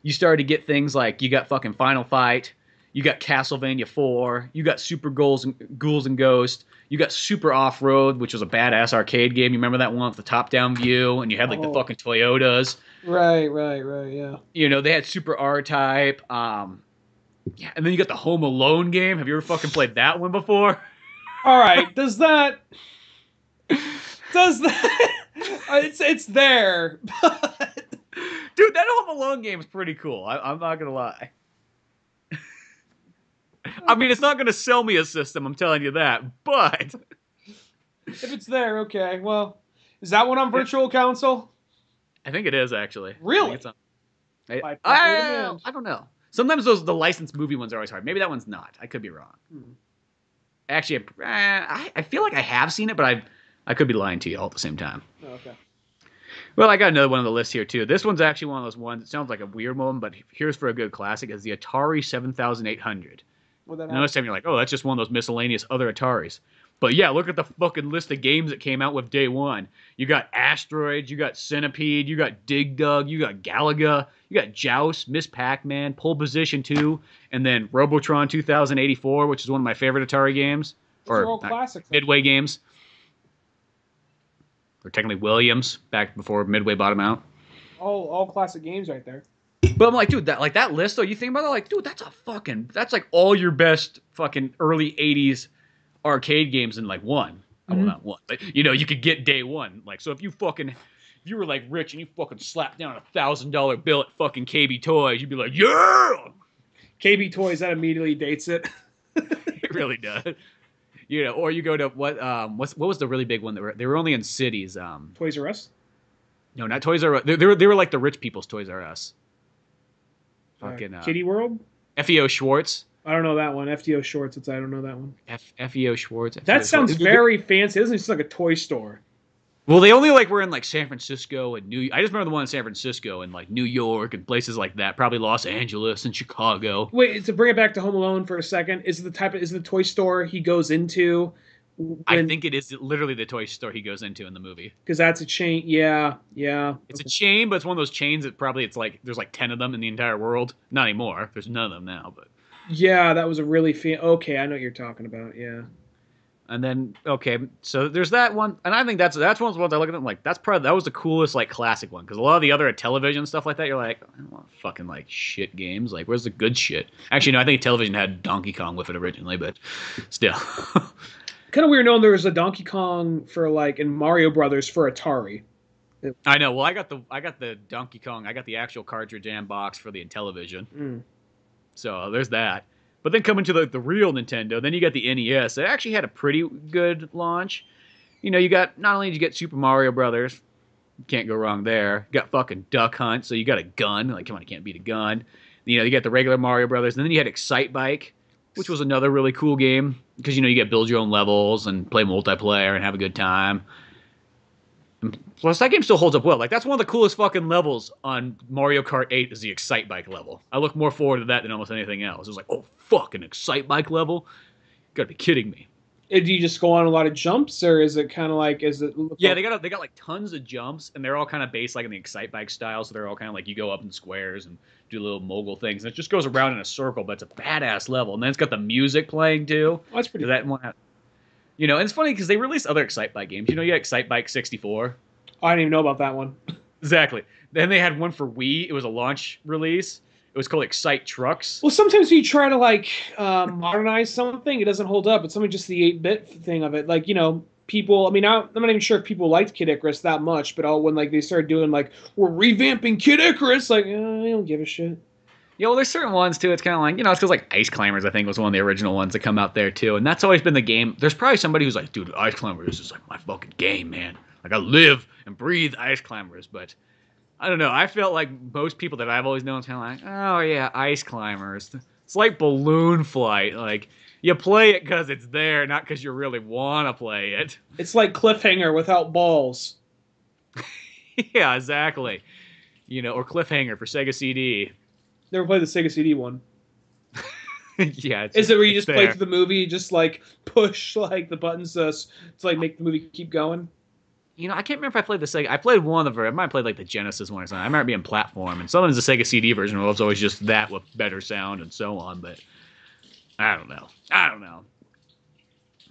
you started to get things like you got fucking Final Fight, you got Castlevania Four, you got Super Ghouls and Ghouls and Ghost, you got Super Off Road, which was a badass arcade game. You remember that one with the top down view, and you had like the Oh. fucking Toyotas Right, right, right. Yeah. you know, they had Super R Type. Um, yeah, and then you got the Home Alone game. Have you ever fucking played that one before? *laughs* All right. Does that? Does that? *laughs* Uh, it's it's there, *laughs* but Dude, that Home Alone game is pretty cool. I, I'm not gonna lie. I mean, it's not gonna sell me a system. I'm telling you that. But if it's there, okay. Well, is that one on Virtual Console? I think it is actually. I Really? it's on- I, I. I don't know. Sometimes those the licensed movie ones are always hard. Maybe that one's not. I could be wrong. Hmm. Actually, uh, I, I feel like I have seen it, but I I could be lying to you all at the same time. Oh, okay. Well, I got another one on the list here too. This one's actually one of those ones. It sounds like a weird one, but here's for a good classic: is the Atari Seven Thousand Eight Hundred. That And happen? Another time you're like, oh, that's just one of those miscellaneous other Ataris. But yeah, look at the fucking list of games that came out with day one. You got Asteroids, you got Centipede, you got Dig Dug, you got Galaga, you got Joust, Miss Pac-Man, Pole Position 2, and then Robotron 2084, which is one of my favorite Atari games. Those are all classics. Midway games. Or technically Williams, back before Midway bottom out. All all classic games right there. But I'm like, dude, that like that list though, you think about it, like, dude, that's a fucking that's like all your best fucking early '80s arcade games in like one. Oh, Mhm. well, not one, but you know, you could get day one. Like, so if you fucking if you were like rich and you fucking slapped down a thousand dollar bill at fucking KB Toys, you'd be like, yeah, KB Toys that immediately dates it. *laughs* it really does. You know, or you go to what um what's what was the really big one that were they were only in cities um Toys R Us. no not Toys R Us they, they were they were like the rich people's Toys R Us. Uh, Fucking uh, Kitty World. FEO Schwartz. I don't know that one. FTO Schwartz. It's, I don't know that one. F- FEO Schwartz. That sounds Schwartz. very fancy. It doesn't just like a toy store. Well, they only like were in like San Francisco and New. I just remember the one in San Francisco and like New York and places like that. Probably Los Angeles and Chicago. Wait, to bring it back to Home Alone for a second, is it the type of is it the toy store he goes into? I think it is literally the toy store he goes into in the movie. because that's a chain. Yeah, yeah. It's a chain, but it's one of those chains that probably it's like there's like ten of them in the entire world. Not anymore. There's none of them now. But yeah, that was a really fan. Okay, I know what you're talking about. Yeah. and then okay, so there's that one, and I think that's that's one of the ones I look at. them like that's probably that was the coolest like classic one because a lot of the other television stuff like that, you're like, I don't want fucking like shit games. Like where's the good shit? Actually, no, I think television had Donkey Kong with it originally, but still. *laughs* Kind of weird knowing there was a Donkey Kong for like in Mario Brothers for Atari. I know. Well, I got the I got the Donkey Kong. I got the actual cartridge and box for the Intellivision. Mm. So uh, there's that. But then coming to the the real Nintendo, then you got the NES. It actually had a pretty good launch. You know, you got not only did you get Super Mario Brothers, can't go wrong there. You got fucking Duck Hunt, so you got a gun. Like, come on, you can't beat a gun. You know, you got the regular Mario Brothers, and then you had Excitebike, which was another really cool game because you know you get build your own levels and play multiplayer and have a good time. And plus, that game still holds up well. Like that's one of the coolest fucking levels on Mario Kart 8 is the Excitebike level. I look more forward to that than almost anything else. It's like, oh fuck, an Excitebike level? You gotta be kidding me. Uh, Do you just go on a lot of jumps, or is it kind of like is it? Yeah, they got they got like tons of jumps, and they're all kind of based like in the Excitebike style. So they're all kind of like you go up in squares and do little mogul things, and it just goes around in a circle. But it's a badass level, and then it's got the music playing too. Oh, that's pretty. That one, you know, and it's funny because they released other Excitebike games. You know, you had Excitebike 64. I didn't even know about that one. *laughs* Exactly. Then they had one for Wii. It was a launch release. It was called Excite Trucks. Well, sometimes you try to like um, modernize something, it doesn't hold up. It's something just the eight bit thing of it. Like you know, people. I mean, I, I'm not even sure if people liked Kid Icarus that much, but all when like they started doing like we're revamping Kid Icarus, like uh, I don't give a shit. Yeah, well, there's certain ones too. It's kind of like you know, it's because like Ice Climbers, I think, was one of the original ones that come out there too, and that's always been the game. There's probably somebody who's like, dude, Ice Climbers is like my fucking game, man. Like I live and breathe Ice Climbers, but I don't know. I felt like most people that I've always known kind of like, oh yeah, Ice Climbers. It's like balloon flight. Like you play it because it's there, not because you really want to play it. It's like Cliffhanger without balls. *laughs* yeah, exactly. You know, or Cliffhanger for Sega CD. Never played the Sega CD one. *laughs* yeah, it's Is it where you just play through the movie, just like push *laughs* like the buttons uh, to like make the movie keep going? You know, I can't remember if I played the Sega. I played one of the. I might have played like the Genesis one or something. I remember being platform, and sometimes the Sega CD version was always just that with better sound and so on. But I don't know. I don't know.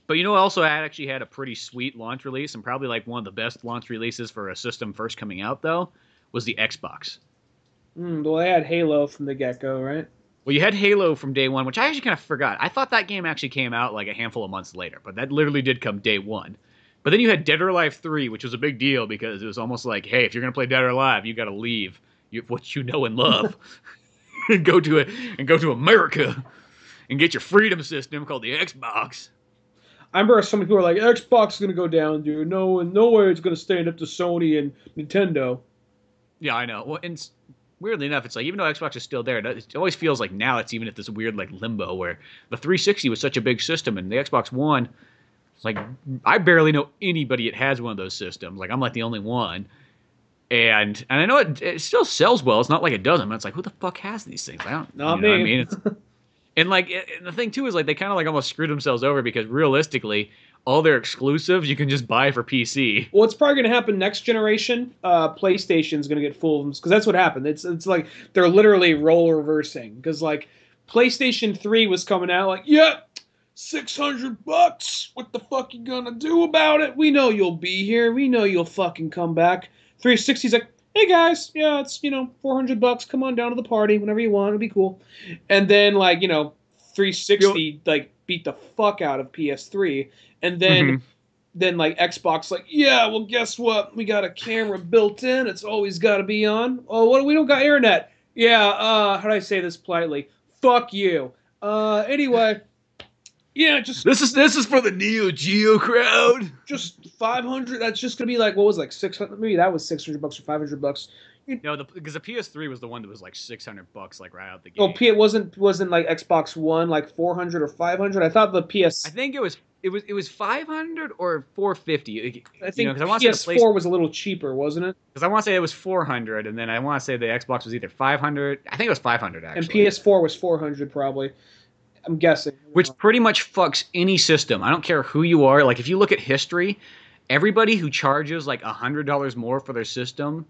But you know, also I actually had a pretty sweet launch release, and probably like one of the best launch releases for a system first coming out though was the Xbox. Mm, well, they had Halo from the get go, right? Well, you had Halo from day one, which I actually kind of forgot. I thought that game actually came out like a handful of months later, but that literally did come day one. But then you had Dead or Alive 3, which was a big deal because it was almost like, hey, if you're going to play Dead or Alive, you got to leave you, what you know and love *laughs* and go to it and go to America and get your freedom system called the Xbox. I remember some people were like, "Xbox is gonna go down, dude. No, and no way it's gonna stand up to Sony and Nintendo." Yeah, I know. Well, and weirdly enough, it's like even though Xbox is still there, it always feels like now it's even at this weird like limbo where the 360 was such a big system and the Xbox One, like I barely know anybody that has one of those systems. Like I'm like the only one. And and I know it, it still sells well. It's not like it doesn't. But it's like who the fuck has these things? I don't. Not you know me. I mean, it's, *laughs* and like and the thing too is like they kind of like almost screwed themselves over because realistically, all their exclusives you can just buy for PC. Well, it's probably going to happen next generation. Uh, PlayStation's going to get full because that's what happened. It's it's like they're literally role reversing because like PlayStation Three was coming out like, yep, yeah, 600 bucks. What the fuck you gonna do about it? We know you'll be here. We know you'll fucking come back. 360's like, hey guys, yeah, it's, you know, 400 bucks. Come on down to the party whenever you want. It'll be cool. And then, like, you know, 360, like, beat the fuck out of PS3. And then. Mm-hmm then like Xbox, like, yeah, well, guess what? We got a camera built in. It's always got to be on. Oh, what? We don't got internet. Yeah. Uh, how do I say this politely? Fuck you. Uh, anyway, yeah, just This is this is for the Neo Geo crowd. just five hundred. That's just gonna be like what was it, like six hundred? Maybe that was six hundred bucks or five hundred bucks. No, the, because the PS3 was the one that was like 600 bucks, like right out the oh, gate. Oh, P. It wasn't wasn't like Xbox One like four hundred or five hundred. I thought the PS. I think it was it was it was 500 or 450. I think 'cause I wanna say the PS4 was a little cheaper, wasn't it? Because I want to say it was 400, and then I want to say the Xbox was either 500. I think it was 500 actually. And PS4 was four hundred probably. I'm guessing. which pretty much fucks any system. I don't care who you are. Like if you look at history, everybody who charges like a hundred dollars more for their system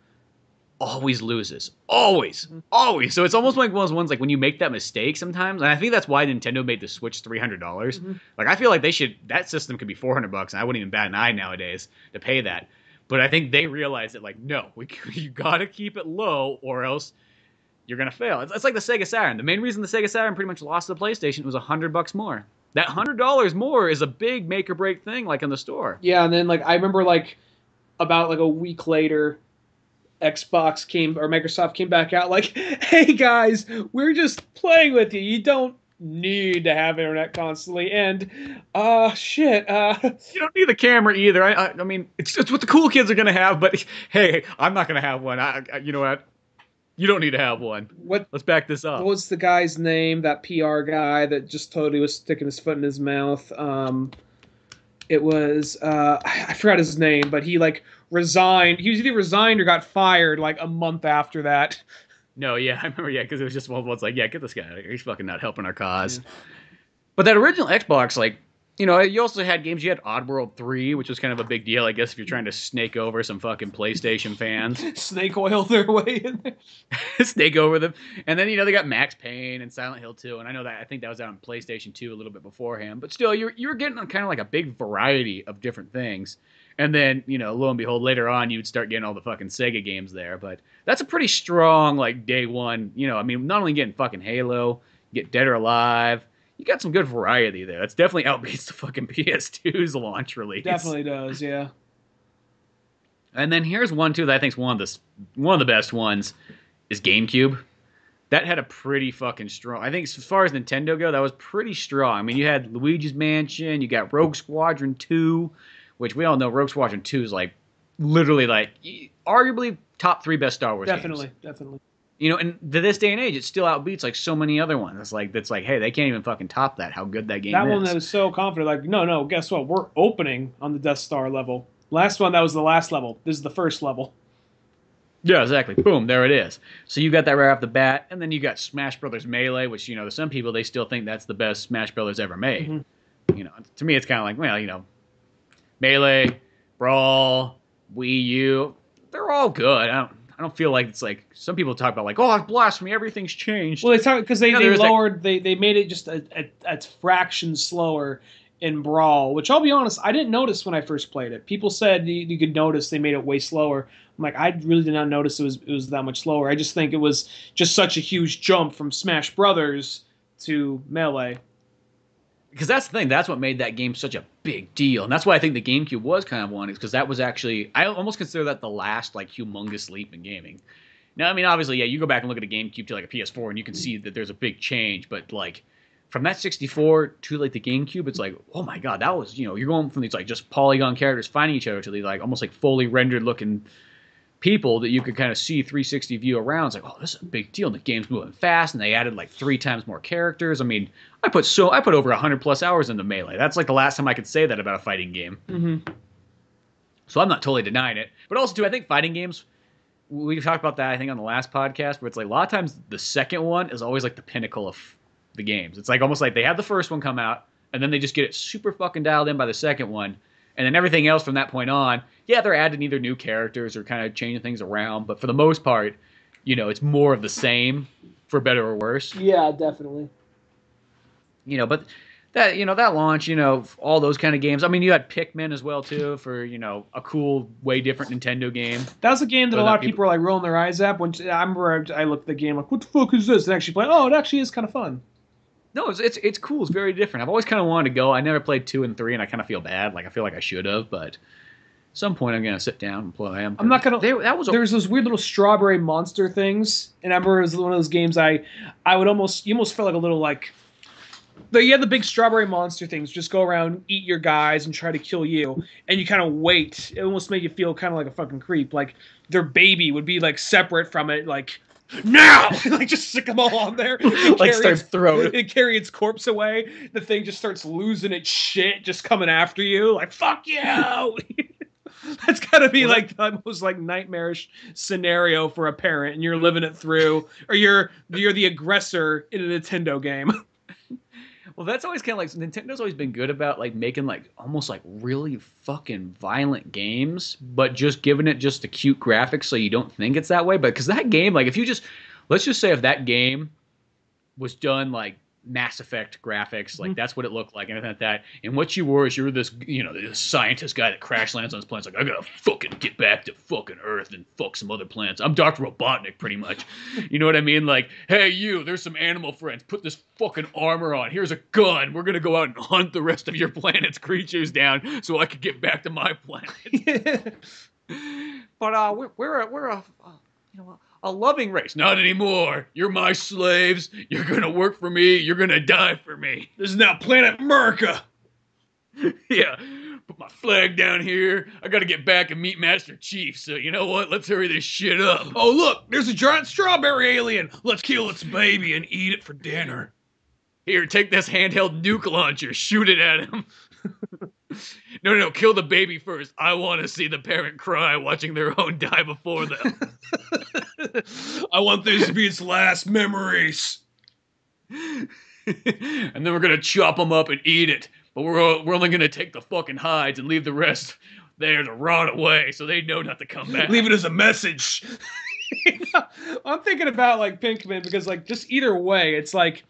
always loses. Always, always. So it's almost like one of those ones like when you make that mistake sometimes, and I think that's why Nintendo made the Switch three hundred dollars. Mhm. Like I feel like they should that system could be four hundred bucks, and I wouldn't even bat an eye nowadays to pay that. But I think they realize that like no, we *laughs* you gotta keep it low or else you're gonna fail. It's, it's like the Sega Saturn. The main reason the Sega Saturn pretty much lost to the PlayStation was a hundred bucks more. That hundred dollars more is a big make or break thing, like in the store. Yeah, and then like I remember like about like a week later, Xbox came or Microsoft came back out like, *laughs* "Hey guys, we're just playing with you. You don't need to have internet constantly." And uh shit, uh *laughs* You don't need the camera either. I, I, I mean, it's, it's what the cool kids are gonna have. But *laughs* hey, I'm not gonna have one. I, I, you know what? You don't need to have one. what Let's back this up. what was the guy's name? That PR guy that just totally was sticking his foot in his mouth. Um it was uh, I forgot his name, but he like resigned. He was either resigned or got fired like a month after that. No, yeah, *laughs* I remember. Yeah, because it was just one of those like, yeah, get this guy out of here. He's fucking not helping our cause. But that original Xbox, like, you know, you also had games. You had Oddworld three, which was kind of a big deal, I guess, if you're trying to snake over some fucking PlayStation fans. *laughs* Snake oil their way in there. *laughs* snake over them. And then you know they got Max Payne and Silent Hill 2, and I know that I think that was out on PlayStation 2 a little bit beforehand, but still you're you're getting kind of like a big variety of different things. And then you know, lo and behold, later on you'd start getting all the fucking Sega games there. But that's a pretty strong like day one. You know, I mean, not only getting fucking Halo, get Dead or Alive. You got some good variety there. That's definitely outbeats the fucking *laughs* PS2's launch release. Definitely does, yeah. And then here's one too that I think is one of the one of the best ones is GameCube. That had a pretty fucking strong. I think as far as Nintendo go, that was pretty strong. I mean, you had Luigi's Mansion, you got Rogue Squadron 2, which we all know Rogue Squadron 2 is like literally like arguably top 3 best Star Wars games. Definitely, definitely. You know, and to this day and age, it still outbeats like so many other ones. It's like that's like, hey, they can't even fucking top that. How good that game That is. one that was so confident, like, no, no, guess what? We're opening on the Death Star level. Last one, that was the last level. This is the first level. Yeah, exactly. Boom, there it is. So you got that right off the bat, and then you got Smash Brothers Melee, which you know, to some people they still think that's the best Smash Brothers ever made. Mhm. You know, to me it's kind of like, well, you know, Melee, Brawl, Wii U, they're all good. I don't, I don't feel like it's like some people talk about like, oh, blasphemy, everything's changed. Well, they talk because they, Yeah, they lowered they they made it just a, a, a fraction slower in Brawl, which I'll be honest, I didn't notice when I first played it. People said you, you could notice they made it way slower. I'm like, I really did not notice it was it was that much slower. I just think it was just such a huge jump from Smash Brothers to Melee. Because that's the thing. That's what made that game such a big deal, and that's why I think the GameCube was kind of one, is because that was actually I almost consider that the last like humongous leap in gaming. Now, I mean, obviously, yeah, you go back and look at a GameCube to like a PS4, and you can see that there's a big change, but like from that 64 to like the GameCube, it's like, oh my god, that was you know, you're going from these like just polygon characters fighting each other to these like almost like fully rendered looking people that you could kind of see 360 view around. It's like, oh, this is a big deal. And the game's moving fast, and they added like three times more characters. I mean, I put so I put over 100 plus hours into Melee. That's like the last time I could say that about a fighting game. Mm-hmm. So I'm not totally denying it. But also, too, I think fighting games. We talked about that I think on the last podcast, where it's like a lot of times the second one is always like the pinnacle of the games. It's like almost like they have the first one come out, and then they just get it super fucking dialed in by the second one, and then everything else from that point on, yeah, they're adding either new characters or kind of changing things around, but for the most part, you know, it's more of the same, for better or worse. Yeah, definitely. You know, but that you know that launch, you know, all those kind of games. I mean, you had Pikmin as well too for you know a cool, way different Nintendo game. That was a game that Or a lot of people- people were like rolling their eyes at. When I remember, I looked at the game like, "What the fuck is this?" And actually play. Oh, it actually is kind of fun. No, it's, it's it's cool. It's very different. I've always kind of wanted to go. I never played two and three, and I kind of feel bad. Like I feel like I should have, but at some point I'm gonna sit down and play them. I'm not gonna- They, that was a, There's those weird little strawberry monster things, and I remember it was one of those games I, I would almost, you almost felt like a little like, the, you had the big strawberry monster things, just go around, eat your guys, and try to kill you, and you kind of wait. It almost made you feel kind of like a fucking creep. Like their baby would be like separate from it, like now, *laughs* like just stick them all on there, *laughs* like its- throwing. and carry its corpse away. The thing just starts losing its shit, just coming after you, like fuck you. *laughs* *laughs* That's gotta be Well, like the most like nightmarish scenario for a parent, and you're living it through, or you're you're the aggressor in a Nintendo game. *laughs* Well, that's always kind of like Nintendo's always been good about like making like almost like really fucking violent games, but just giving it just the cute graphics so you don't think it's that way. But because that game, like if you just let's just say if that game was done like Mass Effect graphics, like Mhm. that's what it looked like, and everything like that. And what you were is you're this, you know, this scientist guy that crash lands on his planet. Like I gotta fucking get back to fucking Earth and fuck some other planets. I'm Doctor Robotnik, pretty much. *laughs* You know what I mean? Like, hey, you, there's some animal friends. Put this fucking armor on. Here's a gun. We're gonna go out and hunt the rest of your planet's creatures down so I could get back to my planet. *laughs* but uh, we're we're a, we're a uh, you know a loving race. Not anymore. You're my slaves. You're gonna work for me. You're gonna die for me. this is now Planet America. *laughs* yeah. Put my flag down here. I gotta get back and meet Master Chief. So you know what? Let's hurry this shit up. Oh look, there's a giant strawberry alien. Let's kill its baby and eat it for dinner. Here, take this handheld nuke launcher. Shoot it at him. *laughs* no, no, no, kill the baby first. I want to see the parent cry watching their own *laughs* die before them. *laughs* I want this to be its last memories. *laughs* and then we're gonna chop them up and eat it. But we're we're only gonna take the fucking hides and leave the rest there to rot away, so they know not to come back. Leave it as a message. I'm thinking about like Pikmin because like just either way, it's like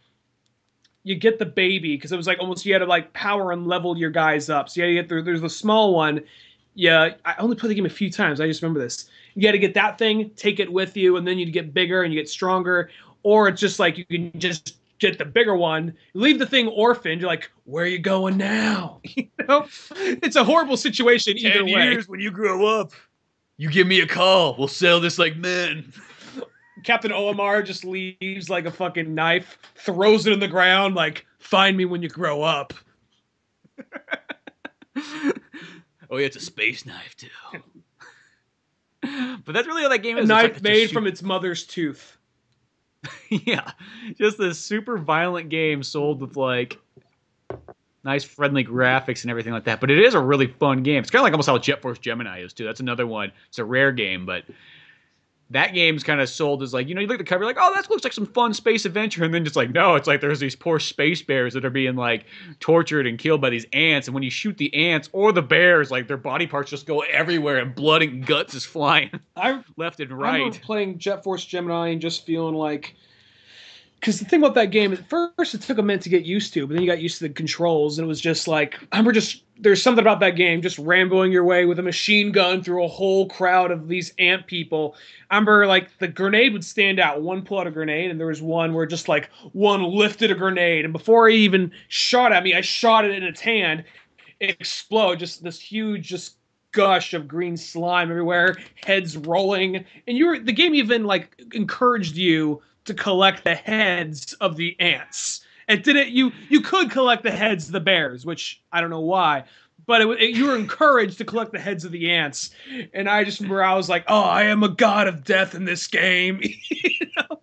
you get the baby because it was like almost you had to like power and level your guys up. So you had to get there. There's the small one. Yeah, I only played the game a few times. I just remember this. You got to get that thing, take it with you, and then you'd get bigger and you get stronger. Or it's just like you can just get the bigger one, leave the thing orphaned. You're like, where are you going now? *laughs* you know, it's a horrible situation either Ten way. years when you grow up, you give me a call. We'll sell this like men. Captain Olimar just leaves like a fucking knife, throws it in the ground, like, find me when you grow up. *laughs* oh yeah, it's a space knife too. but that's really how that game A is. It's knife like- made from its mother's tooth. *laughs* yeah, just this super violent game sold with like nice friendly graphics and everything like that. But it is a really fun game. It's kind of like almost how Jet Force Gemini is too. That's another one. It's a rare game, but that game's kind of sold as like you know you look at the cover you're like oh that looks like some fun space adventure and then just like no it's like there's these poor space bears that are being like tortured and killed by these ants and when you shoot the ants or the bears like their body parts just go everywhere and blood and guts is flying I *laughs* left and I remember right. playing Jet Force Gemini and just feeling like, because the thing about that game, at first it took a minute to get used to, but then you got used to the controls, and it was just like I remember just there's something about that game, just ramboing your way with a machine gun through a whole crowd of these ant people. I remember like the grenade would stand out, one pull out a grenade, and there was one where just like one lifted a grenade, and before he even shot at me, I shot it in its hand, it exploded, just this huge just gush of green slime everywhere, heads rolling, and you were the game even like encouraged you to collect the heads of the ants. It didn't you you could collect the heads of the bears, which I don't know why, but it, it, you were encouraged to collect the heads of the ants. And I just remember I was like, "Oh, I am a god of death in this game." *laughs* You know?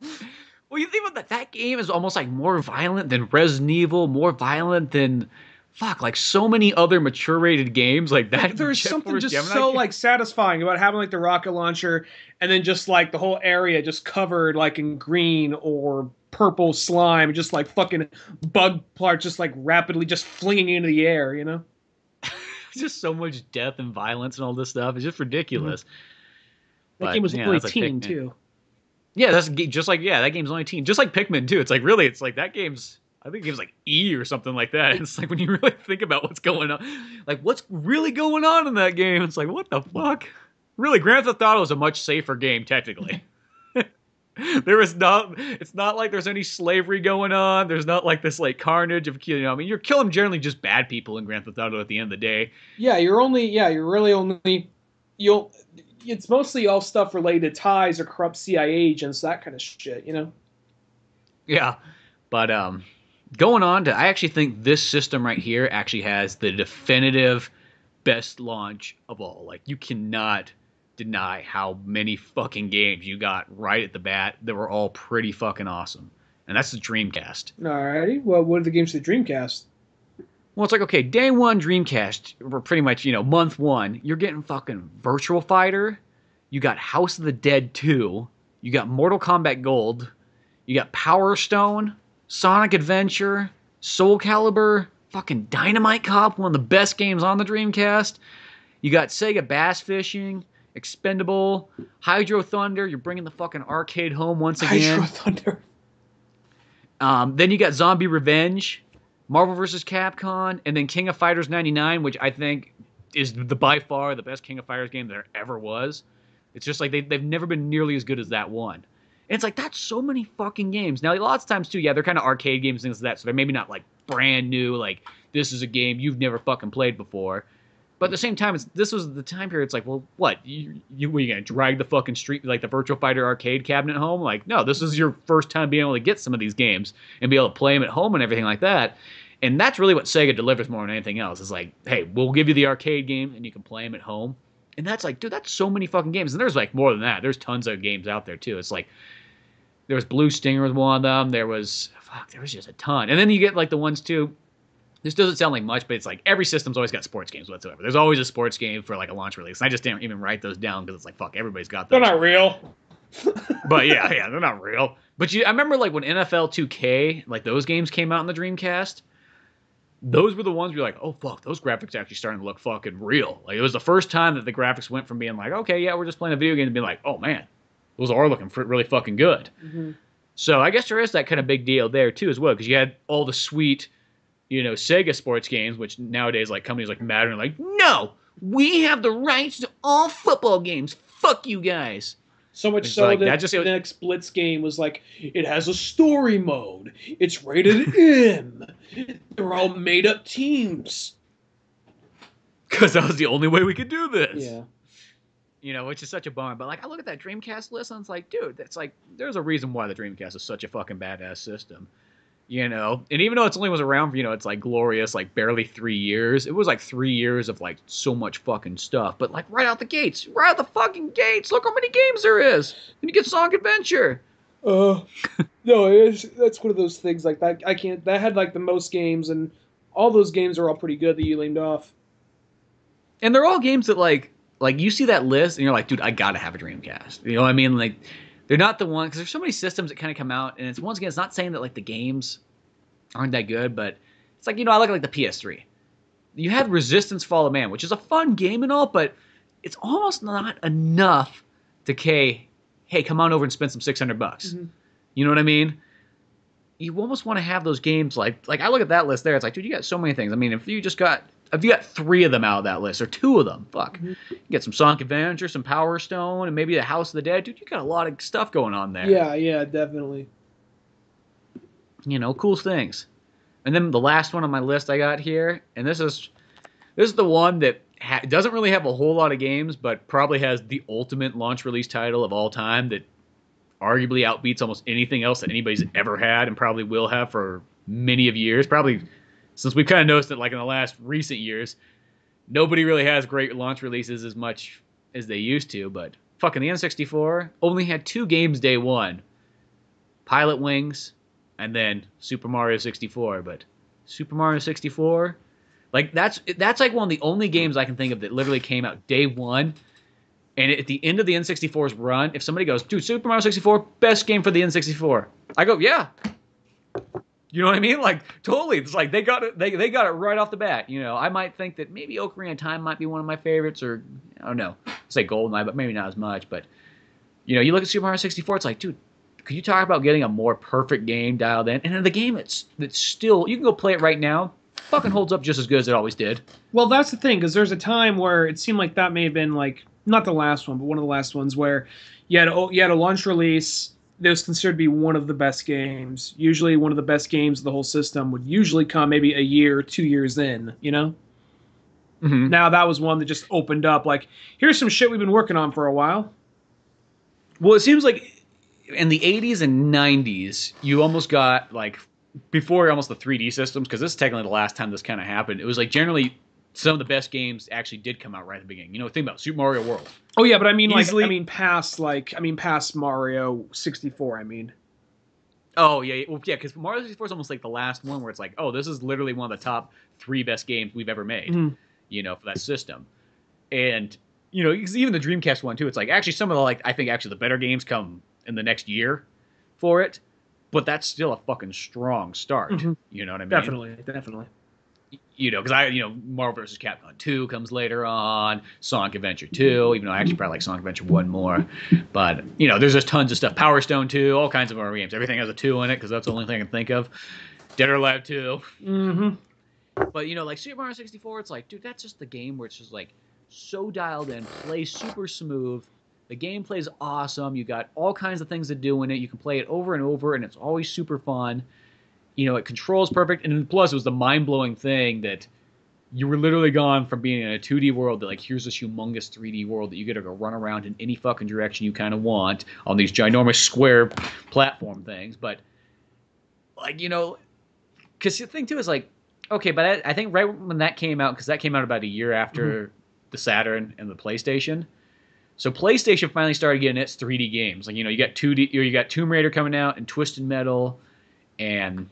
Well, you think about that. That game is almost like more violent than Resident Evil, more violent than fuck, like so many other mature rated games. Like that. There's Jet something Force just Gemini so game- like satisfying about having like the rocket launcher and then just like the whole area just covered like in green or purple slime, just like fucking bug parts just like rapidly just flinging into the air, you know? *laughs* just so much death and violence and all this stuff. It's just mm-hmm. ridiculous. That But, game was yeah, only like teen Pikmin. too. Yeah, that's just like yeah, that game's only teen. Just like Pikmin too. It's like really, it's like that game's. I think it was like E or something like that. *laughs* It's like when you really think about what's going on, like what's really going on in that game. It's like what the fuck. Really, Grand Theft Auto is a much safer game technically. *laughs* *laughs* there is not. It's not like there's any slavery going on. There's not like this like carnage of you know. I mean, you're killing generally just bad people in Grand Theft Auto at the end of the day. Yeah, you're only yeah, you're really only you'll it's mostly all stuff related to ties or corrupt CIA agents, that kind of shit, you know? Yeah. But um going on to I actually think this system right here actually has the definitive best launch of all. Like you cannot deny how many fucking games you got right at the bat that were all pretty fucking awesome. And that's the Dreamcast. Alrighty. Well what are the games for the Dreamcast? Well, it's like okay, day one Dreamcast, we're pretty much you know month one. You're getting fucking Virtual Fighter. You got House of the Dead two. You got Mortal Kombat Gold. You got Power Stone, Sonic Adventure, Soul Calibur, fucking Dynamite Cop, one of the best games on the Dreamcast. You got Sega Bass Fishing, Expendable, Hydro Thunder. You're bringing the fucking arcade home once again. Hydro Thunder. Um, then you got Zombie Revenge, Marvel vs. Capcom, and then King of Fighters 99, which I think is the by far the best King of Fighters game there ever was. It's just like they, they've never been nearly as good as that one. And it's like, that's so many fucking games. Now, lots of times, too, yeah, they're kind of arcade games, things like that. So they're maybe not like brand new, like this is a game you've never fucking played before. But at the same time, it's, this was the time period. It's like, well, what? You, you were you gonna drag the fucking street like the Virtual Fighter arcade cabinet home? Like, no, this is your first time being able to get some of these games and be able to play them at home and everything like that. And that's really what Sega delivers more than anything else. Is like, hey, we'll give you the arcade game and you can play them at home. And that's like, dude, that's so many fucking games. And there's like more than that. There's tons of games out there too. It's like there was Blue Stinger was one of them. There was fuck, there was just a ton. And then you get like the ones too this doesn't sound like much, but it's like every system's always got sports games whatsoever. There's always a sports game for like a launch release. And I just didn't even write those down because it's like fuck, everybody's got those. They're not real. *laughs* but yeah, yeah, they're not real. But you, I remember like when NFL 2K, like those games came out in the Dreamcast. Those were the ones where you're like, oh fuck, those graphics actually starting to look fucking real. Like it was the first time that the graphics went from being like, okay, yeah, we're just playing a video game to being like, oh man, those are looking really fucking good. Mm-hmm. So I guess there is that kind of big deal there too as well because you had all the sweet, you know, Sega sports games, which nowadays like companies like Madden are like, no, we have the rights to all football games. Fuck you guys. So much It's so like, that that just- the next Blitz game was like, it has a story mode. It's rated *laughs* M. They're all made up teams. *laughs* Because that was the only way we could do this. Yeah. You know, which is such a bummer. But like, I look at that Dreamcast list and it's like, dude, that's like, there's a reason why the Dreamcast is such a fucking badass system. You know, and even though it's only was around for you know, it's like glorious, like barely three years. It was like three years of like so much fucking stuff. But like right out the gates, right out the fucking gates, look how many games there is. And you get Song Adventure. Uh, *laughs* no, it's, that's one of those things like that. I can't. That had like the most games, and all those games are all pretty good that you named off. and they're all games that like like you see that list and you're like dude i gotta have a dreamcast you know what i mean like they're not the one because there's so many systems that kind of come out and it's once again it's not saying that like the games aren't that good but it's like you know i look at like the ps3 you had resistance fall of man which is a fun game and all but it's almost not enough to hey hey come on over and spend some 600 bucks Mhm. you know what i mean you almost want to have those games like like I look at that list there. It's like, dude, you got so many things. I mean, if you just got if you got three of them out of that list or two of them, fuck, Mhm. you get some Sonic Adventure, some Power Stone, and maybe the House of the Dead. Dude, you got a lot of stuff going on there. Yeah, yeah, definitely. you know, cool things. And then the last one on my list I got here, and this is this is the one that ha- doesn't really have a whole lot of games, but probably has the ultimate launch release title of all time that arguably outbeats almost anything else that anybody's ever had and probably will have for many of years. Probably since we've kind of noticed that, like in the last recent years, nobody really has great launch releases as much as they used to. But fucking the N64 only had two games day one Pilotwings and then Super Mario 64. But Super Mario 64, like that's that's like one of the only games I can think of that literally came out day one. And at the end of the N64's run, if somebody goes, "Dude, Super Mario 64, best game for the N64," I go, "Yeah." You know what I mean? Like totally. It's like they got it. They, they got it right off the bat. You know, I might think that maybe Ocarina of Time might be one of my favorites, or I don't know, say Goldeneye, but maybe not as much. But you know, you look at Super Mario 64, it's like, dude, could you talk about getting a more perfect game dialed in? And in the game, it's it's still you can go play it right now. Fucking holds up just as good as it always did. Well, that's the thing, because there's a time where it seemed like that may have been like not the last one, but one of the last ones where you had you had a launch release that was considered to be one of the best games. Usually, one of the best games of the whole system would usually come maybe a year, two years in. You know. Mm-hmm. Now that was one that just opened up. Like, here's some shit we've been working on for a while. Well, it seems like in the 80s and 90s, you almost got like before almost the 3D systems, because this is technically the last time this kind of happened. It was like generally some of the best games actually did come out right at the beginning. You know, think about Super Mario World. Oh yeah, but I mean, Easily- like, I mean, past like, I mean, past Mario 64. I mean, Oh yeah, yeah, well, yeah, because Mario 64 is almost like the last one where it's like, oh, this is literally one of the top three best games we've ever made. Mhm. You know, for that system, and you know, even the Dreamcast one too. It's like actually some of the like I think actually the better games come in the next year for it, but that's still a fucking strong start. Mhm. You know what I mean? definitely, definitely. You know, because I, you know, Marvel vs. Capcom 2 comes later on, Sonic Adventure 2, even though I actually probably like Sonic Adventure 1 more. But, you know, there's just tons of stuff. Power Stone 2, all kinds of other games. Everything has a 2 in it because that's the only thing I can think of. Dead or Alive 2. Mm-hmm. But, you know, like Super Mario 64, it's like, dude, that's just the game where it's just like so dialed in, plays super smooth. The gameplay is awesome. You got all kinds of things to do in it. You can play it over and over, and it's always super fun. You know, it controls perfect, and plus, it was the mind blowing thing that you were literally gone from being in a 2D world to like here's this humongous 3D world that you get to go run around in any fucking direction you kind of want on these ginormous square platform things. But like you know, because the thing too is like okay, but I, I think right when that came out, because that came out about a year after mm-hmm. the Saturn and the PlayStation. So PlayStation finally started getting its 3D games. Like you know, you got 2D, or you got Tomb Raider coming out, and Twisted Metal, and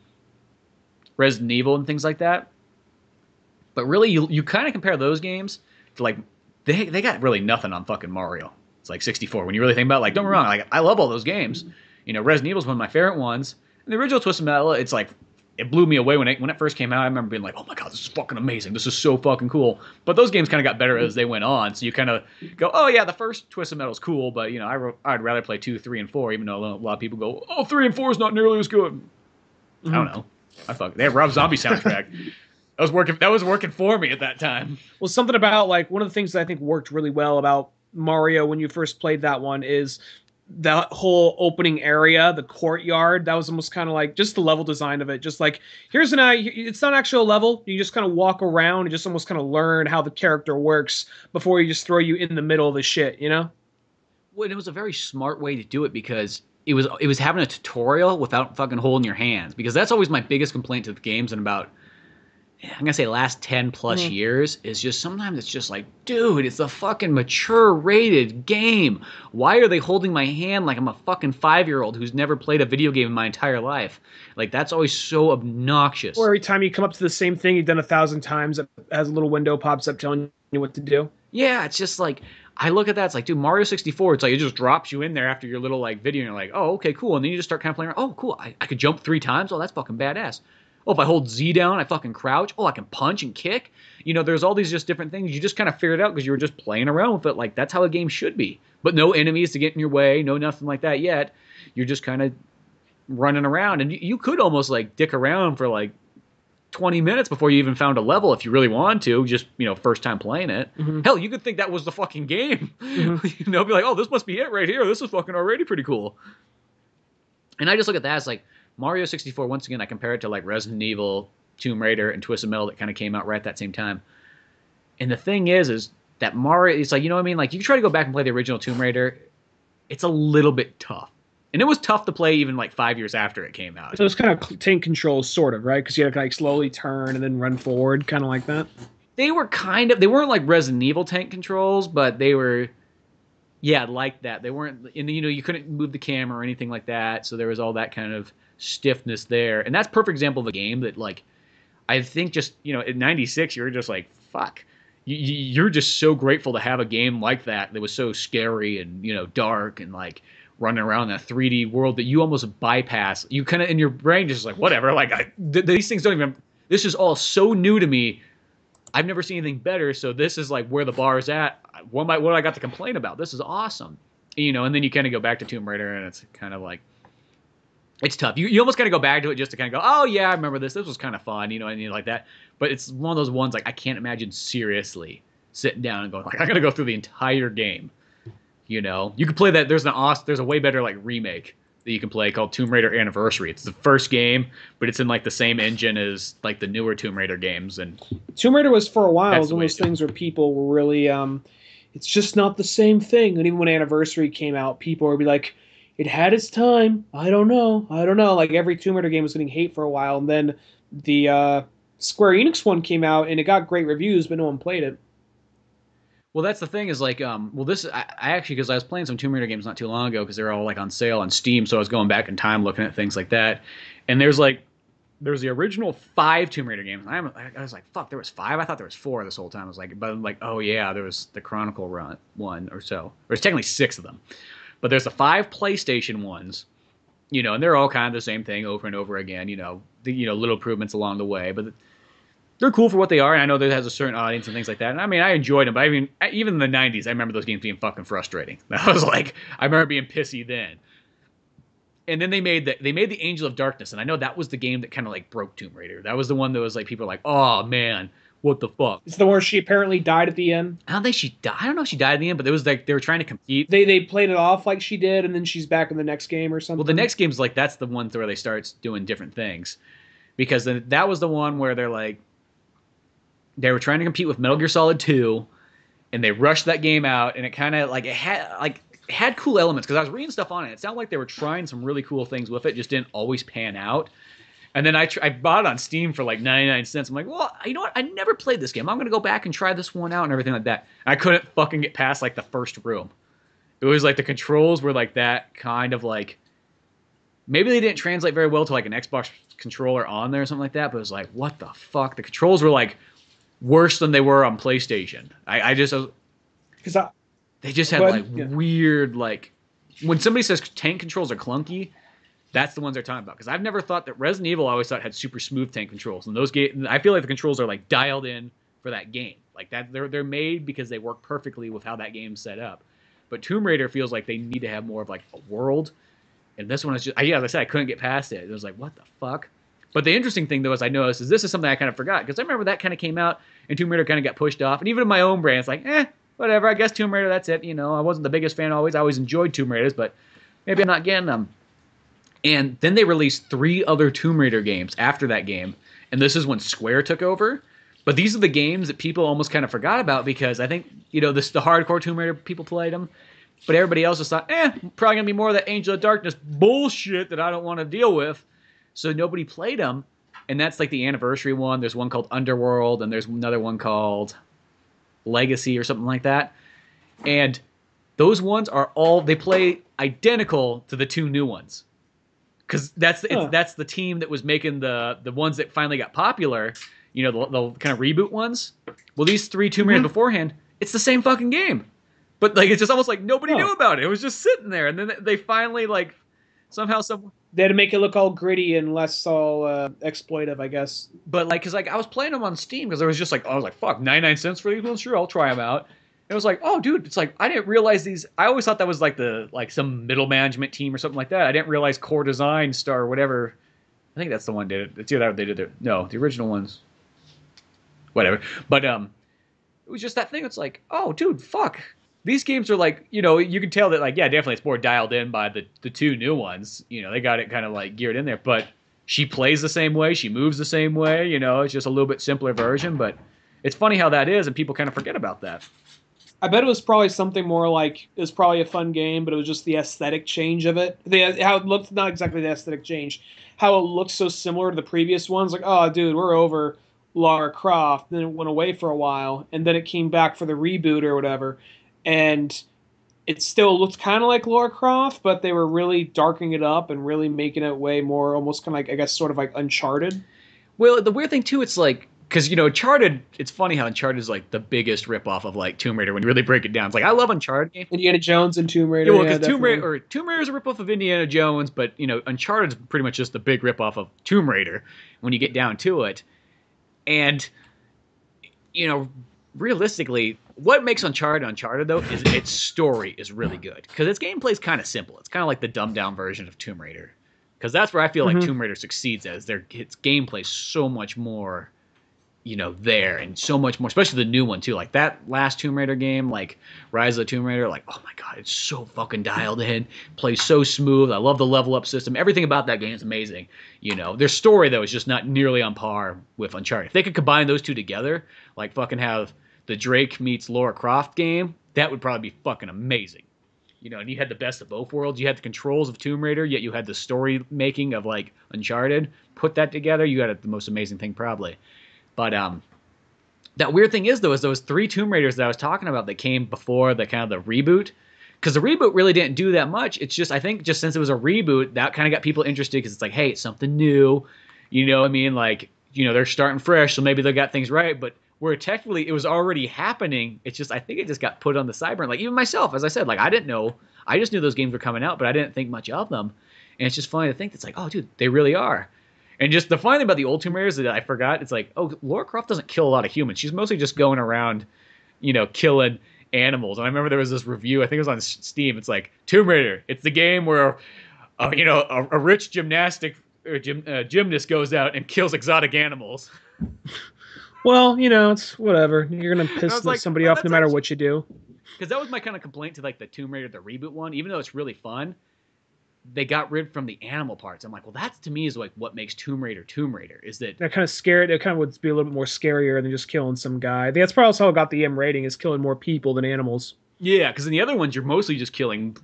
Resident Evil, and things like that. But really, you you kind of compare those games to like they they got really nothing on fucking Mario. It's like 64. When you really think about it, like don't get me wrong, like I love all those games. You know, Resident Evil's one of my favorite ones. And the original Twisted Metal, it's like it blew me away when it when it first came out. I remember being like, "Oh my god, this is fucking amazing! This is so fucking cool." But those games kind of got better as they went on. So you kind of go, "Oh yeah, the first Twisted Metal is cool," but you know, I I'd rather play two, three, and four, even though a lot of people go, "Oh, three and four is not nearly as good." I don't mm-hmm. know. I fuck. They have Rob Zombie soundtrack. *laughs* that was working. That was working for me at that time. Well, something about like one of the things that I think worked really well about Mario when you first played that one is that whole opening area, the courtyard. That was almost kind of like just the level design of it. Just like here's an eye it's not actually a level. You just kind of walk around and just almost kind of learn how the character works before you just throw you in the middle of the shit. You know. Well, it was a very smart way to do it because it was it was having a tutorial without fucking holding your hands because that's always my biggest complaint to the games and about I'm gonna say last ten plus mm-hmm. years is just sometimes it's just like, dude, it's a fucking mature rated game. Why are they holding my hand like I'm a fucking five year old who's never played a video game in my entire life? Like that's always so obnoxious. Or every time you come up to the same thing you've done a thousand times, it has a little window pops up telling you what to do. Yeah, it's just like I look at that, it's like, dude, Mario 64, it's like it just drops you in there after your little like video, and you're like, oh, okay, cool. And then you just start kind of playing around, oh, cool, I, I could jump three times. Oh, that's fucking badass. Oh, if I hold Z down, I fucking crouch. Oh, I can punch and kick. You know, there's all these just different things. You just kind of figured out because you were just playing around with it. Like that's how a game should be. But no enemies to get in your way, no nothing like that yet. You're just kind of running around, and you, you could almost like dick around for like 20 minutes before you even found a level if you really wanted to, just, you know, first time playing it. Mm-hmm. Hell, you could think that was the fucking game. Mm-hmm. *laughs* you know, be like, oh, this must be it right here. This is fucking already pretty cool. And I just look at that as like, Mario 64, once again, I compare it to like Resident Evil, Tomb Raider, and Twisted Metal that kind of came out right at that same time. And the thing is, is that Mario, it's like, you know what I mean? Like, you try to go back and play the original Tomb Raider, it's a little bit tough. And it was tough to play even like five years after it came out. So it's kind of tank controls, sort of, right? Because you had to like slowly turn and then run forward, kind of like that. They were kind of, they weren't like Resident Evil tank controls, but they were, yeah, like that. They weren't, and you know, you couldn't move the camera or anything like that. So there was all that kind of stiffness there. And that's perfect example of a game that like I think just, you know, in 96 you're just like fuck. You're just so grateful to have a game like that that was so scary and, you know, dark and like running around in a 3D world that you almost bypass. You kind of in your brain just like whatever, like I, th- these things don't even this is all so new to me. I've never seen anything better, so this is like where the bar is at. What am I, what I got to complain about? This is awesome. You know, and then you kind of go back to Tomb Raider and it's kind of like it's tough. You, you almost kind of go back to it just to kind of go, oh yeah, I remember this. This was kind of fun, you know, and like that. But it's one of those ones like I can't imagine seriously sitting down and going like I got to go through the entire game. You know, you can play that. There's an awesome, there's a way better like remake that you can play called Tomb Raider Anniversary. It's the first game, but it's in like the same engine as like the newer Tomb Raider games. And Tomb Raider was for a while was one of those things where people were really, um, it's just not the same thing. And even when Anniversary came out, people would be like it had its time. I don't know. I don't know. Like every Tomb Raider game was getting hate for a while, and then the uh, Square Enix one came out and it got great reviews, but no one played it. Well, that's the thing is like, um, well, this I, I actually because I was playing some Tomb Raider games not too long ago because they're all like on sale on Steam, so I was going back in time looking at things like that, and there's like, there's the original five Tomb Raider games. I'm, I was like, fuck, there was five. I thought there was four this whole time. I was like, but like, oh yeah, there was the Chronicle run one or so. There's technically six of them. But there's the five PlayStation ones, you know, and they're all kind of the same thing over and over again. You know, the, you know, little improvements along the way, but they're cool for what they are. And I know that has a certain audience and things like that. And I mean, I enjoyed them, but I mean, even in the '90s, I remember those games being fucking frustrating. *laughs* I was like, I remember being pissy then. And then they made the they made the Angel of Darkness, and I know that was the game that kind of like broke Tomb Raider. That was the one that was like people were like, oh man, what the fuck? It's the one she apparently died at the end. I don't think she died. I don't know if she died at the end, but it was like they were trying to compete. They they played it off like she did, and then she's back in the next game or something. Well, the next game's like that's the one where they start doing different things, because then that was the one where they're like they were trying to compete with Metal Gear Solid Two, and they rushed that game out, and it kind of like it had like it had cool elements because I was reading stuff on it. It sounded like they were trying some really cool things with it, just didn't always pan out. And then I, tr- I bought it on Steam for like 99 cents. I'm like, well, you know what? I never played this game. I'm going to go back and try this one out and everything like that. And I couldn't fucking get past like the first room. It was like the controls were like that kind of like maybe they didn't translate very well to like an Xbox controller on there or something like that, but it was like, what the fuck? The controls were like worse than they were on PlayStation. I, I just uh, because I they just had like yeah. weird like when somebody says tank controls are clunky, that's the ones they're talking about. Because I've never thought that Resident Evil I always thought had super smooth tank controls, and those game I feel like the controls are like dialed in for that game. Like that they're they're made because they work perfectly with how that game's set up. But Tomb Raider feels like they need to have more of like a world, and this one is just I, yeah, as I said, I couldn't get past it. It was like what the fuck. But the interesting thing though is I noticed is this is something I kind of forgot because I remember that kind of came out and Tomb Raider kind of got pushed off, and even in my own brain, it's like eh, whatever. I guess Tomb Raider, that's it. You know, I wasn't the biggest fan always. I always enjoyed Tomb Raiders, but maybe I'm not getting them. And then they released three other Tomb Raider games after that game, and this is when Square took over. But these are the games that people almost kind of forgot about because I think you know this the hardcore Tomb Raider people played them, but everybody else just thought, eh, probably gonna be more of that Angel of Darkness bullshit that I don't want to deal with. So nobody played them, and that's like the anniversary one. There's one called Underworld, and there's another one called Legacy or something like that. And those ones are all they play identical to the two new ones because that's the, Huh. that's the team that was making the the ones that finally got popular. You know, the, the kind of reboot ones. Well, these three Tomb Raiders Mhm. beforehand, it's the same fucking game, but like it's just almost like nobody Huh. knew about it. It was just sitting there, and then they finally like somehow some. They had to make it look all gritty and less all uh, exploitive, I guess. But like, cause like I was playing them on Steam because I was just like, I was like, fuck, ninety nine cents for these ones, sure, I'll try them out. It was like, oh, dude, it's like I didn't realize these. I always thought that was like the like some middle management team or something like that. I didn't realize Core Design Star whatever. I think that's the one did it. It's either that they did it. No, the original ones. Whatever. But um, it was just that thing. It's like, oh, dude, fuck. These games are like, you know, you can tell that like, yeah, definitely it's more dialed in by the the two new ones. You know, they got it kind of like geared in there, but she plays the same way, she moves the same way. You know, it's just a little bit simpler version, but it's funny how that is, and people kind of forget about that. I bet it was probably something more like it was probably a fun game, but it was just the aesthetic change of it. The how it looked, not exactly the aesthetic change, how it looked so similar to the previous ones. Like, oh, dude, we're over Lara Croft. Then it went away for a while, and then it came back for the reboot or whatever, and it still looked kind of like Lara Croft, but they were really darkening it up and really making it way more, almost kind of like I guess, sort of like Uncharted. Well, the weird thing too, it's like because you know Uncharted. It's funny how Uncharted is like the biggest ripoff of like Tomb Raider when you really break it down. It's like I love Uncharted games. Indiana Jones and Tomb Raider. Yeah, well, yeah, because Tomb. Raider or Tomb Raider is a ripoff of Indiana Jones, but you know Uncharted is pretty much just the big ripoff of Tomb Raider when you get down to it. And you know, realistically, what makes Uncharted Uncharted though is its story is really good because its gameplay is kind of simple. It's kind of like the dumbed down version of Tomb Raider. Because that's where I feel like Mhm. Tomb Raider succeeds as their its gameplay is so much more, you know, there and so much more, especially the new one too. Like that last Tomb Raider game, like Rise of the Tomb Raider, like oh my god, it's so fucking dialed in, plays so smooth. I love the level up system. Everything about that game is amazing. You know, their story though is just not nearly on par with Uncharted. If they could combine those two together, like fucking have the Drake meets Lara Croft game, that would probably be fucking amazing. You know, and you had the best of both worlds. You had the controls of Tomb Raider, yet you had the story making of like Uncharted. Put that together, you got the most amazing thing probably. But um, that weird thing is though, is those three Tomb Raiders that I was talking about that came before the kind of the reboot. Because the reboot really didn't do that much. It's just I think just since it was a reboot, that kind of got people interested because it's like, hey, it's something new. You know what I mean? Like, you know, they're starting fresh, so maybe they got things right. But where technically it was already happening, it's just I think it just got put on the sideburn. Like even myself, as I said, like I didn't know. I just knew those games were coming out, but I didn't think much of them. And it's just funny to think that's like, oh, dude, they really are. And just the funny thing about the old Tomb Raiders that I forgot, it's like, oh, Lara Croft doesn't kill a lot of humans. She's mostly just going around, you know, killing animals. And I remember there was this review, I think it was on Steam. It's like Tomb Raider. It's the game where, uh, you know, a, a rich gymnastic or gym, uh, gymnast goes out and kills exotic animals. *laughs* Well, you know, it's whatever. You're gonna piss like, somebody well, off no matter actually- what you do. Because that was my kind of complaint to like the Tomb Raider, the reboot one. Even though it's really fun, they got rid from the animal parts. I'm like, well, that's to me is like what makes Tomb Raider Tomb Raider. Is that That kind of scared. It kind of would be a little bit more scarier than just killing some guy. That's probably how it got the M rating is killing more people than animals. Yeah, because in the other ones, you're mostly just killing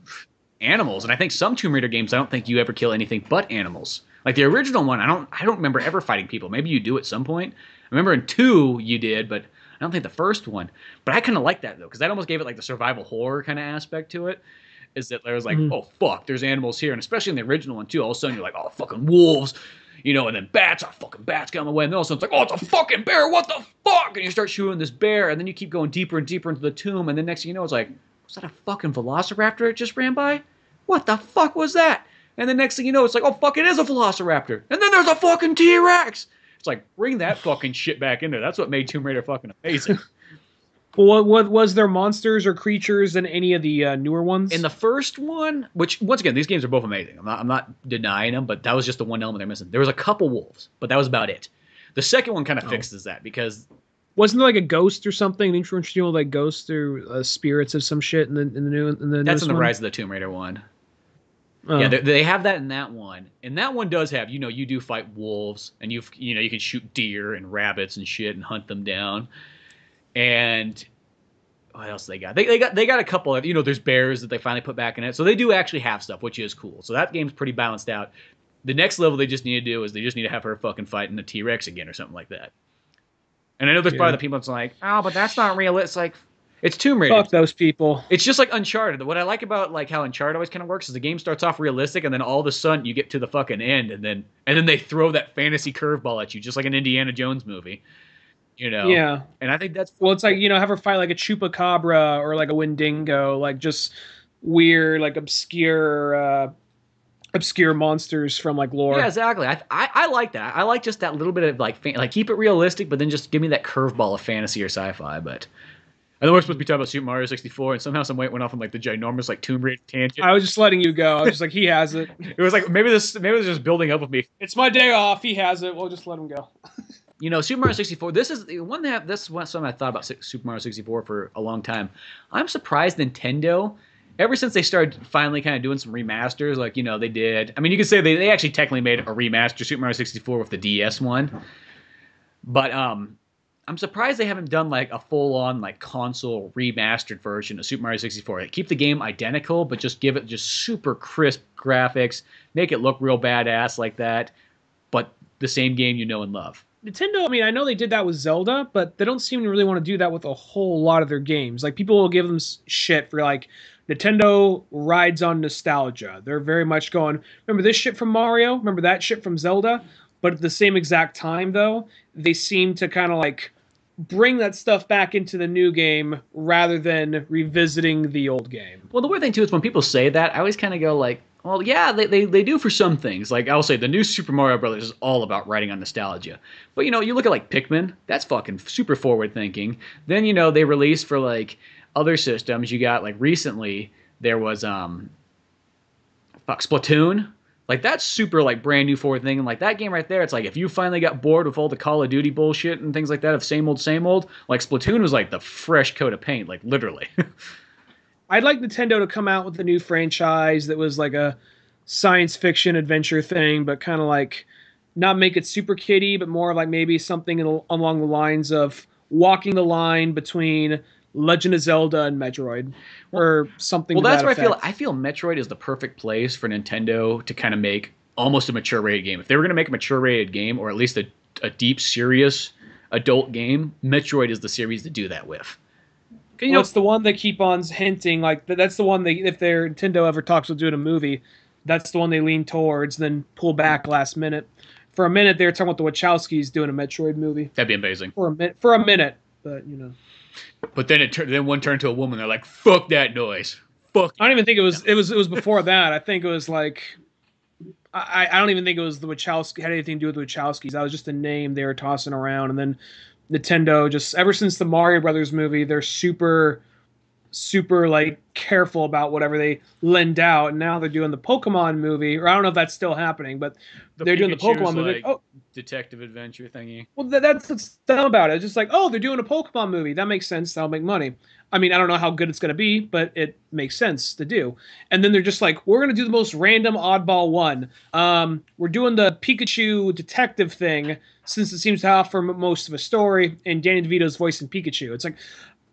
animals, and I think some Tomb Raider games, I don't think you ever kill anything but animals. Like the original one, I don't, I don't remember ever fighting people. Maybe you do at some point. I remember in two you did, but I don't think the first one. But I kind of like that though, because that almost gave it like the survival horror kind of aspect to it. Is that there was like, Mhm. oh fuck, there's animals here, and especially in the original one too. All of a sudden you're like, oh fucking wolves, you know, and then bats are fucking bats get on the way, and then all of a sudden it's like, oh, it's a fucking bear, what the fuck? And you start shooting this bear, and then you keep going deeper and deeper into the tomb, and then next thing you know, it's like, was that a fucking velociraptor that just ran by? What the fuck was that? And the next thing you know, it's like, oh fuck, it is a velociraptor. And then there's a fucking T Rex. It's like, bring that fucking shit back in there. That's what made Tomb Raider fucking amazing. *laughs* What, what was there monsters or creatures in any of the uh, newer ones? In the first one, which once again, these games are both amazing. I'm not, I'm not denying them, but that was just the one element they're missing. There was a couple wolves, but that was about it. The second one kind of Oh. fixes that because wasn't there like a ghost or something? Didn't you introduce like ghosts or uh, spirits of some shit in the in the new in the that's in the one? Rise of the Tomb Raider one. Oh. Yeah, they, they have that in that one, and that one does have you know you do fight wolves, and you you know you can shoot deer and rabbits and shit and hunt them down, and what else they got? They, they got they got a couple of you know there's bears that they finally put back in it, so they do actually have stuff, which is cool. So that game's pretty balanced out. The next level they just need to do is they just need to have her fucking fighting a T Rex again or something like that. And I know there's Yeah. probably the people that's like, oh, but that's not real. It's like it's Tomb Raider. Fuck those people. It's just like Uncharted. What I like about like how Uncharted always kind of works is the game starts off realistic, and then all of a sudden you get to the fucking end, and then and then they throw that fantasy curveball at you, just like an Indiana Jones movie. You know? Yeah. And I think that's Well, it's like you know, have her fight like a chupacabra or like a Wendigo, like just weird, like obscure, uh, obscure monsters from like lore. yeah, exactly. I, I I like that. I like just that little bit of like fan- like keep it realistic, but then just give me that curveball of fantasy or sci-fi. But I know we're supposed to be talking about Super Mario 64, and somehow some weight went off on like the ginormous like Tomb Raider tangent. I was just letting you go. I was just like, he has it. *laughs* it was like maybe this maybe it was just building up with me. It's my day off. He has it. We'll just let him go. *laughs* you know, Super Mario 64. This is the one that this is something I thought about Super Mario 64 for a long time. I'm surprised Nintendo, ever since they started finally kind of doing some remasters, like you know they did. I mean, you could say they, they actually technically made a remaster Super Mario 64 with the DS one, but um, I'm surprised they haven't done like a full on like console remastered version of Super Mario 64. Like, keep the game identical, but just give it just super crisp graphics, make it look real badass like that, but the same game you know and love. Nintendo, I mean, I know they did that with Zelda, but they don't seem to really want to do that with a whole lot of their games. Like people will give them shit for like Nintendo rides on nostalgia. They're very much going, remember this shit from Mario? Remember that shit from Zelda? But at the same exact time though, they seem to kind of like bring that stuff back into the new game rather than revisiting the old game. Well, the weird thing too is when people say that, I always kind of go like, well, yeah, they, they, they do for some things. Like I'll say the new Super Mario Brothers is all about riding on nostalgia. But you know, you look at like Pikmin, that's fucking super forward thinking. Then you know they released for like other systems. You got like recently there was um, fuck Splatoon. Like that's super like brand new forward thinking. Like that game right there, it's like if you finally got bored with all the Call of Duty bullshit and things like that of same old same old, like Splatoon was like the fresh coat of paint, like literally. *laughs* I'd like Nintendo to come out with a new franchise that was like a science fiction adventure thing, but kind of like not make it super kiddie, but more like maybe something along the lines of walking the line between Legend of Zelda and Metroid, or something. Well, that's that where I feel. I feel Metroid is the perfect place for Nintendo to kind of make almost a mature rated game. If they were going to make a mature rated game, or at least a, a deep, serious adult game, Metroid is the series to do that with. 'Cause, You well, know, it's the one they keep on hinting like that's the one they if their Nintendo ever talks about doing a movie, that's the one they lean towards, then pull back last minute. For a minute, they were talking about the Wachowskis doing a Metroid movie. that'd be amazing. For a minute, for a minute, but you know. But then it turned. Then one turned to a woman. They're like, "Fuck that noise. Fuck." I don't even think it was. It was. It was before that. I think it was like. I, I don't even think it was the Wachowski had anything to do with the Wachowskis. That was just a name they were tossing around, and then Nintendo just ever since the Mario Brothers movie, they're super, super like careful about whatever they lend out. And now they're doing the Pokemon movie, or I don't know if that's still happening, but they're doing the Pikachu's, Pokemon movie. like, Oh, detective adventure thingy. well, th- that's what's dumb about it. It's just like, oh, they're doing a Pokemon movie. That makes sense. That'll make money. I mean, I don't know how good it's going to be, but it makes sense to do. And then they're just like, we're going to do the most random oddball one. Um, we're doing the Pikachu detective thing since it seems to offer m- most of a story, and Danny DeVito's voice in Pikachu. It's like,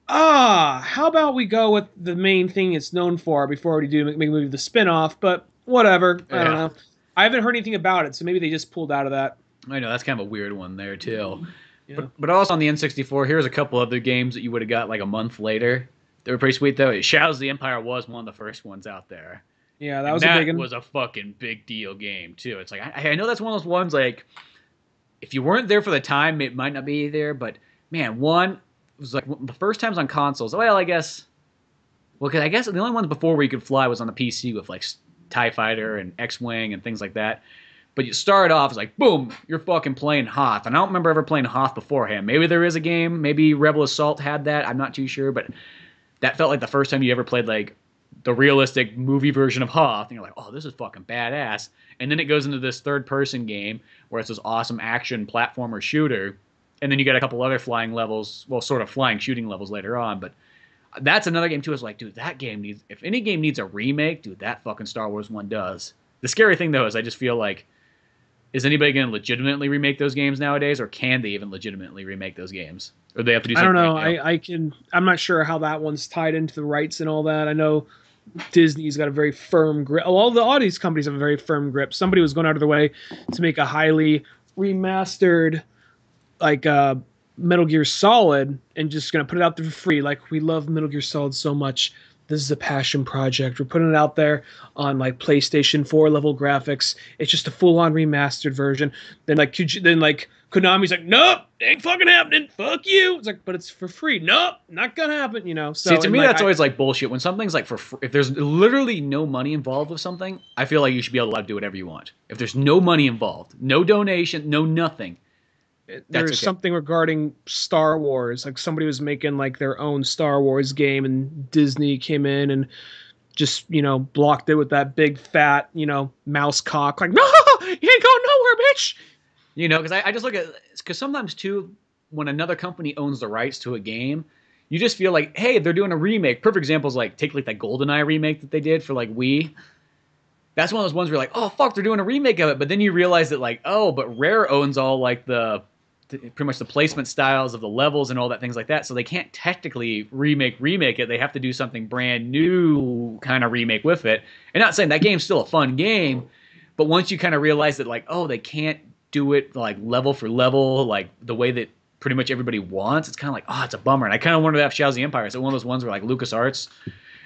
ah, how about we go with the main thing it's known for before we do make, make a movie the spin-off? But whatever. I don't know. I haven't heard anything about it, so maybe they just pulled out of that. I know that's kind of a weird one there too. Yeah. But, but also on the N64, here's a couple other games that you would have got like a month later. They were pretty sweet though. Shadows of the Empire was one of the first ones out there. Yeah, that And was that a big one. was a fucking big deal game too. It's like I, I know that's one of those ones like if you weren't there for the time, it might not be there. But man, one was like the first times on consoles. Well, I guess. Well, 'cause I guess the only ones before where you could fly was on the PC with like Tie Fighter and X Wing and things like that. But you start off it's like boom, you're fucking playing Hoth, and I don't remember ever playing Hoth beforehand. Maybe there is a game, maybe Rebel Assault had that. I'm not too sure, but that felt like the first time you ever played like the realistic movie version of Hoth, and you're like, oh, this is fucking badass. And then it goes into this third person game where it's this awesome action platformer shooter, and then you get a couple other flying levels, well, sort of flying shooting levels later on, but that's another game too. Is like, dude, that game needs. If any game needs a remake, dude, that fucking Star Wars one does. The scary thing though is I just feel like, is anybody going to legitimately remake those games nowadays, or can they even legitimately remake those games, or they have to do? I don't know. new? I, I can. I'm not sure how that one's tied into the rights and all that. I know Disney's got a very firm grip. All the these companies have a very firm grip. Somebody was going out of their way to make a highly remastered, like uh, Metal Gear Solid, and just gonna put it out there for free. Like we love Metal Gear Solid so much. This is a passion project. We're putting it out there on like PlayStation 4 level graphics. It's just a full on remastered version. Then like then like Konami's like, nope, ain't fucking happening. Fuck you. It's like, but it's for free. Nope, not gonna happen. You know. So See, to me, like, that's I- always like bullshit. When something's like for fr- if there's literally no money involved with something, I feel like you should be able to do whatever you want. If there's no money involved, no donation, no nothing. There's something regarding Star Wars. Like somebody was making like their own Star Wars game, and Disney came in and just you know blocked it with that big fat you know mouse cock. Like, *laughs* no, you ain't going nowhere, bitch. You know, because I, I just look at because sometimes too, when another company owns the rights to a game, you just feel like, hey, they're doing a remake. Perfect examples like take like that GoldenEye remake that they did for like Wii. That's one of those ones where you're like, oh fuck, they're doing a remake of it, but then you realize that like, oh, but Rare owns all like the- pretty much the placement styles of the levels and all that things like that, so they can't technically remake remake it. They have to do something brand new kind of remake with it. And not saying that game's still a fun game, but once you kind of realize that like, oh, they can't do it like level for level, like the way that pretty much everybody wants, it's kind of like, oh, it's a bummer. And I kind of wonder if Shadows of Empire is it one of those ones where like LucasArts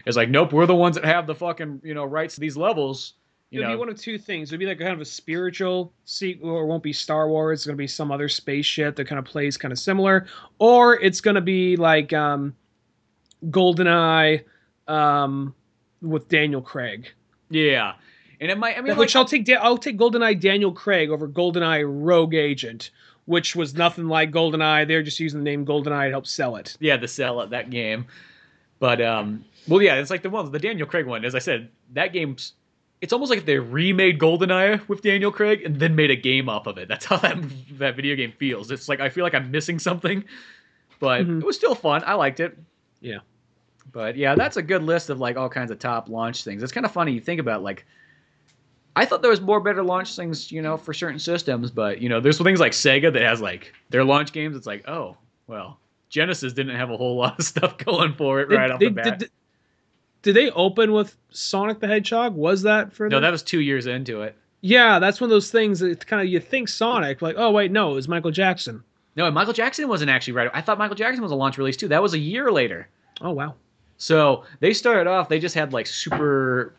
is like, nope, we're the ones that have the fucking you know rights to these levels. You It'll know, be one of two things. It'll be like kind of a spiritual sequel, or it won't be Star Wars. It's gonna be some other space shit that kind of plays kind of similar, or it's gonna be like um, GoldenEye um, with Daniel Craig. yeah. And it might, I mean, which like, I'll take. I'll take GoldenEye Daniel Craig over GoldenEye Rogue Agent, which was nothing like GoldenEye. They're just using the name GoldenEye to help sell it. yeah, the sell at that game. But um, well, yeah, it's like the one, the Daniel Craig one. As I said, that game's. It's almost like they remade GoldenEye with Daniel Craig and then made a game off of it. That's how that that video game feels. It's like I feel like I'm missing something, but Mhm. it was still fun. I liked it. Yeah. But yeah, that's a good list of like all kinds of top launch things. It's kind of funny you think about like. I thought there was more better launch things, you know, for certain systems, but you know, there's things like Sega that has like their launch games. It's like, oh, well, Genesis didn't have a whole lot of *laughs* stuff going for it right Did- off they- the bat. Did, did they open with Sonic the Hedgehog? Was that for? no, the- that was two years into it. Yeah, that's one of those things that kind of you think Sonic, like, oh wait, no, it was Michael Jackson. No, Michael Jackson wasn't actually right. I thought Michael Jackson was a launch release too. That was a year later. Oh wow. So they started off. They just had like super.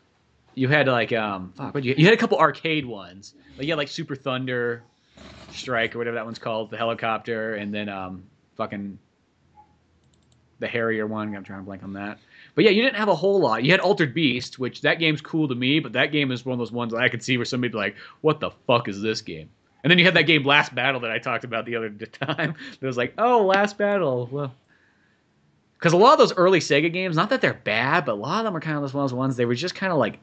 You had like um. Fuck, what you, you had a couple arcade ones. Like you had like Super Thunder, Strike or whatever that one's called, the helicopter, and then um fucking the Harrier one. I'm trying to blank on that. But yeah, you didn't have a whole lot. You had Altered Beast, which that game's cool to me, but that game is one of those ones that I could see where somebody'd be like, "What the fuck is this game?" And then you had that game Last Battle that I talked about the other *laughs* time. That was like, "Oh, Last Battle." Well, because a lot of those early Sega games, not that they're bad, but a lot of them are kind of those ones ones they were just kind of like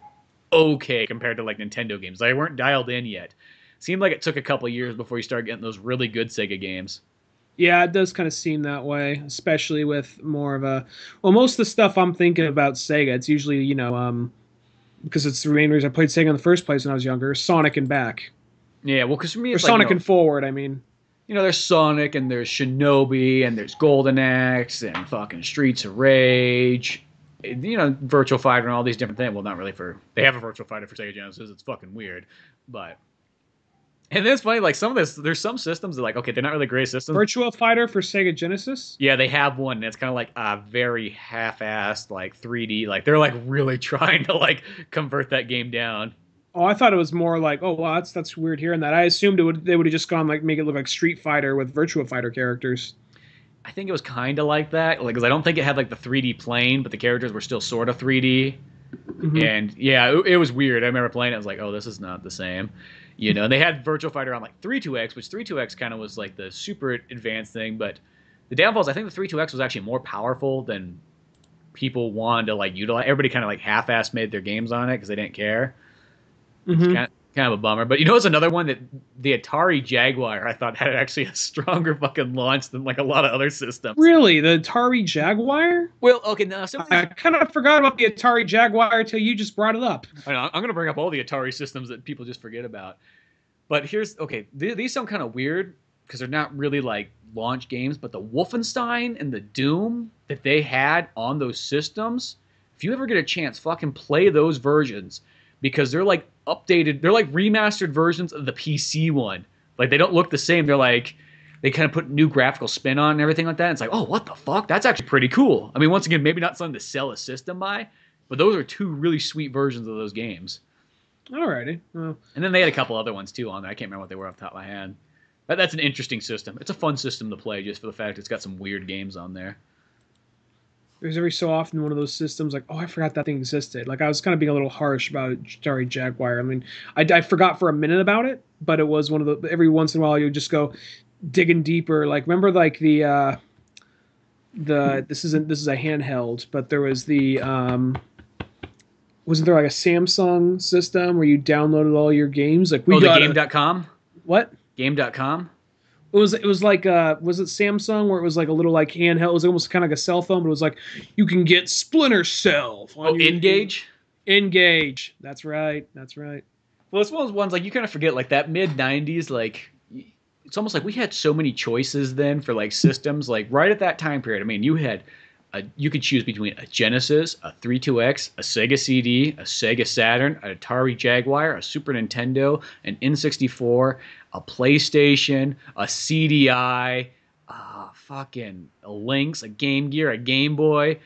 okay compared to like Nintendo games. They weren't dialed in yet. Seemed like it took a couple years before you started getting those really good Sega games. Yeah, it does kind of seem that way, especially with more of a. Well, most of the stuff I'm thinking about Sega, it's usually you know, um, because it's the main reason I played Sega in the first place when I was younger. Sonic and back, Yeah, well, because for me, or like, Sonic you know, and forward. I mean, you know, there's Sonic and there's Shinobi and there's Golden Axe and fucking Streets of Rage. You know, Virtual Fighter and all these different things. Well, not really for they have a Virtual Fighter for Sega Genesis. It's fucking weird, but And then it's funny, like some of this, there's some systems that like, okay, they're not really great systems. Virtua Fighter for Sega Genesis. Yeah, they have one. And it's kind of like a very half-assed, like 3D. Like they're like really *laughs* trying to like convert that game down. Oh, I thought it was more like, oh, well, that's that's weird hearing that. I assumed it would they would have just gone like make it look like Street Fighter with Virtua Fighter characters. I think it was kind of like that, like because I don't think it had like the 3D plane, but the characters were still sort of 3D. Mhm. And yeah, it, it was weird. I remember playing it. I was like, oh, this is not the same. You know, and they had Virtual Fighter on like 32X, which 32X kind of was like the super advanced thing. But the downfalls, I think the 32X was actually more powerful than people wanted to like utilize. Everybody kind of like half-ass made their games on it because they didn't care. It's Mhm. kind, kind of a bummer. But you know, it's another one that the Atari Jaguar I thought had actually a stronger fucking launch than like a lot of other systems. Really, the Atari Jaguar? Well, okay, now these- I kind of forgot about the Atari Jaguar until you just brought it up. I I'm going to bring up all the Atari systems that people just forget about. But here's okay, th- these sound kind of weird because they're not really like launch games, but the Wolfenstein and the Doom that they had on those systems, if you ever get a chance, fucking play those versions because they're like updated, they're like remastered versions of the PC one. Like they don't look the same. They're like they kind of put new graphical spin on and everything like that. It's like, oh, what the fuck? That's actually pretty cool. I mean, once again, maybe not something to sell a system by, but those are two really sweet versions of those games. Alrighty. Well, And then they had a couple other ones too on there. I can't remember what they were off the top of my head. But that's an interesting system. It's a fun system to play just for the fact it's got some weird games on there. There's every so often one of those systems like, oh, I forgot that thing existed. Like I was kind of being a little harsh about Atari Jaguar. I mean, I, I forgot for a minute about it, but it was one of the every once in a while you just go digging deeper. Like remember like the uh, the this isn't this is a handheld, but there was the um, wasn't there like a Samsung system where you downloaded all your games? Like we oh, the game.com? what? Game.com? It was it was like uh was it Samsung where it was like a little like handheld? It was almost kind of like a cell phone, but it was like you can get Splinter Cell. on Oh, N-Gage? N-Gage. That's right. That's right. Well, it's one of those ones like you kind of forget, like that mid '90s, like it's almost like we had so many choices then for like systems. Like right at that time period, I mean, you had a, you could choose between a Genesis, a 32X, a Sega CD, a Sega Saturn, an Atari Jaguar, a Super Nintendo, an N64, a PlayStation, a CDI, uh, fucking a Lynx, a Game Gear, a Game Boy,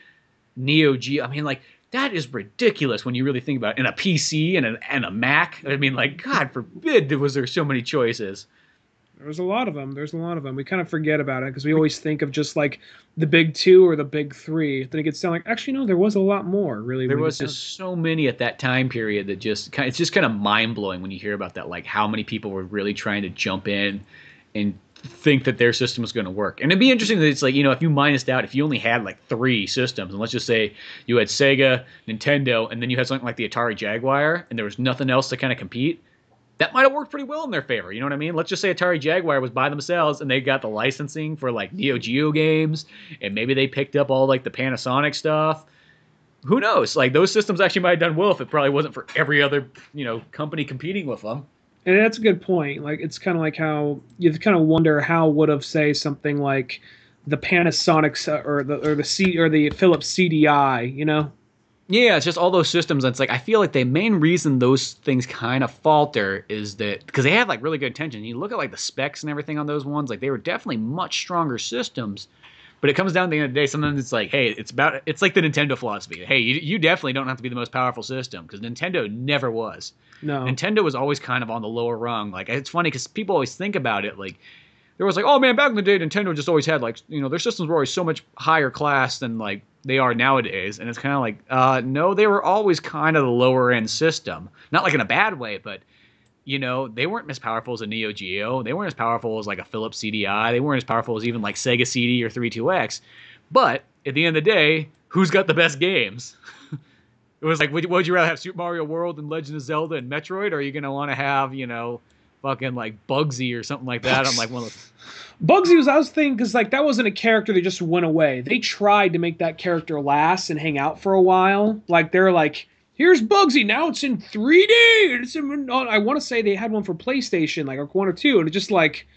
Neo Geo. I mean, like that is ridiculous when you really think about it. And a PC and a, and a Mac. I mean, like God *laughs* forbid there was there so many choices. There's a lot of them. There's a lot of them. We kind of forget about it because we always think of just like the big two or the big three. Then it gets down like actually no, there was a lot more. Really, There was just so many at that time period that just kind it's just kind of mind blowing when you hear about that. Like how many people were really trying to jump in and think that their system was going to work. And it'd be interesting that it's like you know if you minused out if you only had like three systems and let's just say you had Sega, Nintendo, and then you had something like the Atari Jaguar and there was nothing else to kind of compete. That might have worked pretty well in their favor. You know what I mean? Let's just say Atari Jaguar was by themselves and they got the licensing for like Neo Geo games and maybe they picked up all like the Panasonic stuff who knows? Like those systems actually might have done well if it probably wasn't for every other you know company competing with them. And that's a good point. Like it's kind of like how you kind of wonder how would have say something like the Panasonic uh, or the or the C or the Philips CDI. You know, Yeah, it's just all those systems. And it's like I feel like the main reason those things kind of falter is that because they have like really good attention. You look at like the specs and everything on those ones, like they were definitely much stronger systems. But it comes down to the end of the day. Sometimes it's like, hey, it's about it's like the Nintendo philosophy. Hey, you, you definitely don't have to be the most powerful system because Nintendo never was. no, Nintendo was always kind of on the lower rung. Like it's funny because people always think about it like there was like, oh man, back in the day, Nintendo just always had like you know their systems were always so much higher class than like they are nowadays, and it's kind of like, uh, no, they were always kind of the lower end system, not like in a bad way, but you know they weren't as powerful as a Neo Geo, they weren't as powerful as like a Philips CDI, they weren't as powerful as even like Sega CD or 32X, but at the end of the day, who's got the best games? *laughs* It was like, would, would you rather have Super Mario World and Legend of Zelda and Metroid, or are you gonna want to have, you know, fucking like Bubsy or something like that? I'm like one of those. *laughs* Bubsy was I was thinking because like that wasn't a character that just went away. They tried to make that character last and hang out for a while. Like they're like, here's Bubsy now it's in 3D. And it's in, I want to say they had one for PlayStation, like or one or two, and it just like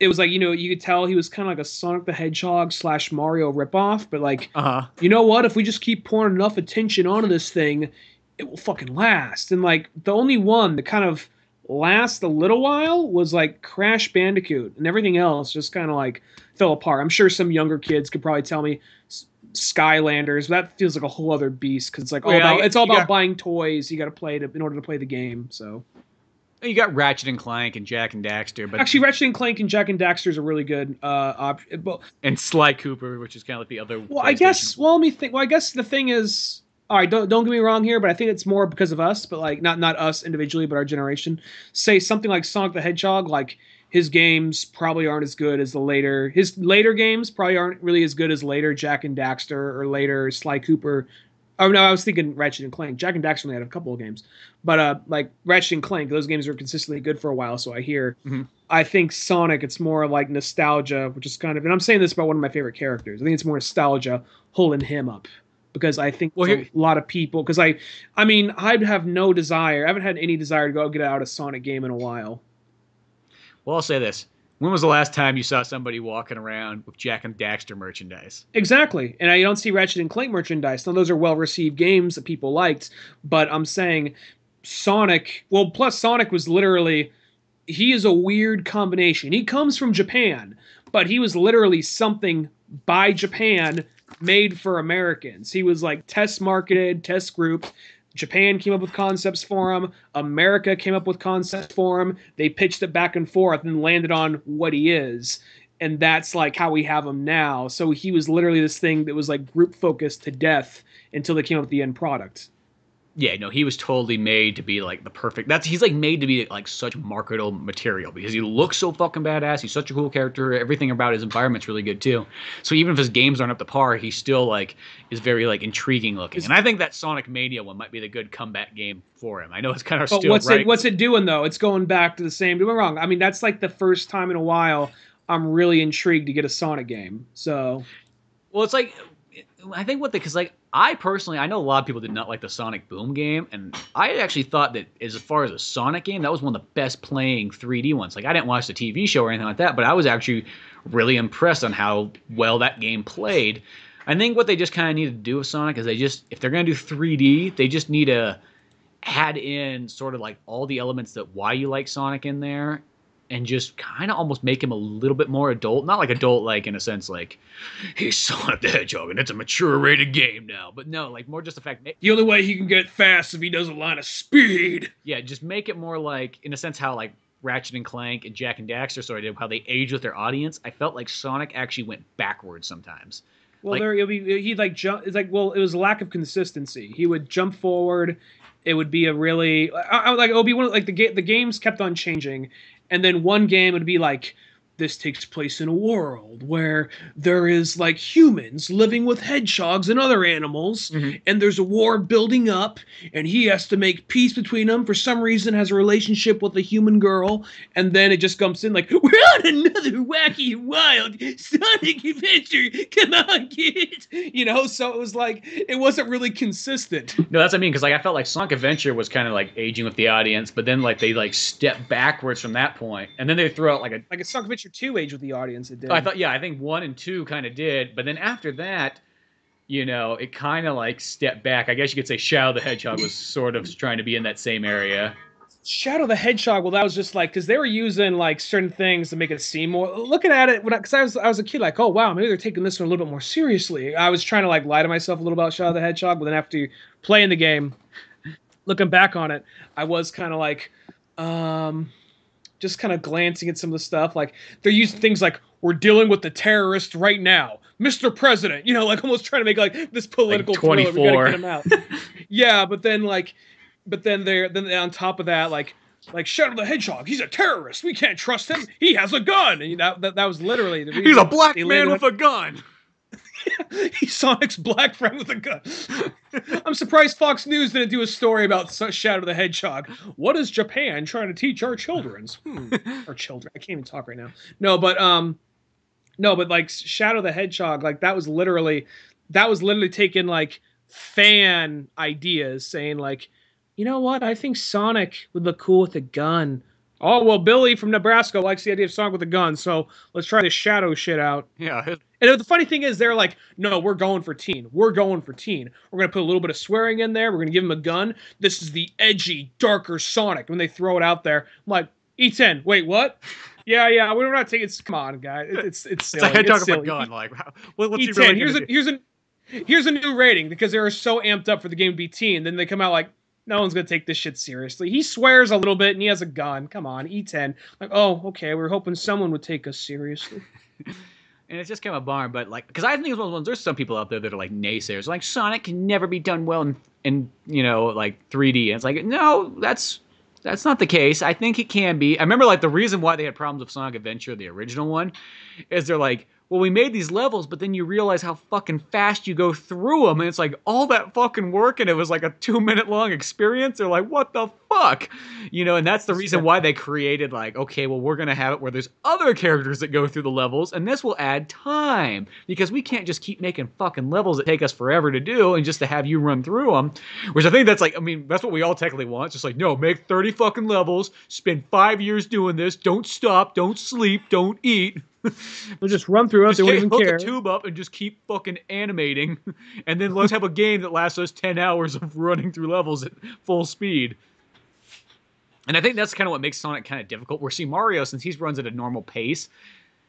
it was like you know you could tell he was kind of like a Sonic the Hedgehog slash Mario ripoff, but like Uh huh. you know what? If we just keep pouring enough attention onto this thing, it will fucking last. And like the only one that kind of last a little while was like Crash Bandicoot, and everything else just kind of like fell apart. I'm sure some younger kids could probably tell me Skylanders. That feels like a whole other beast because it's like all yeah, about it's all about got- buying toys. You got to play to, in order to play the game. So You got Ratchet and Clank and Jak and Daxter, but actually, Ratchet and Clank and Jak and Daxter's a really good uh option. But and Sly Cooper, which is kind of like the other. well, I guess well, let me think. Well, I guess the thing is. All right, don't don't get me wrong here, but I think it's more because of us, but like not not us individually, but our generation. Say something like Sonic the Hedgehog, like his games probably aren't as good as the later his later games probably aren't really as good as later Jak and Daxter or later Sly Cooper. Oh no, I was thinking Ratchet and Clank. Jak and Daxter only had a couple of games, but uh, like Ratchet and Clank, those games were consistently good for a while. So I hear. Mhm. I think Sonic, it's more like nostalgia, which is kind of, and I'm saying this about one of my favorite characters. I think it's more nostalgia holding him up because I think Well, here- a lot of people. Because I, I mean, I'd have no desire. I haven't had any desire to go get out a Sonic game in a while. Well, I'll say this: When was the last time you saw somebody walking around with Jak and Daxter merchandise? Exactly. And I don't see Ratchet and Clank merchandise. Now, those are well received games that people liked, but I'm saying Sonic, well, plus Sonic was literally, he is a weird combination. He comes from Japan, but he was literally something by Japan made for Americans. He was like test marketed, test grouped. Japan came up with concepts for him. America came up with concepts for him. They pitched it back and forth and landed on what he is and that's like how we have him now. So he was literally this thing that was like group focused to death until they came up with the end product. Yeah, no, he was totally made to be like the perfect. That's he's like made to be like such marketable material because he looks so fucking badass. He's such a cool character. Everything about his environment's really good too. So even if his games aren't up to par, he still like is very like intriguing looking. And I think that Sonic Mania one might be the good comeback game for him. I know it's kind of But still what's right. it what's it doing though? It's going back to the same. Get me wrong. I mean, that's like the first time in a while I'm really intrigued to get a Sonic game. So Well, it's like I think what the because like I personally I know a lot of people did not like the Sonic Boom game, and I actually thought that as far as a Sonic game, that was one of the best playing 3D ones. Like I didn't watch the TV show or anything like that, but I was actually really impressed on how well that game played. I think what they just kind of need to do with Sonic is they just if they're gonna do 3D, they just need to add in sort of like all the elements that why you like Sonic in there and just kind of almost make him a little bit more adult. Not like adult, like in a sense, like he's Sonic the Hedgehog and it's a mature rated game now. But no, like more just the fact, ma- the only way he can get fast if he does a lot of speed. yeah, just make it more like in a sense how like Ratchet and Clank and Jak and Daxter sort of did, how they age with their audience. I felt like Sonic actually went backwards sometimes. Well, Like- there he'll be. He'd like jump. It's like well, it was lack of consistency. He would jump forward. It would be a really. I, I would like it would be one of like the ga- the games kept on changing, and then one game would be like. This takes place in a world where there is like humans living with hedgehogs and other animals, Mhm. and there's a war building up, and he has to make peace between them. For some reason, has a relationship with a human girl, and then it just comes in like, *laughs* "We're on another wacky, wild Sonic adventure. Come on, kids!" You know. So it was like it wasn't really consistent. No, that's what I mean because like I felt like Sonic Adventure was kind of like aging with the audience, but then like they like step backwards from that point, and then they throw out like a Like a Sonic Adventure Two age with the audience. It did. I thought, yeah, I think one and two kind of did, but then after that, you know, it kind of like stepped back. I guess you could say Shadow the Hedgehog was sort of trying to be in that same area. Shadow the Hedgehog. Well, that was just like because they were using like certain things to make it seem more. Looking at it, because I, I was I was a kid, like, oh wow, maybe they're taking this one a little bit more seriously. I was trying to like lie to myself a little about Shadow the Hedgehog, but then after playing the game, looking back on it, I was kind of like, um, just kind of glancing at some of the stuff. Like they're using things like we're dealing with the terrorist right now, Mr. President. You know, like almost trying to make like this political thriller. We 24. gotta get him out. *laughs* yeah, but then like, but then they're then on top of that, like. Like Shadow the Hedgehog, he's a terrorist. We can't trust him. He has a gun, and you know, that, that was literally the reason He's a black man with a gun. *laughs* He's Sonic's black friend with a gun. *laughs* I'm surprised Fox News didn't do a story about Shadow the Hedgehog. What is Japan trying to teach our children's? Hmm. *laughs* our children. I can't even talk right now. No, but um, no, but like Shadow the Hedgehog, like that was literally, that was literally taking like fan ideas, saying like, you know what? I think Sonic would look cool with a gun. Oh well, Billy from Nebraska likes the idea of Sonic with a gun, so let's try this shadow shit out. Yeah. And the funny thing is, they're like, no, we're going for teen. We're going for teen. We're gonna put a little bit of swearing in there. We're gonna give him a gun. This is the edgy, darker Sonic. When they throw it out there, I'm like, E10. Wait, what? *laughs* Yeah, yeah. We're not taking. Come on, guys. It's it's silly. It's like It's about silly. gun. Like, what's E10. really here's a do? here's a here's a new rating because they were so amped up for the game to be teen. Then they come out like, no one's gonna take this shit seriously. He swears a little bit and he has a gun. Come on, E10. Like, oh, okay. We are hoping someone would take us seriously. *laughs* And it's just kind of a barn, but like, because I think it's one of those ones. There's some people out there that are like naysayers, like Sonic can never be done well in, in you know, like 3D. And it's like, no, that's that's not the case. I think it can be. I remember like the reason why they had problems with Sonic Adventure, the original one, is they're like, well, we made these levels, but then you realize how fucking fast you go through them, and it's like all that fucking work, and it was like a two minute long experience. They're like, what the fuck, you know? And that's the reason why they created like, okay, well, we're gonna have it where there's other characters that go through the levels, and this will add time because we can't just keep making fucking levels that take us forever to do, and just to have you run through them. Which I think that's like, I mean, that's what we all technically want. It's just like, no, make thirty fucking levels, spend five years doing this, don't stop, don't sleep, don't eat. *laughs* We'll just run through it. Just They won't even hook care. a tube up and just keep fucking animating, *laughs* and then let's have a game that lasts us ten hours of running through levels at full speed. And I think that's kind of what makes Sonic kind of difficult. Where see Mario, since he runs at a normal pace,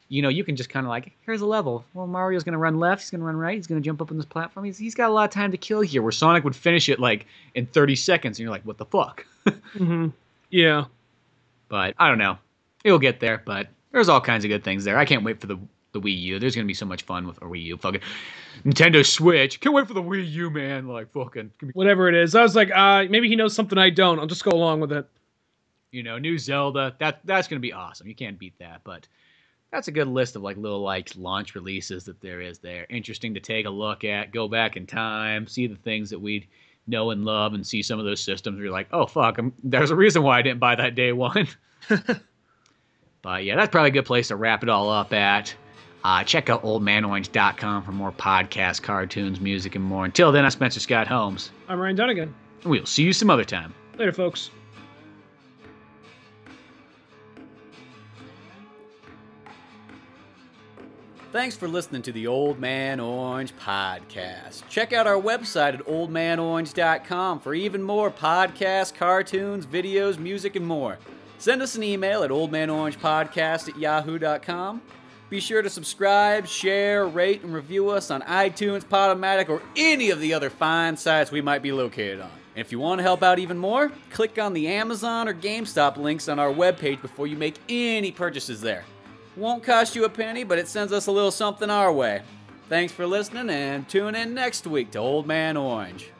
you know, you can just kind of like, here's a level. Well, Mario's gonna run left, he's gonna run right, he's gonna jump up on this platform. He's, he's got a lot of time to kill here. Where Sonic would finish it like in 30 seconds, and you're like, what the fuck? *laughs* hmm Yeah. But I don't know. It'll get there, but there's all kinds of good things there. I can't wait for the the Wii U. There's gonna be so much fun with a Wii U. Fucking Nintendo Switch. Can't wait for the Wii U, man. Like fucking, Whatever it is. I was like, uh, maybe he knows something I don't. I'll just go along with it. you know, new Zelda. That that's gonna be awesome. You can't beat that. But that's a good list of like little like launch releases that there is there. Interesting to take a look at. Go back in time, see the things that we know and love, and see some of those systems. Where you're like, oh fuck, I'm, there's a reason why I didn't buy that day one. *laughs* But yeah, that's probably a good place to wrap it all up at. Uh, check out oldmanorange.com for more podcasts, cartoons, music, and more. Until then, I'm Spencer Scott Holmes. I'm Ryan Dunigan. and We'll see you some other time. Later, folks. Thanks for listening to the Old Man Orange podcast. Check out our website at oldmanorange.com for even more podcasts, cartoons, videos, music, and more. Send us an email at oldmanorangepodcast at yahoo.com. Be sure to subscribe, share, rate, and review us on iTunes, Podomatic, or any of the other fine sites we might be located on. And if you want to help out even more, click on the Amazon or GameStop links on our webpage before you make any purchases there. Won't cost you a penny, but it sends us a little something our way. Thanks for listening and tune in next week to Old Man Orange.